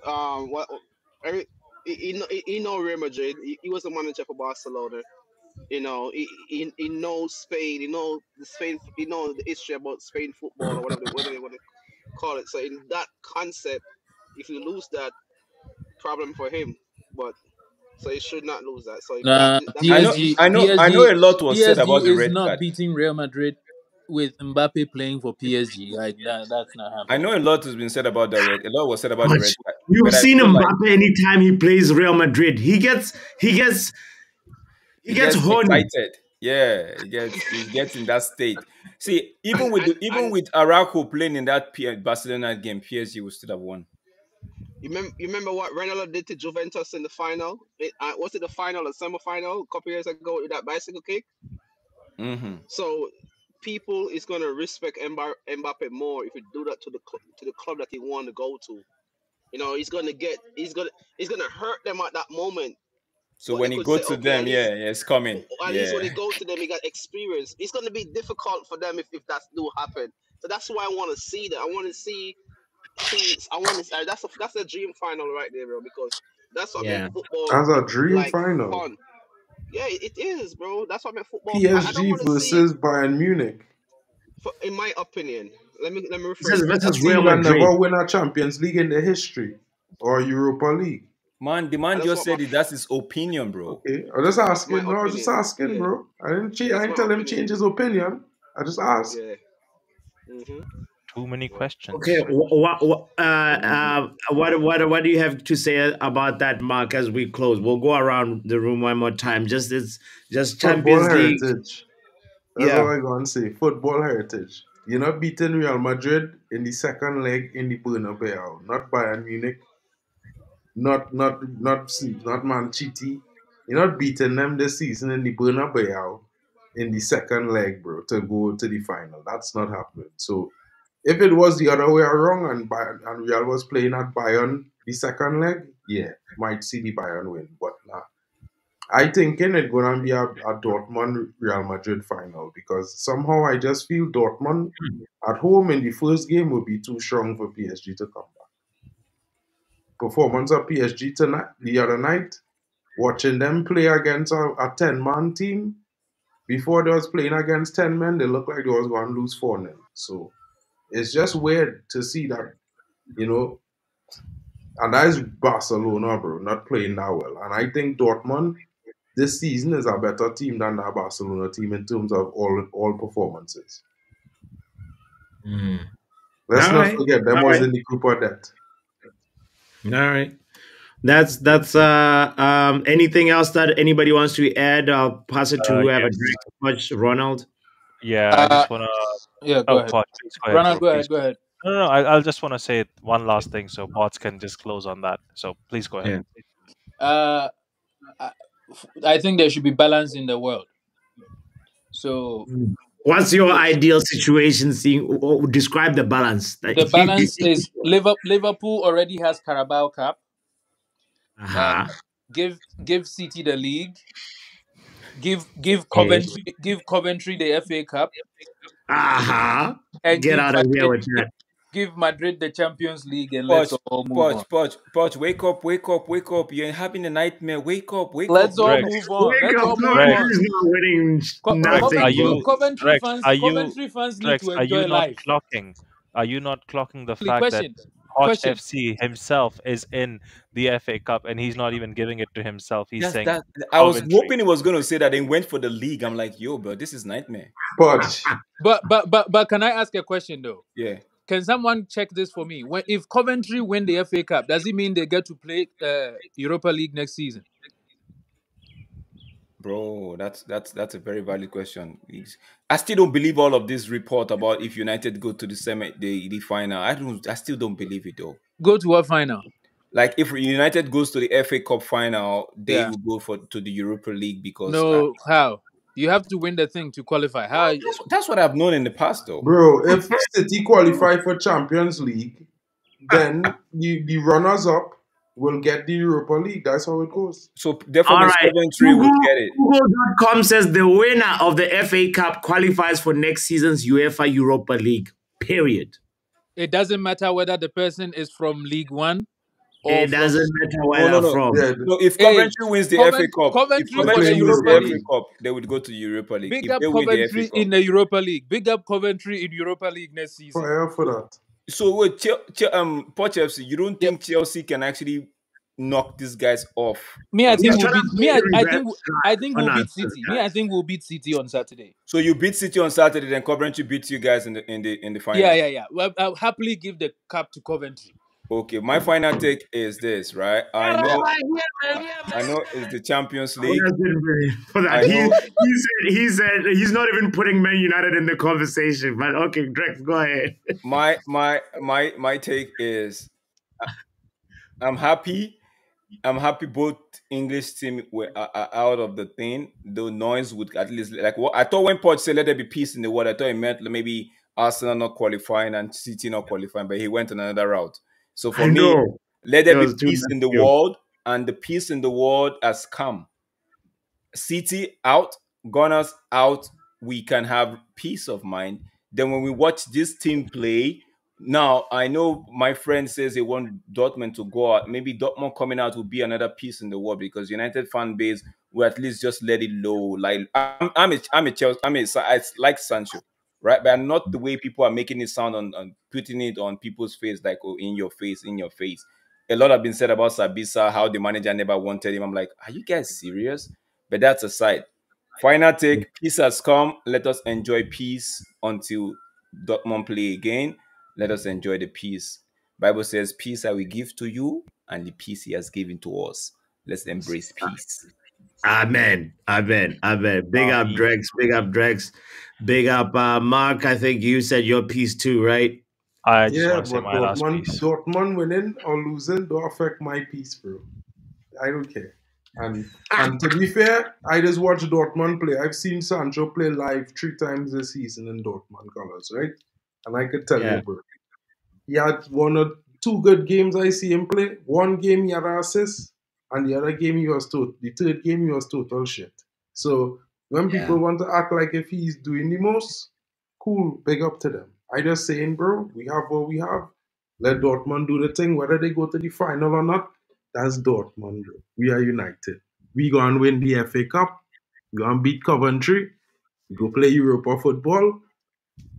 um what every he, he, know- he, know Real Madrid. He, he was a manager for Barcelona. You know, he, he, he knows Spain. He knows the Spain. He knows the history about Spain football or whatever whatever they want to call it. So in that concept, if you lose that, problem for him. But so he should not lose that. So if Nah, that, that's I know, PSG, I know, I know. A lot was said PSG about the is red not card. beating Real Madrid with Mbappe playing for PSG. Like that, that's not happening. I know a lot has been said about the red. A lot was said about the But red card. you've seen feel like Mbappe anytime he plays Real Madrid. He gets he gets he he gets gets horny. excited. Yeah, he gets he gets in that state. See, even with the, even with Araujo playing in that Barcelona game, PSG would still have won. You remember you remember what Ronaldo did to Juventus in the final? It, uh, was it the final or semi final a couple years ago with that bicycle kick? hmm So people is gonna respect Mba- Mbappe more if you do that to the cl- to the club that he want to go to. You know, he's gonna get he's gonna he's gonna hurt them at that moment. So But when he go say, to okay, them, yeah, yeah, it's coming. at least when he Yeah, goes to them, he got experience. It's gonna be difficult for them if, if that do happen. So that's why I want to see that. I want to see, see. I want to. That's a that's a dream final right there, bro. Because that's what Yeah. makes football That's a dream like final. fun. Yeah, it is, bro. That's what makes football. fun. I, I don't PSG want see, versus Bayern Munich. for, in my opinion. Let me let me He says rephrase that. A versus Real Madrid. never win a Champions League in the history or Europa League. man, the man that's just said my it. That's his opinion, bro. Okay, I'm just that's my asking. No, I was just asking, Yeah, bro. I didn't change. I didn't my tell him opinion. change his opinion. I just asked. Yeah. hmm Too many questions. Okay, what what uh, uh, what what what do you have to say about that, Mark? As we close, we'll go around the room one more time. Just it's just Football League. heritage. That's all Yeah, I'm gonna say. Football heritage. You're not beating Real Madrid in the second leg in the Bernabeu. Not Bayern Munich. Not not not not Man City. You're not beating them this season in the Bernabeu in the second leg, bro, to go to the final. That's not happening. So if it was the other way around and Bayern, and Real was playing at Bayern the second leg, yeah, might see the Bayern win. But nah. I thinking it's gonna be a, a Dortmund Real Madrid final because somehow I just feel Dortmund hmm. at home in the first game will be too strong for PSG to come back. Performance of PSG tonight, the other night, watching them play against a, a 10 man team, before they was playing against 10 men, they looked like they was going to lose 4 0. So it's just weird to see that, you know, and that is Barcelona, bro, not playing that well. And I think Dortmund this season is a better team than that Barcelona team in terms of all all performances. Mm. Let's All not right, forget them all was right, in the group of death. all right. That's that's uh um anything else that anybody wants to add? I'll pass it to Uh, whoever yes. drinks much. Ronald. Yeah, I Uh, just wanna. yeah, go Oh, ahead. Bot, please go ahead, Ronald, bro. go ahead, go ahead. No, no, no. I, I'll just want to say one last thing, so bots can just close on that. So please go ahead. Yeah. Uh, I, I think there should be balance in the world. So What's your ideal situation? Seeing oh, describe the balance. the balance is Liverpool. Liverpool already has Carabao Cup. uh-huh. Give give City the league. Give give Okay. Coventry give Coventry the FA Cup Uh-huh. and Get out of here with that. give Madrid the Champions League and let's all move on. Poch, Poch, Poch, wake up, wake up, wake up. You're having a nightmare. Wake up, wake Let's up, all wake Greg, up. move on. Wake Let's up, all move Greg, on. Not winning Co- nothing, are you, Coventry Greg, fans, are you, Coventry fans need Greg, to are you not life. clocking? Are you not clocking the Please, fact that Question, question. FC himself is in the FA Cup and he's not even giving it to himself? He's That's saying that. I was Coventry. hoping he was gonna say that they went for the league. I'm like, yo, bro, this is nightmare. But But but but but can I ask a question though? Yeah. Can someone check this for me? When if Coventry win the FA Cup, does it mean they get to play uh, Europa League next season? Bro, that's that's that's a very valid question. It's- I still don't believe all of this report about if United go to the semi the, the final. I don't I still don't believe it though. Go to what final? Like if United goes to the FA Cup final, they Yeah. will go for to the Europa League because No, how? You have to win the thing to qualify. How? that's, that's what I've known in the past though. bro, if City qualify for Champions League, then the, the runners up will get the Europa League. That's how it goes. So therefore, All right. Coventry Google, will get it. Google.com says the winner of the FA Cup qualifies for next season's UEFA Europa League. Period. It doesn't matter whether the person is from League One or It doesn't matter where No, no, they're no. from. Yeah, No, if Hey, Coventry wins the FA Cup, if Coventry for Coventry wins the FA Cup, they would go to Europa League. Big If up they win the Coventry in the Europa League. Big up Coventry in Europa League next season. fire for that. So wait, Chel- Chel- um, Poch FC, you don't think Chelsea can actually knock these guys off? Me, I on think we'll beat. to Me, I, I think. I think we'll beat City. guys. Me, I think we'll beat City on Saturday. So you beat City on Saturday, then Coventry beats you guys in the in the in the final. Yeah, yeah, yeah. Well, I'll happily give the cup to Coventry. Okay, my final take is this, right? I know, I know it's the Champions League. that's been very- for that. I He, know. he said he said he's not even putting Man United in the conversation. But okay, Drex, go ahead. My my my my take is, I'm happy. I'm happy both English team were are, are out of the thing. The noise would at least like what I thought when Poch said let there be peace in the world. I thought it meant maybe Arsenal not qualifying and City not qualifying, but he went on another route. So for I me, know. let there be peace in the massive. world, and the peace in the world has come. City out, Gunners out, we can have peace of mind. Then when we watch this team play, now I know my friend says he want Dortmund to go out. Maybe Dortmund coming out will be another piece in the world because United fan base will at least just let it low. Like I'm, I'm a, I'm a Chelsea, I'm a, I like Sancho, right? But not the way people are making it sound on, on putting it on people's face, like oh, in your face, in your face. A lot have been said about Sabitzer, how the manager never wanted him. I'm like, are you guys serious? But that's aside. Final take, peace has come. Let us enjoy peace until Dortmund play again. Let us enjoy the peace. Bible says, peace I will give to you, and the peace he has given to us. Let's embrace peace. Amen. Amen. Amen. Big up Drex. Big up Drex. Big up uh, Mark. I think you said your piece too, right? I just Yeah, want to say but my last Dortmund, piece. Dortmund winning or losing don't affect my piece, bro. I don't care. And and to be fair, I just watch Dortmund play. I've seen Sancho play live three times this season in Dortmund colors, right? And I could tell Yeah. you, bro. He had one or two good games I see him play. One game he had an assist, and the other game he was total. The third game he was total shit. So when Yeah. people want to act like if he's doing the most, cool, big up to them. I just saying, bro, we have what we have. Let Dortmund do the thing, whether they go to the final or not. That's Dortmund. Bro. We are united. We gonna win the FA Cup. We gonna beat Coventry. We go play Europa football.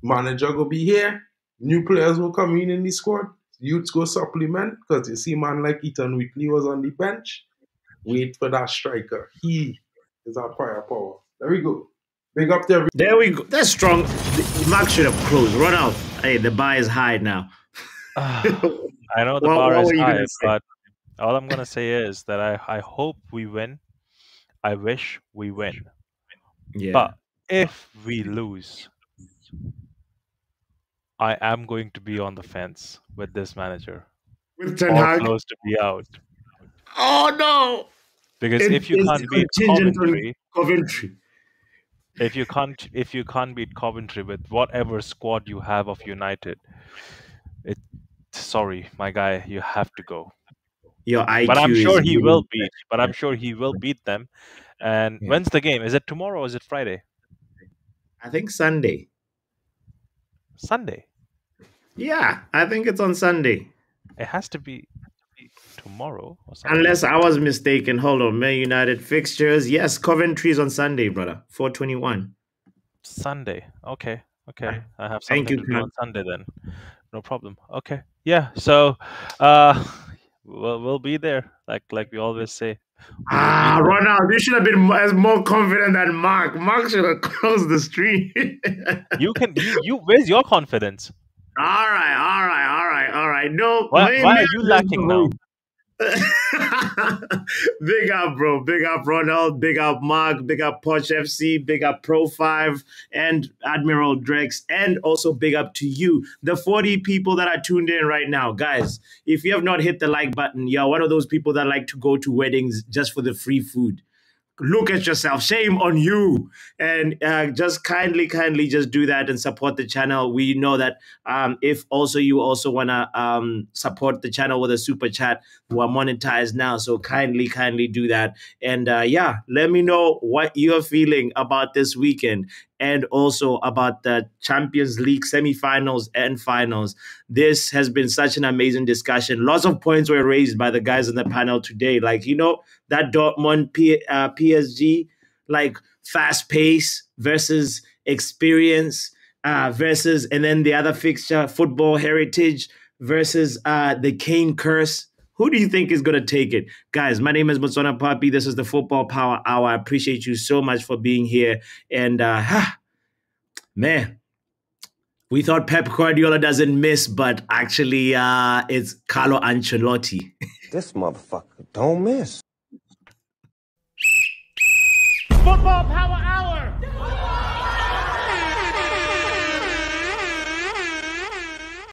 Manager go be here. New players will come in in the squad. Youths go supplement because you see man like Ethan Wheatley was on the bench. Wait for that striker. He is our firepower. There we go. Big up to every There we go. That's strong. Mark should have closed. Run out. Hey, the bar is high now. I know the What- bar what is were you high, but all I'm gonna say is that I, I hope we win. I wish we win. Yeah. But if we lose, I am going to be on the fence with this manager. With Ten Or Hag. close to be out. Oh no! Because It if you can't beat contingent on Coventry, Coventry. If you can't if you can't beat Coventry with whatever squad you have of United, it sorry, my guy, you have to go. Your IQ but I'm sure he really will beat. But I'm sure he will beat them. And Yeah. when's the game? Is it tomorrow or is it Friday? I think Sunday. Sunday. Yeah, I think it's on Sunday. It has to be tomorrow or something. Unless I was mistaken. Hold on. Man United fixtures. Yes, Coventry's on Sunday, brother. 421. Sunday. Okay. Okay. I have Thank something you, to do on Sunday then. No problem. Okay. Yeah. So uh we'll we'll be there. Like like we always say. Ah, Ronald, you should have been as more confident than Mark. Mark should have closed the stream. You can you, you where's your confidence? all right, all right, all right, all right. No, Why, why are you lacking now? big up, bro. Big up, Ronald. Big up, Mark. Big up, Poch FC. Big up, Pro 5 and Admiral Drex. And also big up to you, the 40 people that are tuned in right now. Guys, if you have not hit the like button, you're one of those people that like to go to weddings just for the free food look at yourself. Shame on you. And uh, just kindly, kindly just do that and support the channel. We know that um, if also you also want to um, support the channel with a super chat, we're monetized now. So kindly, kindly do that. And uh, yeah, let me know what you're feeling about this weekend and also about the Champions League semifinals and finals. This has been such an amazing discussion. Lots of points were raised by the guys on the panel today. Like, you know, that Dortmund P- uh, PSG, like fast pace versus experience. uh, versus, and then the other fixture, Football Heritage versus uh, the Kane Curse. Who do you think is going to take it? Guys, my name is Botswana Papi. This is the Football Power Hour. I appreciate you so much for being here. And, uh, man, we thought Pep Guardiola doesn't miss, but actually, uh, it's Carlo Ancelotti. This motherfucker don't miss. Football Power Hour.